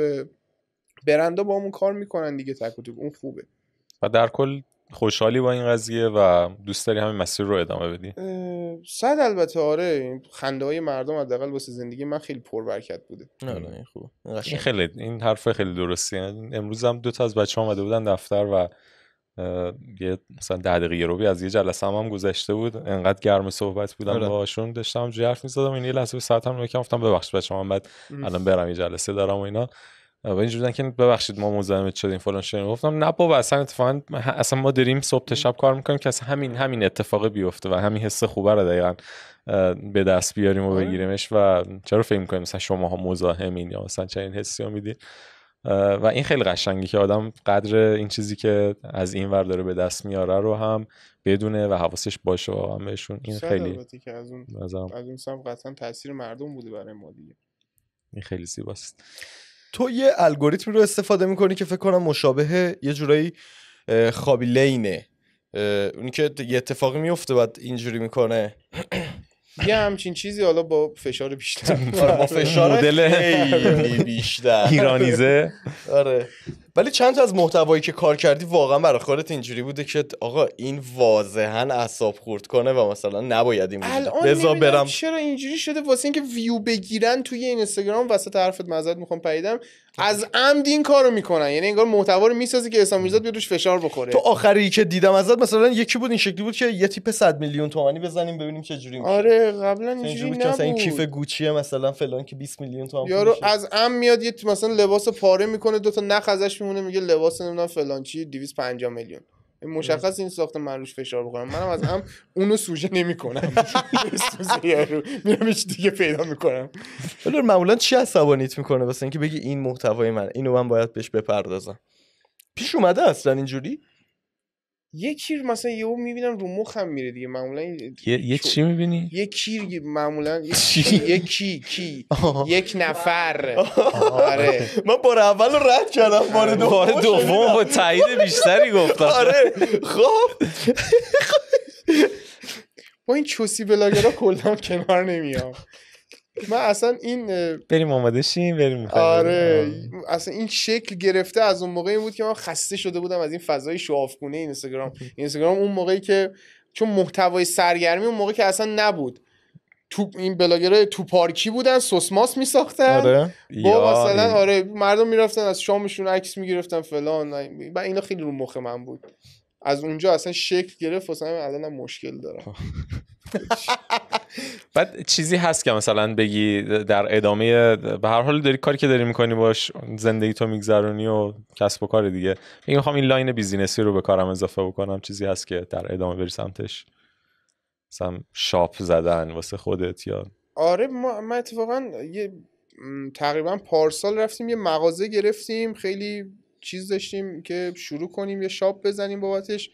برندا با همون کار می‌کنن دیگه تک و توک. اون خوبه. و در کل خوشحالی با این قضیه و دوست داری همین مسیر رو ادامه بدی؟ صد البته. آره خنده های مردم حداقل واسه زندگی من خیلی پربرکت بوده. آره این خوبه. این. خیلی این حرف خیلی درستیه. امروز هم دو تا از بچه آمده بودن دفتر و یه مثلا ده دقیقه روبی از یه جلسه هم, هم گذشته بود. انقدر گرم صحبت بودم آره. باهاشون. داشتم همجوری حرف می‌زدم. این یه لحظه به ساعتم نگاه گفتم ببخشید بچه‌ها من بعد. الان برم یه جلسه دارم و اینا. و اینجوری که ببخشید ما مزاحمت شدیم فلان شدیم. گفتم نه بابا اصلا اتفاقا اصلا ما داریم صبح تا شب کار می‌کنیم که اصلا همین همین اتفاق بیفته و همین حس خوبه رو دقیقا به دست بیاریم و آره. بگیریمش. و چرا فکر می‌کنیم مثلا شما ها مزاحمین یا مثلا چنین حسی رو میدین؟ و این خیلی قشنگی که آدم قدر این چیزی که از این ور داره به دست میاره رو هم بدونه و حواسش باشه واقعا بهشون. این خیلی که از اون از اون سمت قطعا تاثیر مردم بوده برای ما دیگه. این خیلی زیباست. تو یه الگوریتمی رو استفاده می‌کنی که فکر کنم مشابه یه جورایی خابی لینه. اه، اونی که یه اتفاقی میفته بعد اینجوری می‌کنه. یه همچین چیزی حالا با فشار بیشتر. آره با فشار مدل- بیشتر. ایرانیزه. آره. ولی چند تا از محتوایی که کار کردی واقعا برای خودت اینجوری بوده که آقا این واضحا اعصاب خورد کنه و مثلا نباید این نمی‌دونم برم. چرا اینجوری شده. واسه اینکه ویو بگیرن توی این اینستاگرام وسط حرفت معذرت می‌خوام پریدم از عمد این کارو می‌کنن. یعنی انگار محتوا رو می‌سازی که اسلام میرزا بیاد روش فشار بخوره. تو آخری که دیدم ازت مثلا یکی بود این شکلی بود که یه تیپ 100 میلیون تومانی بزنیم ببینیم چه جوری میشه. آره قبلا اینجوری اینجوری بود که مثلا این نبود. کیف گوچیه مثلا فلان که 20 میلیون تومان یارو. از ام میاد یه مثلا لباس پاره می‌کنه دو تا نخ ازش میمونه میگه لباس نمی‌دونم فلان چی 250 میلیون. این مشخص این ساخت من روش فشار بخورم. منم از ام اونو سوژه نمی‌کنم. یارو. میرم هیچ دیگه پیدا می‌کنم. ولی معمولا چی عصبانیت می‌کنه؟ واسه اینکه بگی این محتوای من اینو من باید بهش بپردازم. پیش اومده اصلا اینجوری؟ یه کیر مثلا یهو می‌بینم رو مخم میره دیگه معمولا این- یه, یه چی می‌بینی؟ یه کیر معمولا یه چی؟ کی- کی. کی یک نفر. آره. من بار اول رو رد کردم بار دوم بار دوم با تایید بیشتری گفتم. آره. خب. با این چوسی بلاگرها کلا کنار نمیام. من اصلا این بریم آماده شیم بریم آره. اصلا این شکل گرفته از اون موقعی بود که من خسته شده بودم از این فضای شوافگونه اینستاگرام. اینستاگرام اون موقعی که چون محتوای سرگرمی اون موقع که اصلا نبود. تو این بلاگرها تو پارکی بودن سوسماس میساختن. آره. با مثلا آره مردم می‌رفتن از شامشون عکس می‌گرفتن فلان و اینا خیلی رو مخ من بود. از اونجا اصلا شکل گرفت واسه همین الانم مشکل دارم. بعد چیزی هست که مثلا بگی در ادامه به هر حال داری کاری که داری می‌کنی باش زندگی تو میگذرونی و کسب و کار دیگه. میگم می‌خوام این line business ی رو به کارم اضافه بکنم. چیزی هست که در ادامه بری سمتش. مثلا shop زدن واسه خودت یا آره ما, ما اتفاقا یه تقریبا پارسال رفتیم یه مغازه گرفتیم. خیلی چیز داشتیم که شروع کنیم یه شاپ بزنیم بابتش.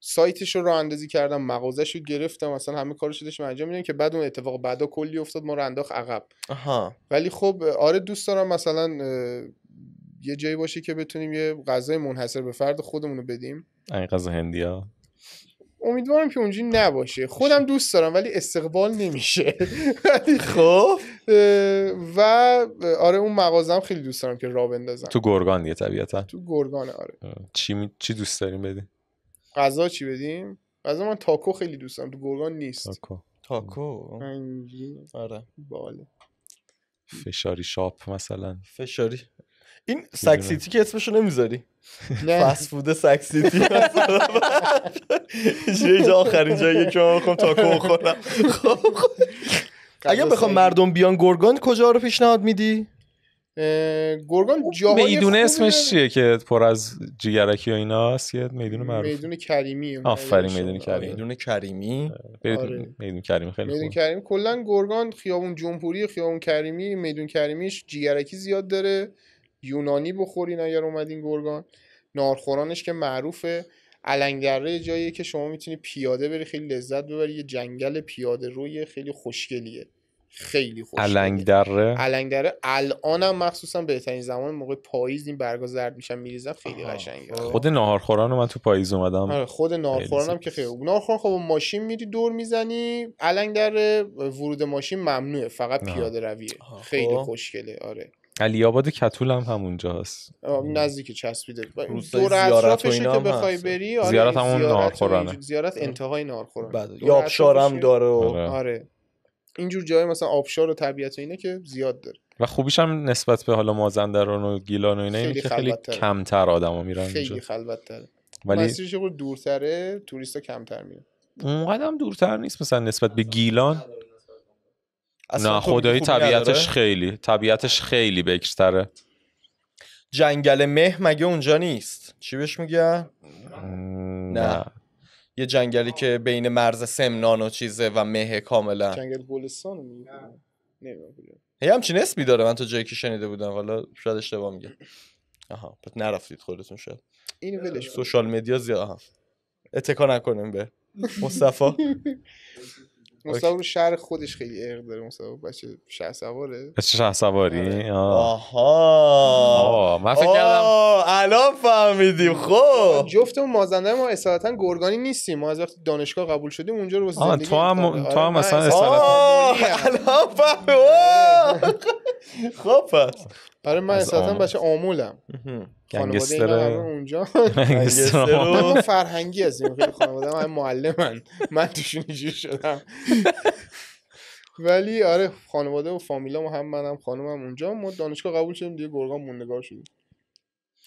سایتش رو راه اندازی کردم مغازش رو گرفتم مثلا همه کارش رو داشتیم انجام میدیم که بعد اون اتفاق بعدا کلی افتاد ما رو انداخت عقب. آها. ولی خب آره دوست دارم مثلا یه جایی باشه که بتونیم یه غذای منحصر به فرد خودمون رو بدیم. این غذا هندی ها امیدوارم که اونجوری نباشه. خودم دوست دارم ولی استقبال نمیشه. ولی خب و آره اون مغازم خیلی دوست دارم که راه بندازم. تو گرگان دیگه طبیعتا. تو گرگانه آره. چی می... چی دوست داریم بدیم؟ غذا چی بدیم؟ غذا من تاکو خیلی دوست دارم. تو گرگان نیست. تاکو. تاکو؟ آره. باله. فشاری شاپ مثلا. فشاری. این سگ سیتی که اسمشو نمی‌ذاری. نه. فست فود سگ سیتی. یه جا آخرین جاییه که من بخوام تاکو بخورم. خب. اگه بخوام سگی. مردم بیان گرگان کجا رو پیشنهاد میدی؟ گرگان جاهای می‌دونه خوبی اسمش. چیه که پر از جیگرکی و ایناست؟ یه میدون معروف. میدون کریمی. آفرین، میدون کریمی. میدون کریمی؟ آره. میدون کریم خیلی میدون کریمی. کلا گرگان خیابون جمهوری خیابون کریمی میدون کریمیش جیگرکی زیاد داره. یونانی بخورین اگر اومدین گرگان. نارخورانش که معروفه. علنگدره جاییه که شما می‌تونی پیاده بری خیلی لذت ببری. یه جنگل پیاده روی خیلی خوشگلیه. خیلی خوشگلیه. علنگ دره علنگدره الانم مخصوصا بهترین زمان موقع پاییز این برگا زرد میشن میریزن خیلی قشنگه. خب. خود ناهارخوران رو من تو پاییز اومدم. آره خود نارخوران هم که خیلی نارخوران خب ماشین میری دور می‌زنی علنگ در ورود ماشین ممنوعه فقط. پیاده رویه. خیلی خب. خوشگله آره. علی آباد کتول هم همونجا هست نزدیک چسبیده. دور زیارت و اطرافش اینا که بخوای. بری آره زیارت همون. اینجور- زیارت انتهای نارخوران بعد دور یا آبشار هم داره و آره. آره. اینجور جای مثلا آبشار و طبیعت و اینه که زیاد داره. و خوبیش هم نسبت به حالا مازندران و گیلان و اینا اینه خیلی که خیلی خلوت‌تره. کمتر آدما میرن خیلی اونجا خلوت داره ولی مسیرش دورتره توریستا کمتر میان اونقدر هم دورتر نیست مثلا نسبت به گیلان. نه تو خدایی طبیعتش؟ خیلی طبیعتش خیلی بکرتره جنگل مه مگه اونجا نیست؟ چی بهش میگن؟ م، نه. یه جنگلی که بین مرز سمنان و چیزه و مه کاملا. جنگل گلستان میگه. هی همچین اسمی داره من تا جایی که شنیده بودم. حالا شاید اشتباه میگه آها پس نرفتید خودتون شاید. اینو ولش سوشال مدیا زیاد. آها. اتکا نکنیم به مصطفی. مصطفی رو شهر خودش خیلی ارق داره. مصطفی بچه شهر سواره. چه شه سواری؟ آه. آها. آه، من فکر کردم آه، الان فهمیدیم. خب. جفتمون مازنده ما اصالتا گرگانی نیستیم. ما از وقتی دانشگاه قبول شدیم اونجا رو زندگی تو هم- تو هم آره، مثلا اصالتا آه، آمولیم. الان فهمیدم خب پس. آره من از آمول. بچه آمولم خانواده گنگستر اینا همه اونجا. من فرهنگی هستیم خیلی خانواده. من معلمن. من توشون اینجوری شدم. ولی آره خانواده و فامیلام هم منم خانومم اونجا. ما دانشگاه قبول شدیم دیگه گرگان موندگار شدیم.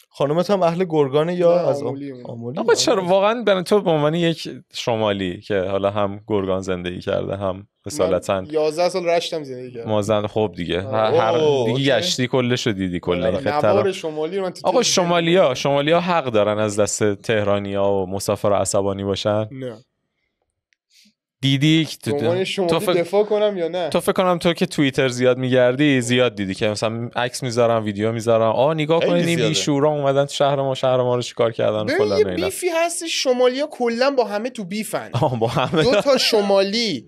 خانومت هم اهل گرگانه یا از آمولی آقا چرا؟ واقعا برای تو به عنوان یک شمالی که حالا هم گرگان زندگی کرده هم اصالتا من 11 سال رشتم زندگی کردم. مازن خوب دیگه. هر, آه، هر اوه، دیگه. گشتی کلش رو دیدی کلا این خطه رو. نوار شمالی رو من تو آقا شمالیا شمالیا حق دارن از دست تهرانیا و مسافر عصبانی باشن؟ نه. دیدی تو, تو, فکر... دفاع کنم یا نه؟ تو فکر کنم تو که توییتر زیاد میگردی زیاد دیدی که مثلا عکس می‌ذارم ویدیو می‌ذارم. آ نگاه کنید این. بیشورا اومدن تو شهر ما شهر ما رو چیکار کردن فلان اینا. بیفی هست شمالیا کلا با همه تو بیفن. با همه. دو تا شمالی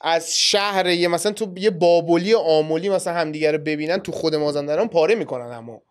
از شهر یه مثلا تو یه بابلی آمولی مثلا همدیگه رو ببینن تو خود مازندران پاره می‌کنن اما.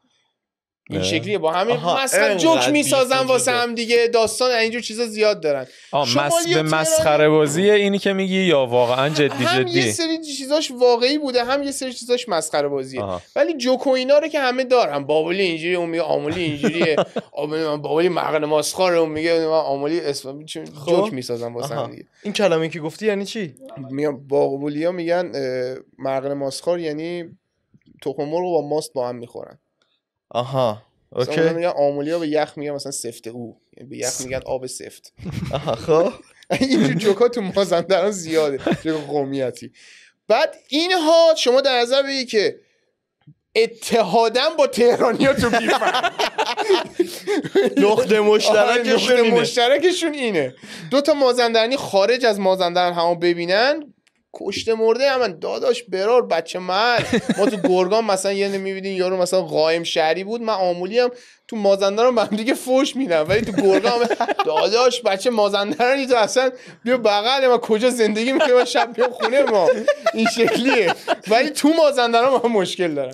این نه. شکلیه. با همین انقدر جوک می‌سازن واسه. هم دیگه داستان اینجور چیزا زیاد دارن. آه به مسخره بازی اینی که میگی یا واقعا جدی هم یه جدی سری چیزاش واقعی بوده هم یه سری چیزاش مسخره بازیه. ولی جوک و اینا رو که همه دارن. بابلی اینجوری اون میگه آمولی اینجوریه. بابلی مغن ماسخاره اون میگه من آمولی اسم جوک می‌سازن واسه. هم دیگه. این کلمه که گفتی یعنی چی؟ میگن بابلی ها میگن مغن ماسخار یعنی تخم مرغ با ماست با هم می‌خورن. آها مثلا اوکی. میگن آمولی ها به یخ میگن مثلا سفت او. به یخ میگن آب سفت. آها خب. اینجور جوکا تو مازندران زیاده. جوک قومیتی. بعد اینها شما در نظر بگی که اتحادن با تهرانی ها تو بیفن نقطه مشترکشون نقطه اینه. مشترکشون اینه. دو تا مازندرانی خارج از مازندران همو ببینن. کشته مرده همن داداش برار بچه من ما تو گرگان مثلا یه نمی‌بینین یارو مثلا قائم شهری بود. من آمولی هم تو مازندران به هم دیگه فوش میدم. ولی تو گرگان هم داداش بچه مازندرانی تو اصلا. بیا بغل ما کجا زندگی می‌کنی؟ من شب بیا خونه ما. این شکلیه. ولی تو مازندران ما مشکل دارن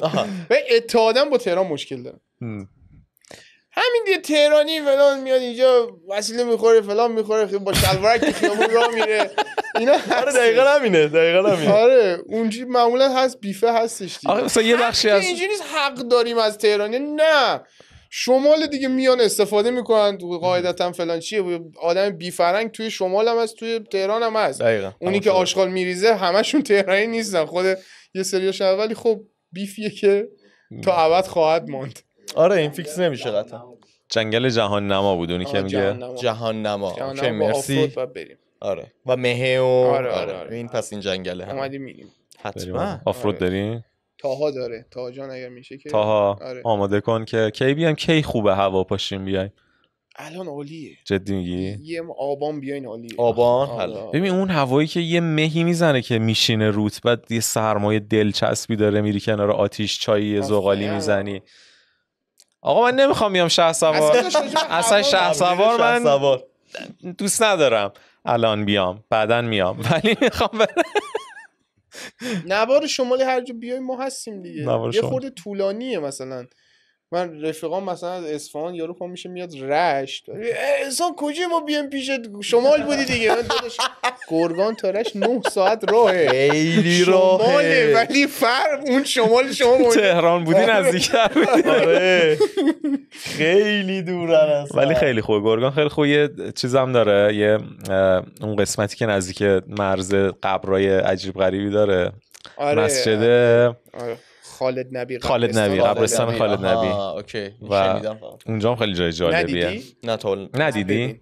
و اتحادم با تهران مشکل دارن هم. همین دیگه تهرانی فلان میاد اینجا وسیله می‌خوره فلان می‌خوره با شلوارک تو خیابون راه میره. اینا آره دقیقا همینه دقیقا همینه. آره اونجی معمولا هست بیفه هستش دیگه. آقا مثلا یه بخشی از اینجوری نیست حق داریم از تهرانی. نه. شمال دیگه میان استفاده می‌کنن قاعدتا فلان چیه. آدم بی فرنگ توی شمال هم هست توی تهران هم هست. دقیقا. اونی که آشغال میریزه همشون تهرانی نیستن. خود یه سریاش. ولی خب بیفیه که تا ابد خواهد ماند. آره این فیکس نمیشه قطعا. جنگل جهان نما بود اونی که میگه. جهان نما اوکی مرسی. بریم. آره. و مهه و آره، آره, آره، آره. این پس این جنگله. هم اومدیم میریم. حتما. آفرود. داریم تاها داره. تاها جان اگر میشه که تاها آره. آماده کن که کی بیایم؟ کی خوبه هوا پاشیم بیایم؟ الان عالیه. جدی میگی؟ یه آبان بیاین عالیه. آبان. حل. ببین اون هوایی که یه مهی می‌زنه که میشینه روت بعد یه سرمایه دلچسبی داره میری کنار آتیش چایی زغالی. می‌زنی. آقا من نمی‌خوام بیام شه سوار. اصلا شه سوار من دوست ندارم الان بیام بعدا میام. ولی می‌خوام برم نوار شمالی هر جا بیای ما هستیم دیگه. یه. خورده طولانیه مثلا. من رفیقام مثلا از اصفهان یارو پا میشه میاد رشت انسان کجا ما بیایم پیش شمال بودی دیگه. من داداش گرگان تا رشت 9 ساعت راهه. خیلی شماله راهه ولی فرق اون شمال شما. تهران بودی نزدیکتر بود. آره. خیلی دورن است ولی خیلی خوبه گرگان خیلی خوبه یه چیزم داره. یه اون قسمتی که نزدیک مرز قبرای عجیب غریبی داره. آره. مسجد آره. خالد نبی خالد نبی، قبرستان. خالد نبی. اوکی و-. اونجا هم خیلی جای جالبیه ندیدی؟ نه تا ندیدی؟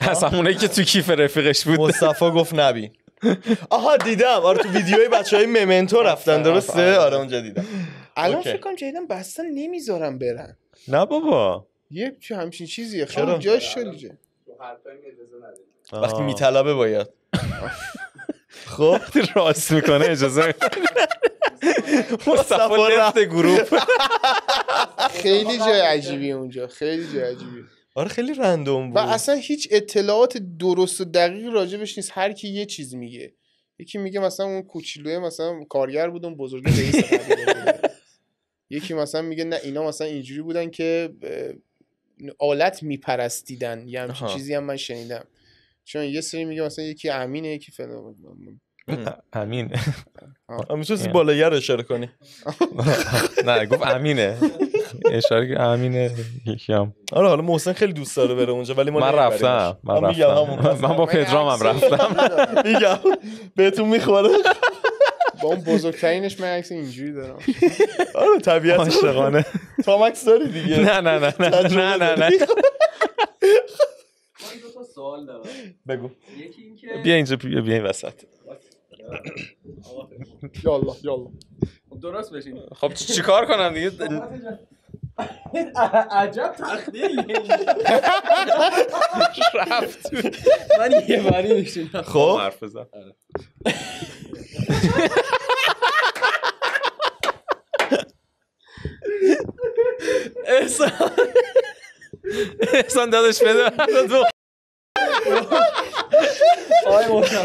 اصلا اونایی که تو کیف رفیقش بود مصطفی گفت نبین آها دیدم آره تو ویدیوهای بچه های ممنتو رفتن درسته. آره اونجا دیدم الان. فکر کنم جدیدن بستن نمی‌ذارم برن نه بابا یه چه همچین چیزیه؟ خیلی جاش خیلی جا وقتی میطلبه باید خب؟ راست می‌کنه اجازه مصطفی رفته گروپ. خیلی جای عجیبی اونجا خیلی جای عجیبی آره خیلی رندوم و بود. اصلا هیچ اطلاعات درست و دقیق راجبش نیست. هر کی یه چیز میگه. یکی میگه مثلا اون کوچولوی مثلا کارگر بود اون بزرگ رئیس. یکی مثلا میگه نه اینا مثلا اینجوری بودن که آلت میپرستیدن. یه همچین. چیزی هم من شنیدم. چون یه سری میگه مثلا یکی امینه یکی فلان. امین می‌تونستی بالایی رو اشاره کنی. نه گفت امینه. اشاره که امینه یکی هم. آره حالا محسن خیلی دوست داره بره اونجا ولی ما من. رفتم من رفتم. من با پدرام هم رفتم. میگم بهتون می‌خوره. با اون بزرگترینش من عکس اینجوری دارم. آره طبیعت عاشقانه. تامکس داری دیگه. نه نه نه نه نه نه سوال دارم. بگو. یکی اینکه بیا اینجا بیا بیا این وسط. یالا یالا خب درست بشین. خب چی- چیکار کنم دیگه؟ عجب تخلیه رفت. من یه بری میشینم. خب. حرف بزن. احسان احسان دادش بده. آقای محترم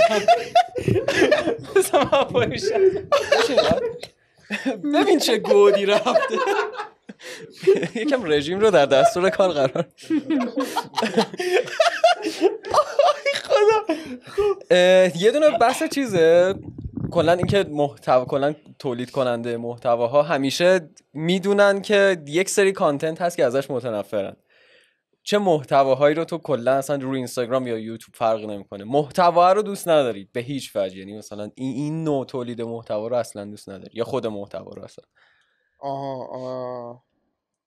بزن پایشم. ببین چه گودی رفته. یکم رژیم رو در دستور کار قرار. اه، یه دونه بحث چیزه. کلا اینکه محتوا کلا تولید کننده محتواها همیشه می‌دونن که یک سری کانتنت هست که ازش متنفرن. چه محتواهایی رو تو کلا اصلا روی اینستاگرام یا یوتیوب فرقی نمی‌کنه. محتوا رو دوست ندارید به هیچ وجه. یعنی مثلا این این نوع تولید محتوا رو اصلا دوست نداری یا خود محتوا رو اصلا. آها آها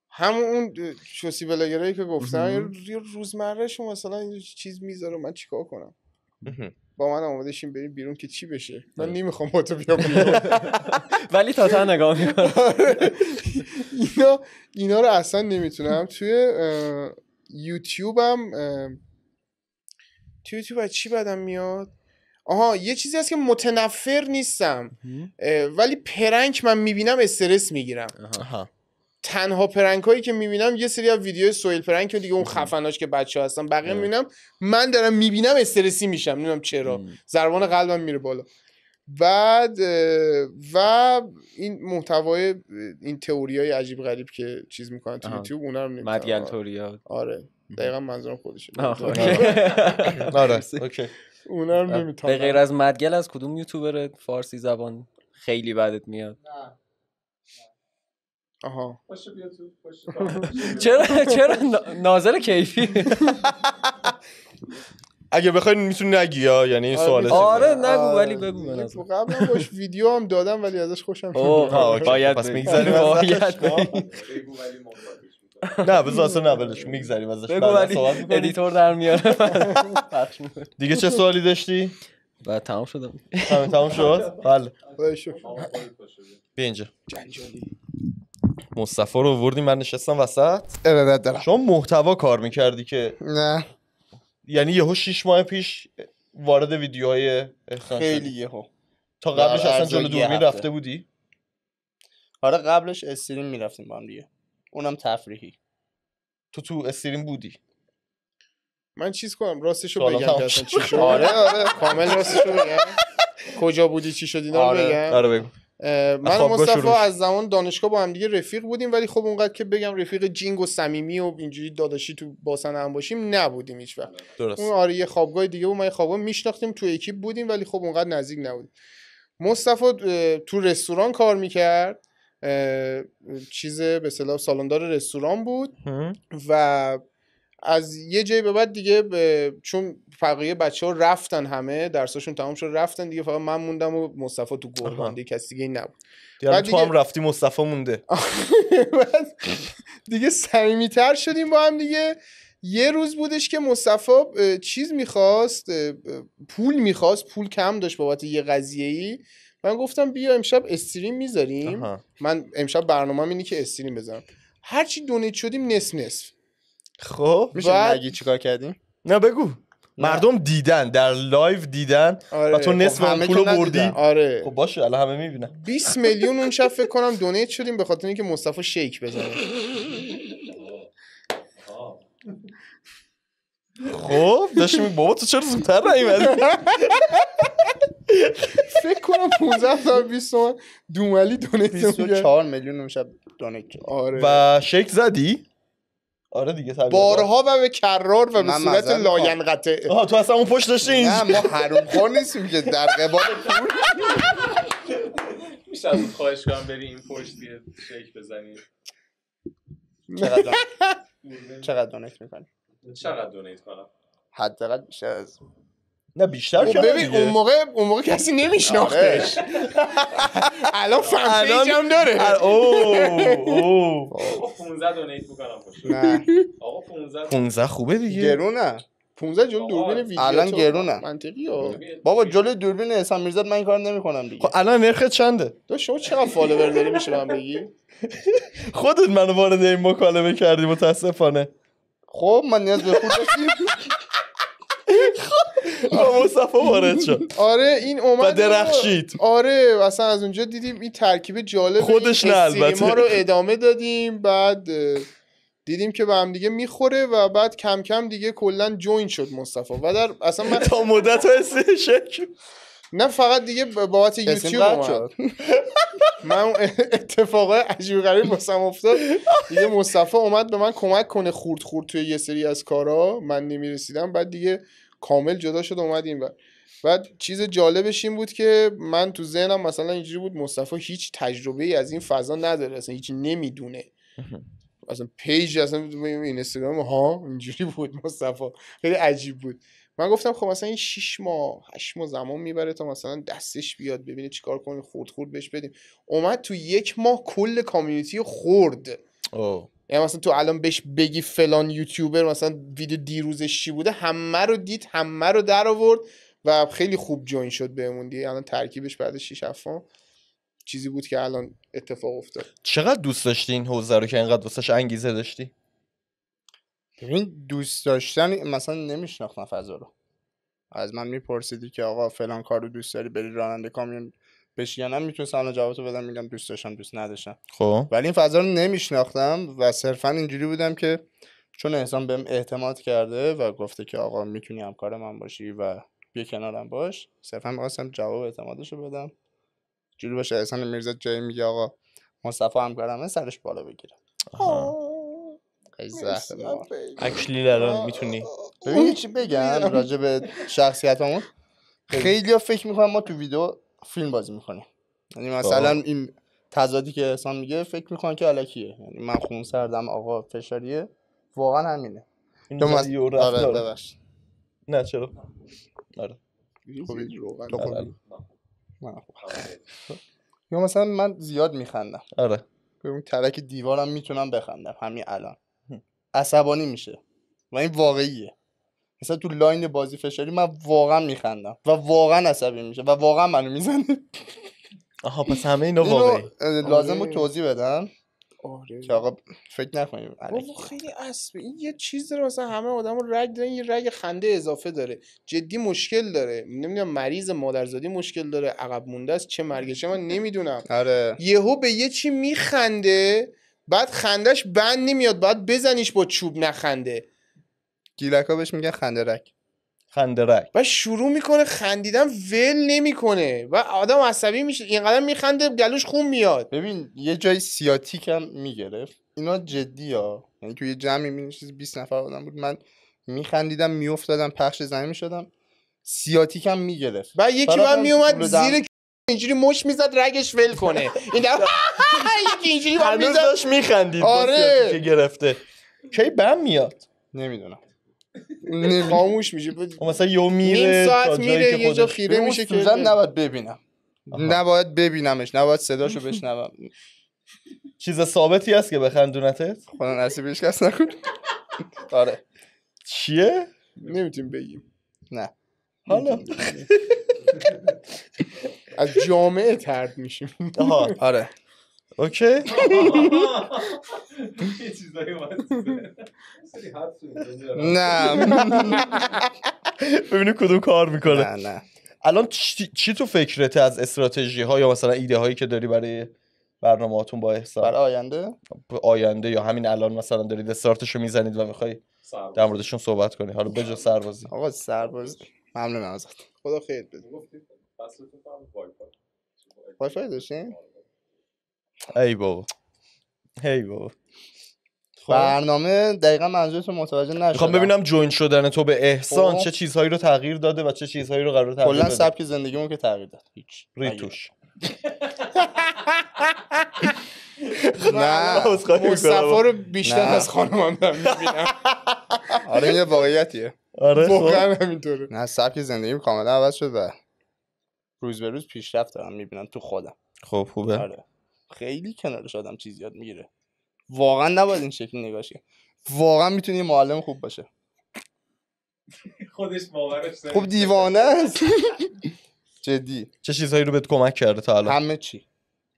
همون اون شوسی بلاگرایی که گفتم یه- روزمره شما مثلا یه چیز می‌ذاره من چیکار کنم؟ با من آماده شیم بریم بیرون که چی بشه؟ من نمی‌خوام با تو بیام ولی تا تا نگاه می‌کنم. اینا اینا رو اصلا نمی‌تونم. توی یوتیوبم توی یوتیوب از چی بدم میاد؟ آها یه چیزی هست که متنفر نیستم ولی پرنک من می‌بینم استرس می‌گیرم. آها. تنها پرنک هایی که می‌بینم یه سری از ویدیو سویل پرنک و دیگه اون خفناش که بچه هستن. بقیه می‌بینم من دارم می‌بینم استرسی میشم. نمی‌دونم چرا. ضربان قلبم میره بالا. بعد و این محتوای این تئوری های عجیب غریب که چیز می‌کنن تو. یوتیوب اونا رو نمی‌فهمم. مدگل توریا. آره. دقیقا منظورم خودشه. آره اوکی. اونا رو به نمی‌تونم غیر از مدگل از کدوم یوتیوبر فارسی زبان خیلی بدت میاد. آها. چرا چرا؟ نا- ناظر کیفی. اگه بخوای می‌تونی نگی یا یعنی این آره، سوال. آره نگو آره، ولی بگو نظر. قبلا باش ویدیو هم دادم ولی ازش خوشم نمیاد. باید پس بگی. می‌گذریم باید. نه بذار اصلا نولش. میگذریم ازش. بگو ولی. ادیتور در میاره. دیگه چه سوالی داشتی؟ بعد تمام شدم. همین تموم شد؟ بله. بیا اینجا. مصطفی رو آوردیم من نشستم وسط. ارادت دارم. شما محتوا کار می‌کردی که نه. یعنی یهو شیش ماه پیش وارد ویدیوهای احسان خیلی. یهو. تا قبلش در اصلا جلو دوربین. رفته بودی؟ آره قبلش استریم می‌رفتیم با هم دیگه. اونم تفریحی. تو تو استریم بودی؟ من چیز کنم راستشو بگم که اصلا. چی شد؟ آره آره کامل راستشو بگم. کجا بودی چی شد اینا رو آره، بگم. آره بگو. من و مصطفی. از زمان دانشگاه با هم دیگه رفیق بودیم ولی خب اونقدر که بگم رفیق جینگ و صمیمی و اینجوری داداشی تو باسن هم باشیم نبودیم هیچ وقت درست اون آره یه خوابگاه دیگه بود ما یه خوابگاه میشناختیم تو اکیپ بودیم ولی خب اونقدر نزدیک نبودیم مصطفی تو رستوران کار می‌کرد چیز به اصطلاح سالندار رستوران بود. و از یه جایی به بعد دیگه به- چون بقیه بچه ها رفتن همه درساشون تمام شد رفتن دیگه فقط من موندم و مصطفی تو دیگه کسی دیگه نبود. بعد تو هم دیگه- رفتی مصطفی مونده. دیگه صمیمیتر شدیم با هم دیگه. یه روز بودش که مصطفی چیز می‌خواست پول می‌خواست پول کم داشت بابت یه قضیه ای من گفتم بیا امشب stream می‌ذاریم. من امشب برنامه اینه که stream بزنم هرچی donate شدیم نصف نصف. خب میشه بعد- نگی چیکار کردیم؟ نه بگو. مردم دیدن در live دیدن آره. و تو نصف خب اون همه پولو. بردی. آره. خب باشه الان همه می‌بینن. 20 میلیون اون شب فکر کنم donate شدیم به خاطر اینکه مصطفی شیک بزنه. خب داشتی می بابا تو چرا زودتر نیومدی؟ فکر کنم 15 تا 20 تومن دوملی دونیت میگه. 24 میلیون اون شب دونیت آره. و شیک زدی؟ آره دیگه طبیعتا. بارها و به کرار و به صورت می‌خوام. لاینقطع. آها تو اصلا اون پشت داشتی؟ نه اینجا ما حروم خور نیستیم که در قبال پول میشه از خواهش کنم بری این پشت شیک بزنی؟ چقدر دونیت؟ چقدر دونیت می‌کنی؟ چقدر دونیت کنم؟ حداقل بیشتر از نه بیشتر خب که نه ببین. اون موقع اون موقع کسی نمیشناختش. الان فن الان- پیج هم داره. ال- اوه اوه آقا 15 دونیت می‌کنم نه. آقا 15 15 خوبه دیگه. گرونه. 15 جلو دوربین ویدیو الان گرونه. منطقی ها بابا جلوی دوربین احسان میرزاد من این کار نمی‌کنم دیگه. خب الان نرخت چنده؟ تو شما چقدر فالوور داری؟ میشه من بگی؟ خودت منو وارد این مکالمه کردی متاسفانه. خب من نیاز به خود داشتیم با مصطفی وارد شد. آره این اومد و درخشید. آره اصلا از اونجا دیدیم این ترکیب جالب خودش نه البته. رو ادامه دادیم بعد دیدیم که به هم دیگه می‌خوره و بعد کم کم دیگه کلا جوین شد مصطفی. و در اصلا من تا مدت شک نه فقط دیگه بابت یوتیوب اومد. من اون اتفاقای عجیب غریب واسم افتاد. دیگه مصطفی اومد به من کمک کنه خورد خورد توی یه سری از کارا. من نمی‌رسیدم. بعد دیگه کامل جدا شد اومد این بر بعد چیز جالبش این بود که من تو ذهنم مثلا اینجوری بود مصطفی هیچ تجربه ای از این فضا نداره اصلا هیچ نمی‌دونه. اصلا پیج اصلا این اینستاگرام ها اینجوری بود مصطفی خیلی عجیب بود. من گفتم خب مثلا این 6 ماه 8 ماه زمان می‌بره تا مثلا دستش بیاد ببینه چیکار کنه خورد خورد بهش بدیم. اومد تو یک ماه کل کامیونیتی خورد. اوه. یعنی مثلا تو الان بهش بگی فلان یوتیوبر مثلا ویدیو دیروزش چی بوده همه رو دید همه رو در آورد و خیلی خوب جوین شد بهمون دیگه. الان ترکیبش بعد 6 7 ماه چیزی بود که الان اتفاق افتاد. چقدر دوست داشتی این حوزه رو که اینقدر واسش انگیزه داشتی؟ ببین دوست داشتن مثلا نمیشناختم فضا رو. از من میپرسیدی که آقا فلان کار رو دوست داری بری راننده کامیون بشی یا نه می‌تونستم الان جوابتو بدم میگم دوست داشتم دوست نداشتم. خب. ولی این فضا رو نمیشناختم و صرفا اینجوری بودم که چون احسان بهم اعتماد کرده و گفته که آقا می‌تونی همکار من باشی و بیا کنارم باش صرفا می‌خواستم جواب اعتمادش رو بدم. جوری باشه احسان میرزا جایی میگه آقا مصطفی همکارمه سرش بالا بگیره. اکچلی الان می‌تونی. ببین چی بگم راجع به شخصیتمون خیلی ها فکر می‌کنم ما تو ویدیو فیلم بازی می‌کنیم یعنی مثلا این تضادی که احسان میگه فکر می‌کنن که الکیه یعنی من خون سردم آقا فشاریه. واقعا همینه. این تو و آره نه چرا؟ آره. یا مثلا من زیاد میخندم. آره. به اون ترک دیوارم می‌تونم بخندم. همین الان. عصبانی میشه. و این واقعیه. مثلا تو line بازی فشاری من واقعا میخندم و واقعا عصبی میشه و واقعا منو می‌زنه. آها پس همه اینو واقعی. اه، لازم آره. بود توضیح بدم. آره. که آقا فکر نکنیم. بابا خیلی اسبه این یه چیز داره مثلا همه آدم رگ دارن یه رگ خنده اضافه داره. جدی مشکل داره. نمی‌دونم مریض مادرزادی مشکل داره. عقب مونده است چه مرگشه من نمی‌دونم. آره. یهو به یه چی میخنده بعد خندش بند نمیاد. باید بزنیش با چوب نخنده. گیلکا بهش میگن خندرک خندرک و شروع می‌کنه خندیدن ول نمی‌کنه. و آدم عصبی میشه. اینقدر میخنده گلوش خون میاد. ببین یه جای سیاتیک هم می‌گرفت. اینا جدی ها. یعنی توی یه جمعی می چیز 20 نفر آدم بود. من میخندیدم میافتادم پخش زمین می‌شدم. سیاتیک هم می‌گرفت. و یکی بعد من میومد زیر اینجوری مش می‌زد رگش ول کنه. این دفعه یکی اینجوری بعد هنوز می‌زد. داشت میخندید آره. که گرفته. کی بم میاد؟ نمی‌دونم. خاموش میشه. و مثلا یو میره نیم ساعت میره که یه جا خیره میشه که سوزن نباید ببینم. نباید ببینمش نباید صداشو بشنوم. چیز ثابتی هست که بخندونتت؟ خدا نصیبش کس نکن. آره. چیه؟ نمی‌تونیم بگیم. نه. حالا. از جامعه ترد میشیم. آره. اوکی؟ نه. ببینیم کدوم کار می‌کنه. نه نه. الان چی, تو فکرته از استراتژی ها یا مثلا ایده هایی که داری برای برنامه هاتون با احسان؟ برای آینده؟ آینده یا همین الان مثلا دارید استارتشو می‌زنید و می‌خوای در موردشون صحبت کنی. حالا بجا سربازی. آقا سرباز. ممنونم ازت. خدا خیر بده. وای فای داشتین؟ ای بابا. ای بابا. برنامه دقیقا منظورتون متوجه نشدم. می‌خوام ببینم جوین شدن تو به احسان خب. چه چیزهایی رو تغییر داده و چه چیزهایی رو قرار تغییر کلا بده. سبک زندگیمون که تغییر داد. هیچ. ریتوش. نه. مصطفی رو بیشتر. از خانمم دارم می‌بینم. آره این یه واقعیتیه. آره خب. واقعا همینطوره. نه سبک زندگیم کاملا عوض شد و روز به روز پیشرفت دارم می‌بینم تو خودم. خب خوبه. آره. خیلی کنارش آدم چیز یاد می‌گیره. واقعا نباید این شکلی نگاش کرد. واقعا می‌تونی یه معلم خوب باشه. خودش باورش خب دیوانه است. جدی. چه چیزهایی رو بهت کمک کرده تا الان؟ همه چی.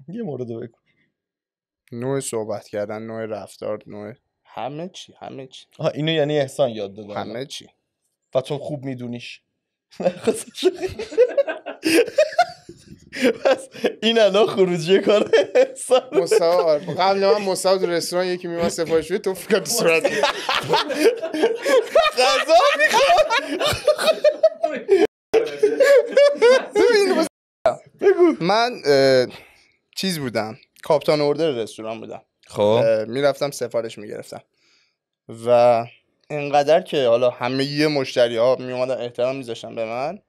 یه مورد بگو. نوع صحبت کردن نوع رفتار نوع همه چی همه چی. آها اینو یعنی احسان یاد داده. همه چی. و تو خوب میدونیش. پس این الان خروجی کار مستعار قبل من مستعار تو رستوران یکی میومد سفارش بده تو فکر تو صورت غذا من اه، چیز بودم. کاپتان اوردر رستوران بودم. خب. می‌رفتم سفارش می‌گرفتم. و انقدر که حالا همه یه مشتری ها میومدن احترام میذاشتن به من.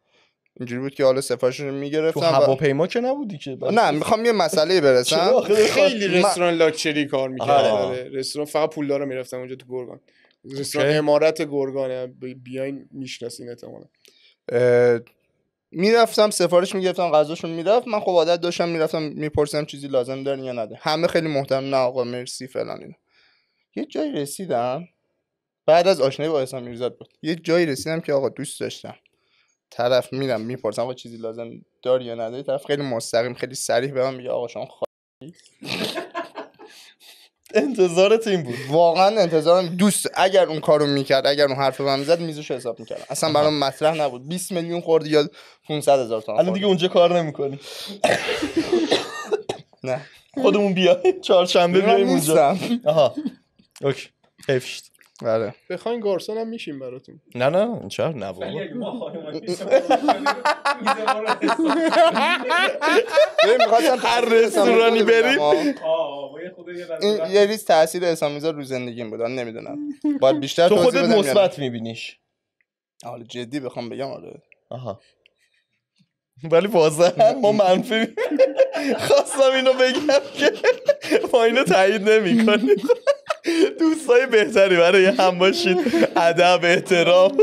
اینجوری بود که حالا سفارش رو تو می‌گرفتم و... هواپیما که نبودی که؟ نه می‌خوام یه مسئله برسم. خیلی رستوران لاکچری کار می‌کرد آره. رستوران فقط پولدارا می‌رفتن اونجا تو گرگان. رستوران. امارت گرگانه. ب- بیاین می‌شناسین احتمالاً. اه، می‌رفتم سفارش می‌گرفتم غذاشون می‌رفت. من خب عادت داشتم می‌رفتم می‌پرسم چیزی لازم دارین یا نده. همه خیلی محترم نه آقا مرسی فلان اینا. یه جایی رسیدم بعد از آشنایی با احسان میرزاد بود. یه جایی رسیدم که آقا دوست داشتم. طرف میرم می‌پرسم آقا چیزی لازم داری یا نداری؟ طرف خیلی مستقیم خیلی صریح به من میگه آقا شما خ... انتظارت این بود. واقعا انتظارم دوست اگر اون کارو می‌کرد اگر اون حرف من می‌زد میزوش حساب می‌کردم. اصلا برام مطرح نبود. 20 میلیون خوردی یا 500 هزار تومان الان دیگه اونجا کار نمی‌کنی. نه. خودمون بیایم چهارشنبه بیایم اونجا. آها. اوکی. حیف شد. آره بخواین گارسون هم میشیم براتون. نه نه چرا نه بابا ببین می‌خواستم هر رستورانی بریم. این یه ریز تاثیر اسامیزا رو زندگیم بود نمی‌دونم. باید بیشتر تو خودت. مثبت میبینیش. حالا جدی بخوام بگم آره. آها. ولی واضحا ما منفی می‌بینیم. خواستم اینو بگم که ما اینو تایید نمی کنیم دوستای بهتری برای هم باشید ادب احترام.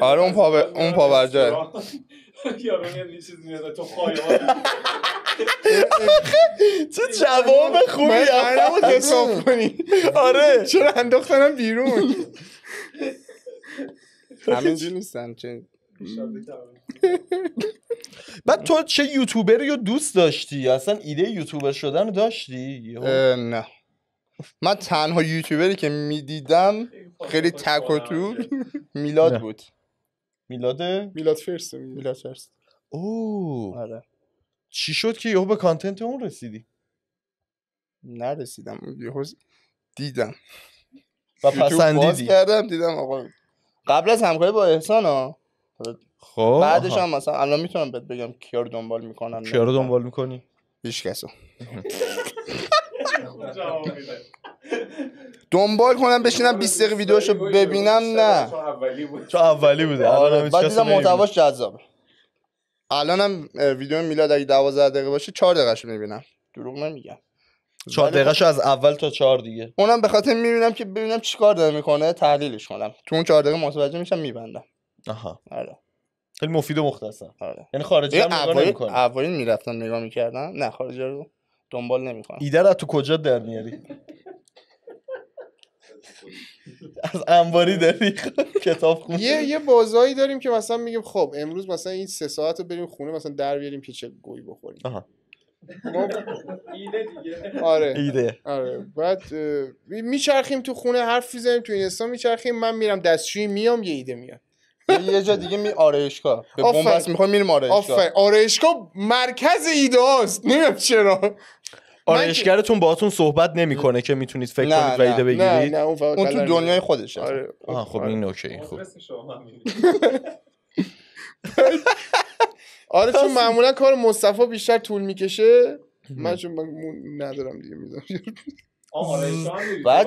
آره اون پا اون پا بر جای. چه جواب خوبی من هم. قرارم حساب کنی. آره. چرا انداختنم بیرون؟ همینجوری نیستن چه بعد تو چه یوتیوبری رو دوست داشتی؟ اصلا ایده یوتیوبر شدن رو داشتی؟ نه. من تنها یوتیوبری که می‌دیدم خیلی تک و تو میلاد. بود. میلاد میلاد فرست میلاد میلاد فرست. اوه. آره. چی شد که یهو به کانتنت اون رسیدی؟ نرسیدم. یهو دیدم. و پسندیدی. کردم دیدم آقا. قبل از همکاری با احسان ها. خب بعدش. هم مثلا الان می‌تونم بهت بگم کیا رو دنبال می‌کنم کیا رو دنبال می‌کنی؟ هیچ کسو. دنبال کنم بشینم 20 دقیقه ویدیوشو ببینم نه. چون اولی بوده. آره بعد دیدم. محتواش جذابه. الانم ویدیو میلاد اگه 12 دقیقه باشه 4 دقیقهشو می‌بینم. دروغ نمیگم. چهار دقیقهشو از اول تا چهار دیگه. اونم به خاطر می‌بینم که ببینم چیکار داره می‌کنه تحلیلش کنم. تو اون 4 دقیقه متوجه میشم میبندم. آها. آره. خیلی مفید و مختصر. آره. یعنی خارجی هم نگاه اوایل نمی‌کنی. اوایل می‌رفتم نگاه می‌کردم. نه خارجی رو دنبال نمی‌کنم. ایده رو تو کجا در میاری؟ از انباری داری کتاب خون یه یه بازایی داریم که مثلا میگیم خب امروز مثلا این سه ساعت رو بریم خونه مثلا در بیاریم که چه گویی بخوریم. آها. ما آره. ایده. آره. بعد میچرخیم تو خونه حرف می‌زنیم تو اینستا میچرخیم من میرم دستشویی میام یه ایده میاد. یه جا دیگه می آرایشگاه. به. بنبست می‌خوام میریم آرایشگاه. آرایشگاه مرکز ایده هاست. نمی‌دونم چرا. آرایشگرتون باهاتون صحبت نمی‌کنه که می‌تونید فکر نه، کنید و ایده نه، نه بگیرید. نه اون فقط اون تو دنیای. خودشه. آره. آه خب این اوکی خوب آره چون معمولا کار مصطفی بیشتر طول می‌کشه. من چون من مون ندارم دیگه می‌دونم. بعد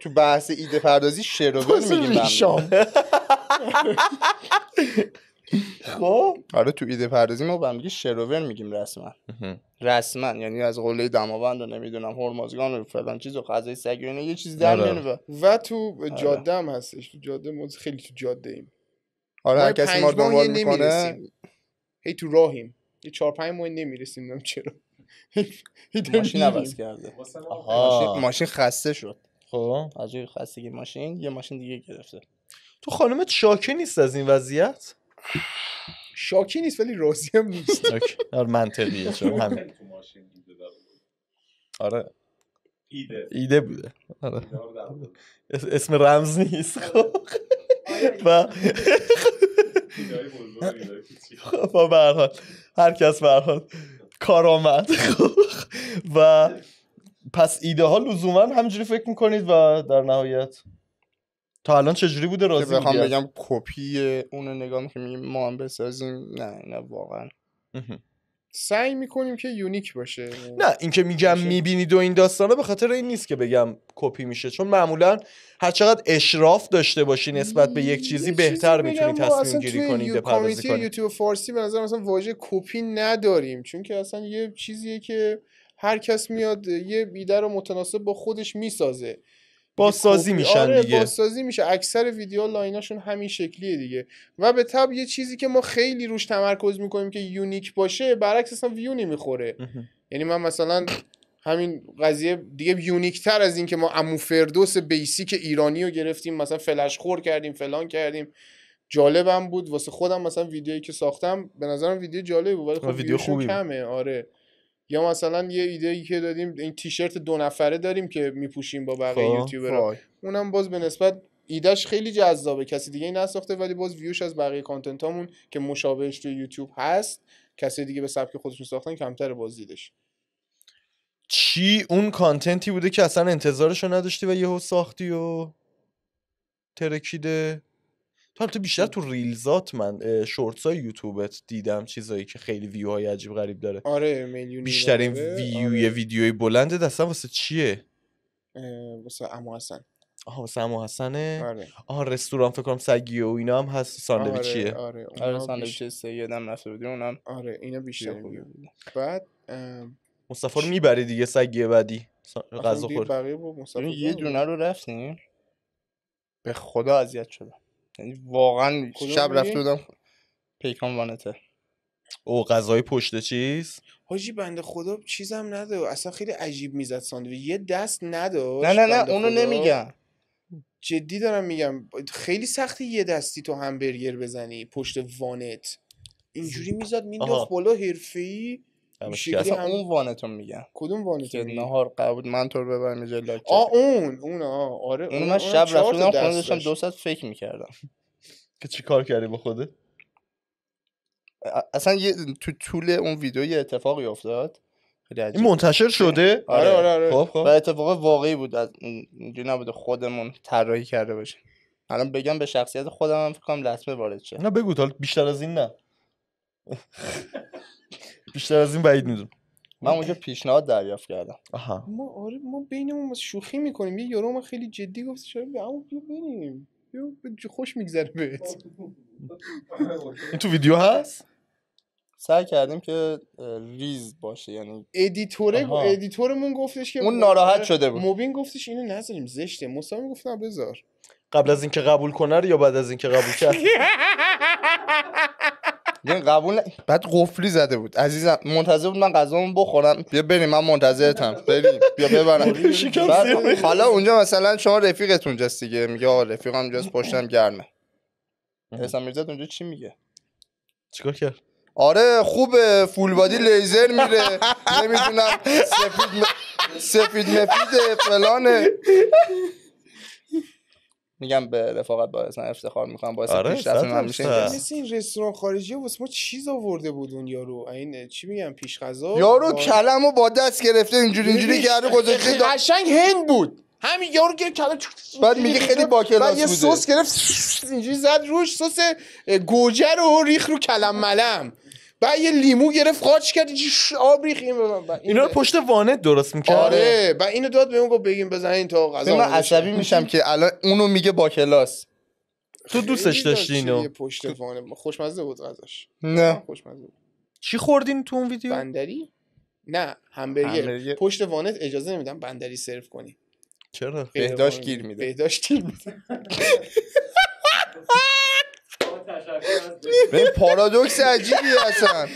تو بحث ایده پردازی شروور میگیم به هم دیگه. ریشام خب. آره تو ایده پردازی ما به هم شروور میگیم رسما. رسما. یعنی از قله دماوند و نمی‌دونم هرمزگان و فلان چیز و غذای سگ یه چیز در آره. میونه و و تو جاده هم هستش. تو جاده ما خیلی تو جاده ایم. آره هر کسی ما دنبال می‌کنه. هی تو راهیم. یه چهار پنج ماه نمی‌رسیم. نمی‌دونم چرا. ماشین. عوض کرده. ماشین, آها. ماشین خسته شد. خب. از خستگی ماشین. یه ماشین دیگه گرفته. تو خانمت شاکه نیست از این وضعیت؟ شاکی نیست ولی راضی هم نیست. آره منطقیه چون همین. آره. ایده. بوده. آره. اس- اسم رمز نیست. خب. و خب و به هر حال. هر کس به هر حال کارآمد. خب. و پس ایده ها لزوما همینجوری فکر می‌کنید و در نهایت تا الان چجوری بوده راضی بخوام بگم کپی اونو نگاه می‌کنیم ما هم بسازیم. نه نه واقعا. سعی می‌کنیم که unique باشه. نه این که میگم. می‌بینید و این داستانه به خاطر این نیست که بگم کپی میشه. چون معمولا هر چقدر اشراف داشته باشی نسبت به یک چیزی بهتر می‌تونی تصمیم گیری توی کنی یوتیوب فارسی به نظر مثلا واژه کپی نداریم. چون که اصلا یه چیزیه که هر کس میاد یه ایده رو متناسب با خودش می‌سازه. بازسازی کپی- میشن آره دیگه. بازسازی میشه. اکثر ویدیو line اشون همین شکلیه دیگه. و به تب یه چیزی که ما خیلی روش تمرکز می‌کنیم که unique باشه برعکس اصلا ویو نمی‌خوره. یعنی من مثلا همین قضیه دیگه unique تر از این که ما عمو فردوس Beast ایرانی رو گرفتیم مثلا فلش خور کردیم فلان کردیم. جالبم بود. واسه خودم مثلا ویدیویی که ساختم به نظرم ویدیو جالبی بود ولی خب ویدیو خوبی. کمه. آره. یا مثلا یه ایده که دادیم این تیشرت دو نفره داریم که میپوشیم با بقیه خب، یوتیوبرها. وای. اونم باز به نسبت ایدهش خیلی جذابه. کسی دیگه این نساخته ولی باز ویوش از بقیه content هامون که مشابهش توی یوتیوب هست کسی دیگه به سبک خودشون ساختن کمتر باز دیدش چی؟ اون کانتنتی بوده که اصلا انتظارشو نداشتی و یهو ساختی و ترکیده؟ تو البته بیشتر تو ریلزات من شورتس های یوتیوبت دیدم چیزایی که خیلی ویو های عجیب غریب داره. آره میلیونی بیشترین. ویوی آره. ویدیوی بلنده اصلا واسه چیه؟ واسه امو حسن. آها واسه امو حسنه؟ آره. آها رستوران فکر کنم سگی و اینا هم هست. ساندویچیه. آره آره آره ساندویچ بیش- سیدم رفته بودیم اونم آره اینا بیشتر خوبی ویو. بود. بعد ام، مصطفی رو می‌بری دیگه سگی بعدی. غذا خور یه دونه رو رفتیم. به خدا اذیت شدم. یعنی واقعا شب؟ رفته بودم پیکان وانته. او غذای پشت چیز؟ حاجی بنده خدا چیزم نداره اصلا خیلی عجیب می‌زد ساندویچ. یه دست نداشت نه نه نه اونو. نمیگم. جدی دارم میگم. خیلی سختی یه دستی تو همبرگر بزنی پشت وانت. اینجوری می‌زد. مینداخت بالا حرفه‌ای. شکلی گرم. اصلا هم- اون وانتو میگم کدوم وانت که؟ نهار بود من تو رو ببرم یه لاک آ اون اون آره اون من شب بودم خونه داشتم داشت. دو ساعت فکر می‌کردم. که چی کار کردی با خودت؟ اصلا یه تو طول اون ویدیو یه اتفاقی افتاد. این منتشر شده؟ آره آره آره خب و خب اتفاق واقعی بود. از اینجوری نبوده خودمون طراحی کرده باشیم. الان بگم به شخصیت خودم هم فکر کنم لطمه وارد شه. نه بگو تا بیشتر از این نه. بیشتر از این بعید می‌دونم. من اونجا پیشنهاد دریافت کردم. آها. ما آره ما بینمون شوخی می‌کنیم. یه یارو ما خیلی جدی گفت چرا؟ بیا عمو بیا بریم بیا خوش میگذره بهت. این تو ویدیو هست؟ سعی کردیم که ریز باشه یعنی editor ه. editor مون گفتش که اون ناراحت آره، شده بود. موبین گفتش اینو نذاریم زشته. مصطفی گفت نه بذار. قبل از اینکه قبول کنه یا بعد از اینکه قبول کرد؟ قبول. بعد قفلی زده بود. عزیزم منتظر بود من غذامو بخورم. بیا بریم من منتظرتم. بریم. بیا ببرم. بعد. حالا اونجا مثلا شما رفیقت اونجاست دیگه. میگه آقا رفیقم اونجاست پشتم گرمه. حسام میرزا اونجا چی میگه؟ چیکار کرد؟ آره خوبه فول بادی لیزر میره. نمی‌دونم سفید م... سفید مفیده فلانه. میگم به رفاقت با اصلا افتخار می‌کنم باعث آره، پیشرفت صد من میشه درصد. این مثل این رستوران خارجی واسه ما چیز آورده بود اون یارو؟ این چی میگم پیش غذا یارو با- کلمو با دست گرفته اینجوری اینجوری کرده گذاشته قشنگ هند بود. همین یارو گرفت کلم بعد میگه خیلی با کلاس بعد یه بوده. سس گرفت اینجوری زد روش سس گوجه رو ریخ رو کلم ملم بعد یه لیمو گرفت قاچ کرد ش- آب ریخ این به من. بعد این اینا رو پشت وانت درست می‌کرد آره بعد اینو داد بهمون گفت بگیم بزنین تا غذا من. عصبی میشم که الان اونو میگه با کلاس. تو دوستش داشتی داشت اینو پشت وانه. خوشمزه بود غذاش. نه. خوشمزه بود. چی خوردین تو اون ویدیو؟ بندری؟ نه همبرگر. همبرگر. پشت وانت اجازه نمیدم بندری سرو کنی. چرا؟ بهداشت گیر میده. بهداشت گیر میده. ببین پارادوکس عجیبی اصلا.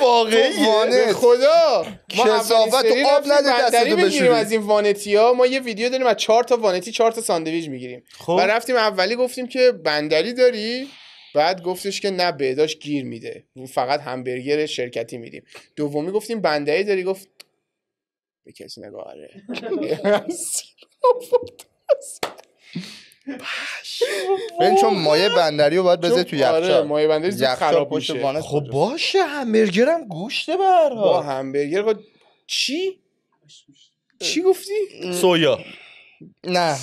واقعی تو وانت. به خدا. ما کثافت اولین سری و آب نده دستتو بندری بگیریم بشوری. از این وانتی ها ما یه ویدیو داریم از چهار تا وانتی چهار تا ساندویچ می‌گیریم. خب. و رفتیم اولی گفتیم که بندری داری؟ بعد گفتش که نه بهداشت گیر میده. فقط همبرگر شرکتی میدیم. دومی گفتیم بندری داری؟ گفت به کسی نگاه آره ببین چون مایه بندری رو باید بذاری تو آره یخچال مایه بندری خراب میشه. خب؟ باشه همبرگرم گوشته با برها. همبرگر خود چی؟ چی گفتی؟ سویا. نه.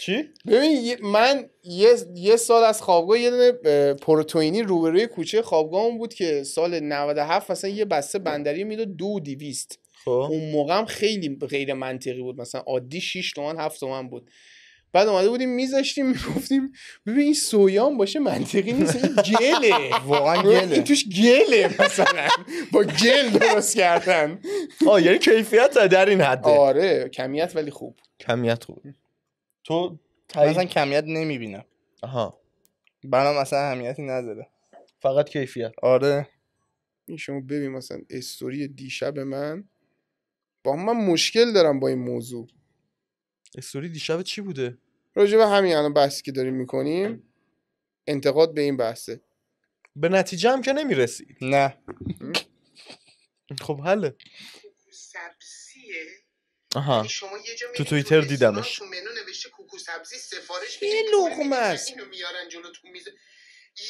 چی؟ ببین یه- من یه, یه سال از خوابگاه یه دونه پروتئینی روبروی کوچه خوابگاهمون بود که سال 97 مثلا یه بسته بندری می‌داد دو دیویست خب. اون موقع هم خیلی غیر منطقی بود. مثلا عادی 6 تومن 7 تومن بود. بعد اومده بودیم میذاشتیم می‌گفتیم ببین این سویا هم باشه منطقی نیست این گله. واقعا این گله. توش گله مثلا. با گل درست کردن. آه یعنی کیفیت در این حده. آره کمیت ولی خوب. کمیت خوب. تو تایید کمیت نمی‌بینم. آها. برام اصلا اهمیتی نداره. فقط کیفیت. آره. این شما ببین مثلا استوری دیشب من با من مشکل دارم با این موضوع. استوری دیشب چی بوده؟ راجع به همین الان بحثی که داریم می‌کنیم انتقاد به این بحثه. به نتیجه هم که نمی‌رسی. نه. خب حله. سبزیه. آها. یعنی شما یه جا تو توییتر دیدمش. تو منو نوشته کوکو سبزی سفارش یه میدین، پول لقمه است. اینو میارن جلوتون میزه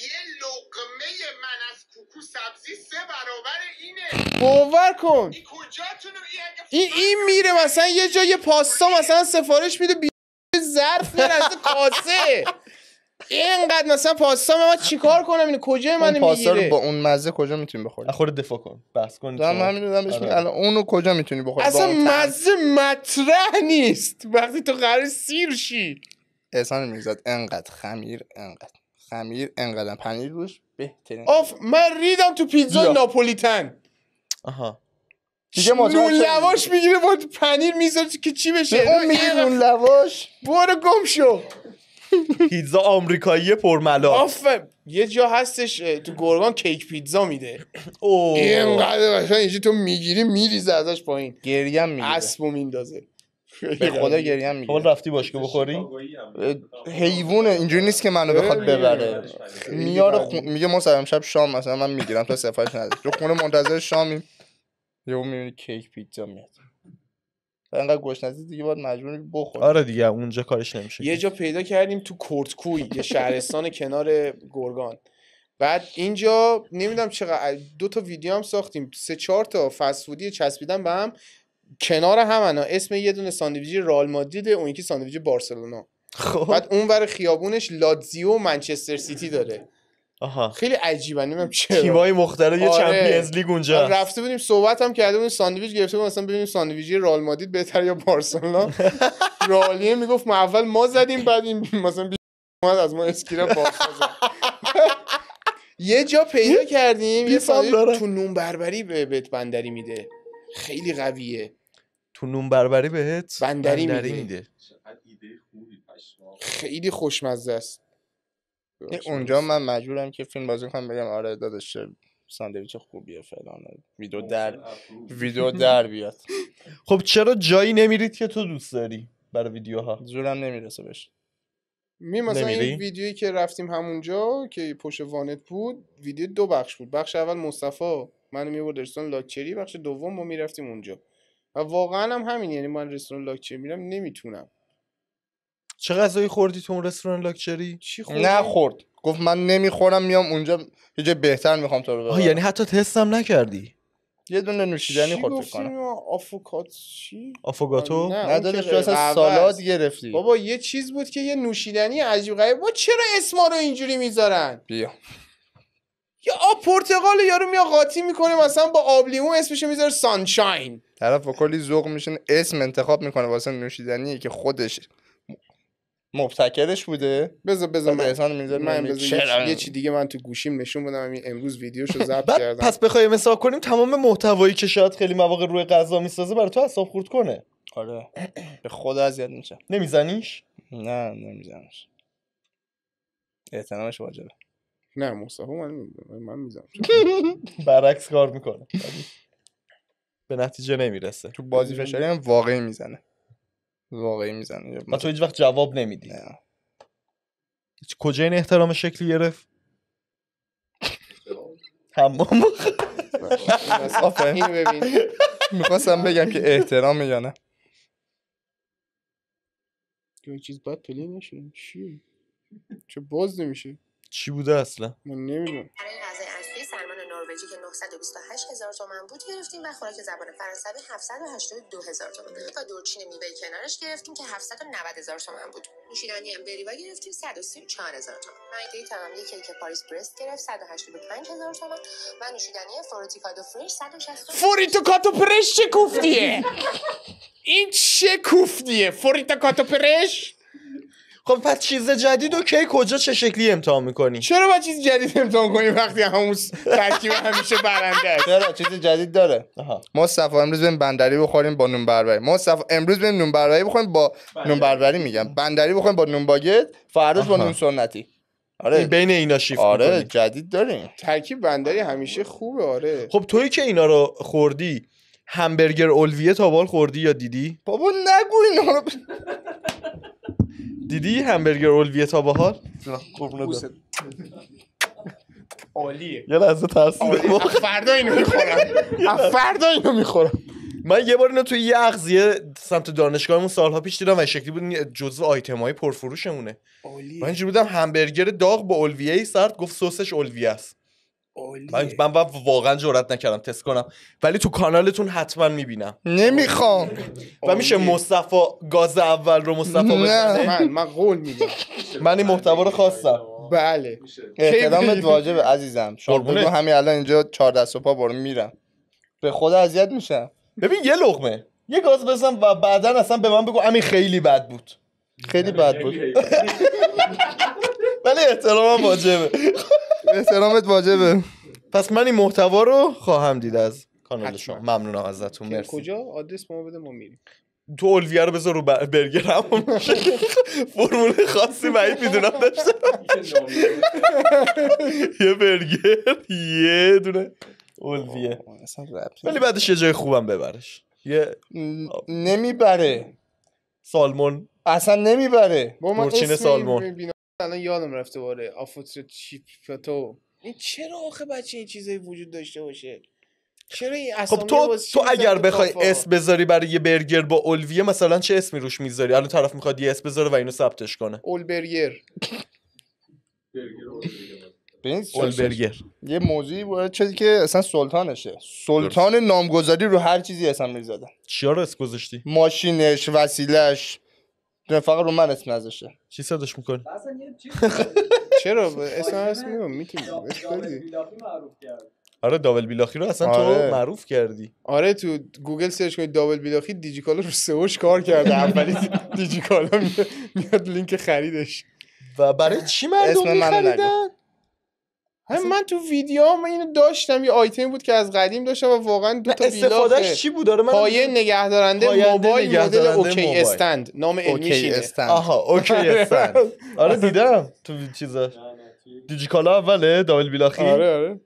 یه لقمه من از کوکو سبزی سه برابر اینه. باور کن. این کجاتونو این این این میره مثلا یه جا یه پاستا مثلا سفارش میده بی ظرف میاره از کاسه اینقدر مثلا پاستا من چیکار کنم؟ اینو کجای اون منو پاستا رو می‌گیره؟ با اون مزه کجا می‌تونی بخوری خود دفاع کن. بحث کن دارم شما. همین بهش آره. میگم. الان اونو کجا می‌تونی بخوری؟ اصلا. مزه مطرح نیست. وقتی تو قرار سیر شی. احسان میرزاد انقدر خمیر انقدر خمیر انقدر پنیر روش بهترین آف من ریدم تو پیتزا. ناپولیتن. آها. دیگه نون؟ لواش می‌گیره با پنیر می‌ذاره که چی بشه؟ اون اینقدر- اون لواش برو گم شو. پیتزا آمریکایی پرملا آف یه جا هستش تو گرگان کیک پیتزا میده. اوه. اینقدر قشنگ اینجا تو می‌گیری میریزه ازش پایین. گریم می‌گیره. اسبو میندازه. به خدا گریم حال می‌گیره رفتی باشگاه بخوری؟ حیوونه اینجوری نیست که منو بخواد. ببره. میاره. خون... میگه ما سر امشب شام مثلا من می‌گیرم تو سفارش نده تو خونه منتظر شامیم یهو می‌بینی کیک پیتزا میاد. و اینقدر گشنسی دیگه باید مجبوری بخوری. آره دیگه اونجا کارش نمیشه یه جا پیدا کردیم تو کورتکوی یه شهرستان کنار گرگان. بعد اینجا نمی‌دونم چقدر دو تا ویدیو هم ساختیم. سه چهار تا فست فودی چسبیدن به هم. کنار هم اسم یه دونه ساندویچ رئال مادریده اون یکی ساندویچ بارسلونا. خب. بعد اون ور خیابونش لاتزیو و منچستر سیتی داره. آها. خیلی عجیبه نمی‌دونم چرا. تیمای مختلف یه آره. Champions League اونجا. رفته بودیم صحبت هم کرده بودیم ساندویچ گرفته بودیم مثلا ببینیم ساندویچی رئال مادرید بهتر یا بارسلونا. رئالیه می‌گفت ما اول ما زدیم بعد این مثلا بی- اومد از ما اسکیره بارسا یه جا پیدا کردیم یه. ساندویچ تو نون بربری به بندری میده. خیلی قویه. تو نون بربری بهت بندری میده. خوبی پشمام. خیلی خوشمزه است. اونجا من مجبورم که فیلم بازی کنم بگم آره داداش چه ساندویچ خوبیه فلان. ویدیو در ویدیو در بیاد. خب چرا جایی نمیرید که تو دوست داری برای ویدیوها؟ زورم نمی‌رسه بهش. می مثلا نمیری؟ این ویدیویی که رفتیم همونجا که پشت وانت بود ویدیو دو بخش بود. بخش اول مصطفی منو می‌برد رستوران لاکچری. بخش دوم ما می‌رفتیم اونجا. و واقعا هم همین یعنی من رستوران لاکچری میرم نمی‌تونم. چه غذایی خوردی تو اون رستوران لاکچری؟ چی خوردی؟ نه خورد گفت من نمی‌خورم میام اونجا یه جای بهتر می‌خوام تو رو یعنی حتی تست هم نکردی؟ یه دونه نوشیدنی خورد فکر کنم؟ آفوکات چی؟ آفوگاتو نه، تو اصلا. سالاد گرفتی. بابا یه چیز بود که یه نوشیدنی عجیب غریب با چرا اسما رو اینجوری می‌ذارن؟ بیا. یا آب پرتقال یارو میاد قاطی می‌کنه مثلا با آب لیمو اسمشو می‌ذاره سانشاین. طرف با کلی ذوق میشن اسم انتخاب می‌کنه واسه نوشیدنی که خودش مبتکرش بوده. بذار بذار من احسان می‌ذاره من بذار یه, چی دیگه من تو گوشیم نشون بدم امروز ویدیوشو ضبط کردم. پس بخوای مثال کنیم تمام محتوایی که شاید خیلی مواقع روی غذا می‌سازه برای تو حساب خورد کنه. آره. به خدا اذیت میشه. نمیزنیش؟ نه نمیزنمش احترامش واجبه. نه مصطفی من نمی‌دونم. من می‌زنم برعکس کار می‌کنه. به نتیجه نمی‌رسه. تو بازی فشاری هم واقعی می‌زنه. واقعی می‌زنه. و تو هیچ وقت جواب نمیدی. کجا این احترام شکلی گرفت؟ حمام. می‌خواستم بگم که احترام یا نه. چیز بد play نشه چیه؟ چه باز نمیشه؟ چی بوده اصلا؟ من نمی‌دونم. برای غذای اصلی نروژی که 928 هزار تومن بود گرفتیم و خوراک زبان فرانسوی 782 هزار تومن و دورچین میوه کنارش گرفتیم که 790 هزار تومن بود. نوشیدنی هم بریوا گرفتیم 134 هزار تومن من تمام یک کیک پاریس برست گرفت 185 هزار تومن و نوشیدنی فروتیکادو fresh 160 فوریتو کاتو fresh چه کوفتیه؟ این چه کوفتیه؟ فوریتو کاتو پرش خب پس چیز جدید و کی کجا چه شکلی امتحان می‌کنی؟ چرا با چیز جدید امتحان کنیم وقتی همون ترکیب همیشه برنده است؟ چرا؟ چیز جدید داره. آها. مصطفی امروز بریم بندری بخوریم با نون بربری مصطفی امروز بریم نون بربری بخوریم با نون بربری میگم. بندری بخوریم با نون باگت فرداش با. نون سنتی. این آره بین اینا شیفت آره می‌کنی. جدید داریم. ترکیب بندری همیشه خوبه آره. خب تویی که اینا رو خوردی همبرگر اولویه تابال خوردی یا دیدی؟ بابا نگو اینا رو. دیدی همبرگر اولویه تا به حال؟ عالیه. یه لحظه ترسیدم. فردا اینو می‌خورم. فردا اینو می‌خورم. من یه بار اینو توی یه اغذیه سمت دانشگاهمون سالها پیش دیدم و شکلی بود این جزو آیتم های پرفروشمونه من اینجوری بودم همبرگر داغ با اولویه سرد گفت سسش اولویه است. من من با- واقعا جرئت نکردم تست کنم. ولی تو کانالتون حتما می‌بینم. نمی‌خوام. و میشه مصطفی گاز اول رو مصطفی نه. بزنه؟ من من قول میدم. من این محتوا رو خواستم. بله. احترامت واجبه عزیزم. شما همین الان اینجا چهار دست و پا برو میرم. به خدا اذیت میشم. ببین یه لقمه. یه گاز بزن و بعدا اصلا به من بگو همین خیلی بد بود. خیلی بد بود. ولی احترامم واجبه. احترامت واجبه. پس من این محتوا رو خواهم دید از کانال. شما. ممنونم ازتون. مرسی. کجا؟ آدرس ما بده ما میریم. تو اولویه رو بذار رو برگر همون. فرمول خاصی بعید می‌دونم داشته. یه برگر یه دونه اولویه. ولی بعدش یه جای خوبم ببرش. یه نمی‌بره. سالمون. اصلا نمی‌بره. اسم سالمون. الان یادم رفته باره آفوتر چیپتو این چرا آخه بچه این چیزایی وجود داشته باشه؟ چرا این خب تو تو اگر بخوای؟ اسم بذاری برای یه برگر با اولویه مثلا چه اسمی روش می‌ذاری؟ الان طرف می‌خواد یه اسم بذاره و اینو ثبتش کنه. اولبرگر ببین اول برگر. یه موضوعی باید چیزی که اصلا سلطانشه. سلطان نامگذاری رو هر چیزی اصلا می‌زدن. چیا رو اسم گذاشتی؟ ماشینش وسیلش فقط رو من اسم نذاشته. چی صداش می‌کنی؟ چرا؟ اسم اسم میگم می‌تونی آره دابل بیلاخی رو اصلا آره. تو معروف کردی. آره تو گوگل سرچ کنید دابل بیلاخی دیجیکالا رو SEO ش کار کرده. اولی دیجیکالا میاد- میاد لینک خریدش. و برای چی مردم میخریدن؟ همین من تو ویدیو من اینو داشتم یه آیتمی بود که از قدیم داشتم و واقعا دو تا استفادهش چی بود؟ داره من پایه نگهدارنده موبایل مدل okay موبایل. استند. نام علمیش اینه. استند. آها اوکی استند. آره دیدم تو چیزا دیجیکالا اوله دابل بیلاخی. آره آره.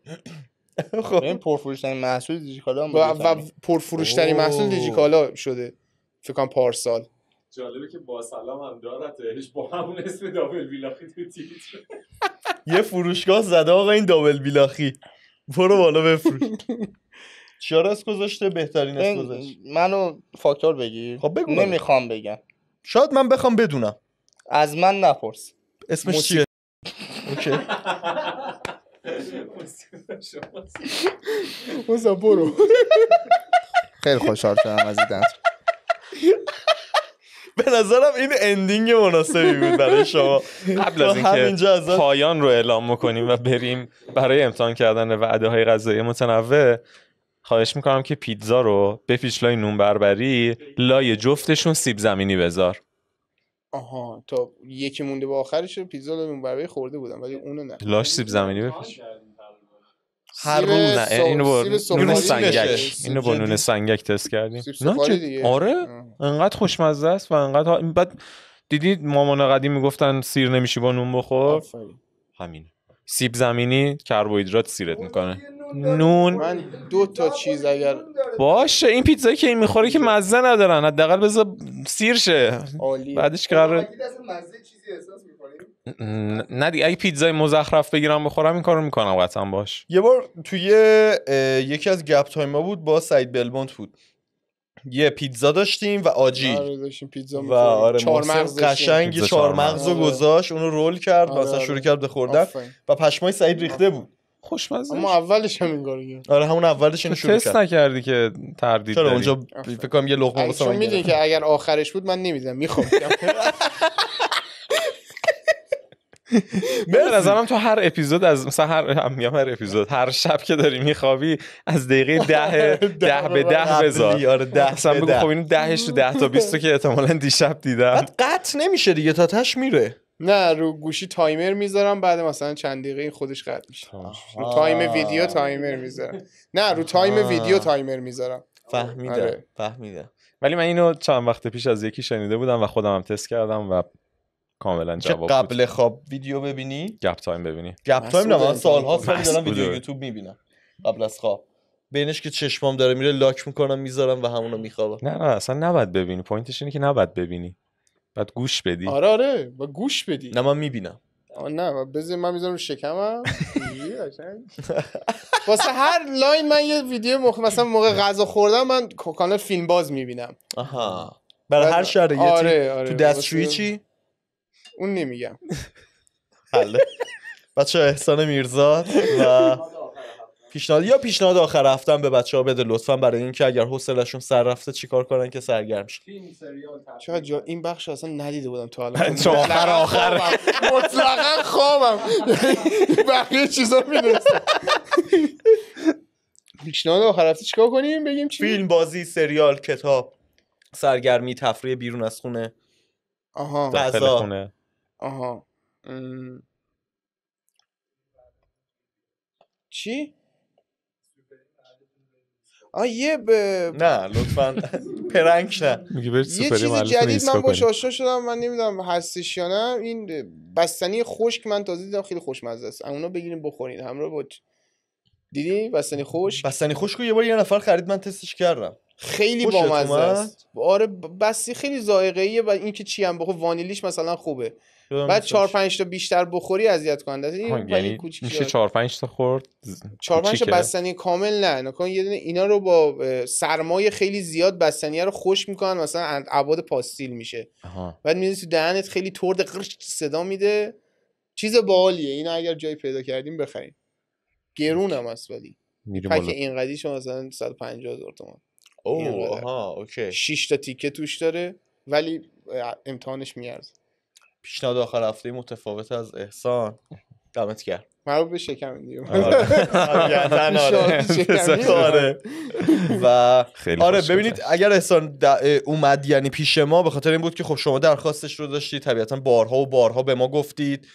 خب. این پرفروشترین محصول دیجیکالا هم و, و پرفروشترین. محصول دیجیکالا شده. فکر کنم پارسال. جالبه که با سلام هم دارتش با همون اسم دابل بیلاخی تو تیتر. یه فروشگاه زده آقا این دابل بیلاخی. برو بالا بفروش. چرا اسم گذاشته؟ بهترین اسم این گذاشت. منو فاکتور بگی خب بگو. نمی‌خوام بگم. شاید من بخوام بدونم. از من نپرس. اسمش چیه؟ okay. موسا برو. خیلی خوشحال شدم از دیدن به نظرم این ending مناسبی بود برای شما. قبل از اینکه پایان رو اعلام می‌کنیم و بریم برای امتحان کردن وعده های غذایی متنوع خواهش می‌کنم که پیتزا رو بپیچ لای نون بربری لای جفتشون سیب زمینی بذار. آها تا یکی مونده به آخرش رو پیتزا دادم برای خورده بودم ولی اونو نه. لاش سیب زمینی بپیچ. هر سیب روز نه سو- اینو با نون سنگک. اینو با نون سنگک تست کردیم. نه. آره. انقدر خوشمزه است و انقدر بعد دیدید مامان قدیم می‌گفتن سیر نمیشی با نون بخور. همین. سیب زمینی کربوهیدرات سیرت می‌کنه. نون من دو تا چیز اگر باشه این پیتزایی که این می‌خوره که مزه ندارن. حداقل بذار سیر شه. عالی بعدش که قراره ن- نه دیگه اگه پیتزای مزخرف بگیرم بخورم این کارو می‌کنم قطعا باش یه بار توی یکی از گپ تایما بود با سعید بلمونت بود یه پیتزا داشتیم و آجیل آره داشتیم پیتزا و آره چهار محسن مغز داشتیم. قشنگ پیتزا چهار چهار مغز رو. گذاشت اونو رول کرد آره، مثلا آره. شروع کرد به خوردن. و پشمای سعید ریخته بود خوشمزه اما اولش هم این کارو کرد آره همون اولش اینو شروع تست کرد نکردی که تردید چرا داری اونجا. فکر کنم یه لقمه واسه من می‌دونی. که اگر آخرش بود من نمی‌دونم می‌خوام به نظرم تو هر اپیزود از مثلا هر هم میگم هر اپیزود هر شب که داری میخوابی از دقیقه ده ده به ده بذار. آره ده به بگو. خب اینو دهش تو ده تا 20 که احتمالا دیشب دیدم. بعد قطع نمیشه دیگه تا تش میره. نه رو گوشی timer می‌ذارم بعد مثلا چند دقیقه این خودش قطع میشه. رو تایم ویدیو timer می‌ذارم. نه رو تایم. ویدیو timer می‌ذارم. فهمیدم آره. فهمیدم ولی من اینو چند وقت پیش از یکی شنیده بودم و خودم هم تست کردم و کاملا که جواب بود. قبل خواب ویدیو ببینی؟ گپ تایم ببینی. گپ تایم نه من سالها سالی دارم ویدیو. یوتیوب می‌بینم قبل از خواب. بینش که چشمام داره میره lock می‌کنم می‌ذارم و همونو میخوابم. نه نه اصلا نباید ببینی. point ش اینه که نباید ببینی. بعد گوش بدی. آره آره با گوش بدی. نه من می‌بینم. آه نه و بذار من می‌ذارم شکمم. واسه هر line من یه ویدیو مخ... مثلا موقع غذا خوردم من کانال فیلم باز می‌بینم. آها. برای هر شرایطی آره آره تو دستشویی چی؟ اون نمیگم. حله بچه احسان میرزاد و پیشنهاد یا پیشنهاد آخر هفتم به بچه ها بده لطفا برای اینکه اگر حوصلهشون سر رفته چیکار کنن که سرگرم شن. چقدر جا این بخش اصلا ندیده بودم تا الان. چون آخر آخر. مطلقا خوابم. بقیه چیزا می‌دونستم. پیشنهاد آخر هفته چیکار کنیم؟ بگیم چی؟ فیلم بازی سریال کتاب. سرگرمی تفریح بیرون از خونه. آها. غذا. آها. ام. چی؟ آه یه ب... نه لطفا. پرنک نه. برید یه چیز جدید من باش. آشنا شدم من نمی‌دونم هستش یا نه. این بستنی خشک من تازه دیدم خیلی خوشمزه است. اونا بگیریم بخورین. همراه با دیدی بستنی خشک؟ بستنی خشکو یه بار یه نفر خرید من تستش کردم. خیلی بامزه؟ است. آره بستی خیلی ذائقه ایه و اینکه چی هم بخور وانیلیش مثلا خوبه. بعد نیستش. چهار پنج تا بیشتر بخوری اذیت کننده. است. این یعنی میشه چهار پنج تا خورد؟ ز- چهار پنج تا کوچیکه. بستنی کامل نه. نکن یه دونه اینا رو با سرمایه خیلی زیاد بستنیه رو خوش می‌کنن مثلا ابعاد پاستیل میشه. آها. بعد می‌ذاری تو دهنت خیلی ترد قرش صدا میده. چیز باحالیه اینو اگر جایی پیدا کردیم بخریم. گرون هم هست ولی. میری پک بالا. اینقدیش مثلا 150 هزار تومان. اوه. آها اوکی. 6 تا تیکه توش داره ولی امتحانش میارزه. پیشنهاد آخر هفته متفاوت از احسان. دمت گرم. مربوط به شکم دیگه آره. آره. آره. و خیلی آره. ببینید اگر احسان اومد یعنی پیش ما به خاطر این بود که خب شما درخواستش رو داشتید طبیعتا بارها و بارها به ما گفتید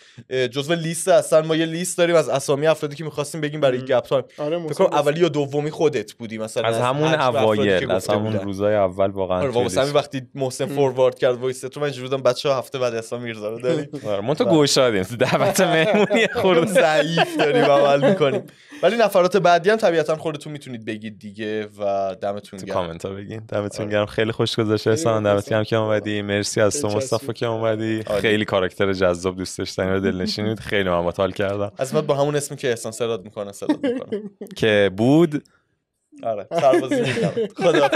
جزو لیست اصلا ما یه لیست داریم از اسامی افرادی که می‌خواستیم بگیم برای گپ تایم آره فکر اولی یا دومی خودت بودی مثلا از همون اوایل از همون. روزای اول واقعا آره. وقتی محسن forward کرد voice تو من بودم بچه ها هفته بعد احسان میرزاد رو داریم آره من تو گوشادیم تو دعوت مهمونی خورده ضعیف داریم عمل می‌کنیم ولی نفرات بعدی هم طبیعتا خودتون می‌تونید بگید دیگه و دمتون تو گرم. کامنت ها بگین. دمتون گرم. خیلی خوش گذشت احسان دمت گرم که اومدی. مرسی از تو. مصطفی که اومدی. خیلی کاراکتر جذاب دوست داشتنی و دلنشین بود خیلی من حال کردم. از بعد با همون اسمی که احسان صدات می‌کنه صدات می‌کنه. که بود. آره. سربازی می‌کنم خدا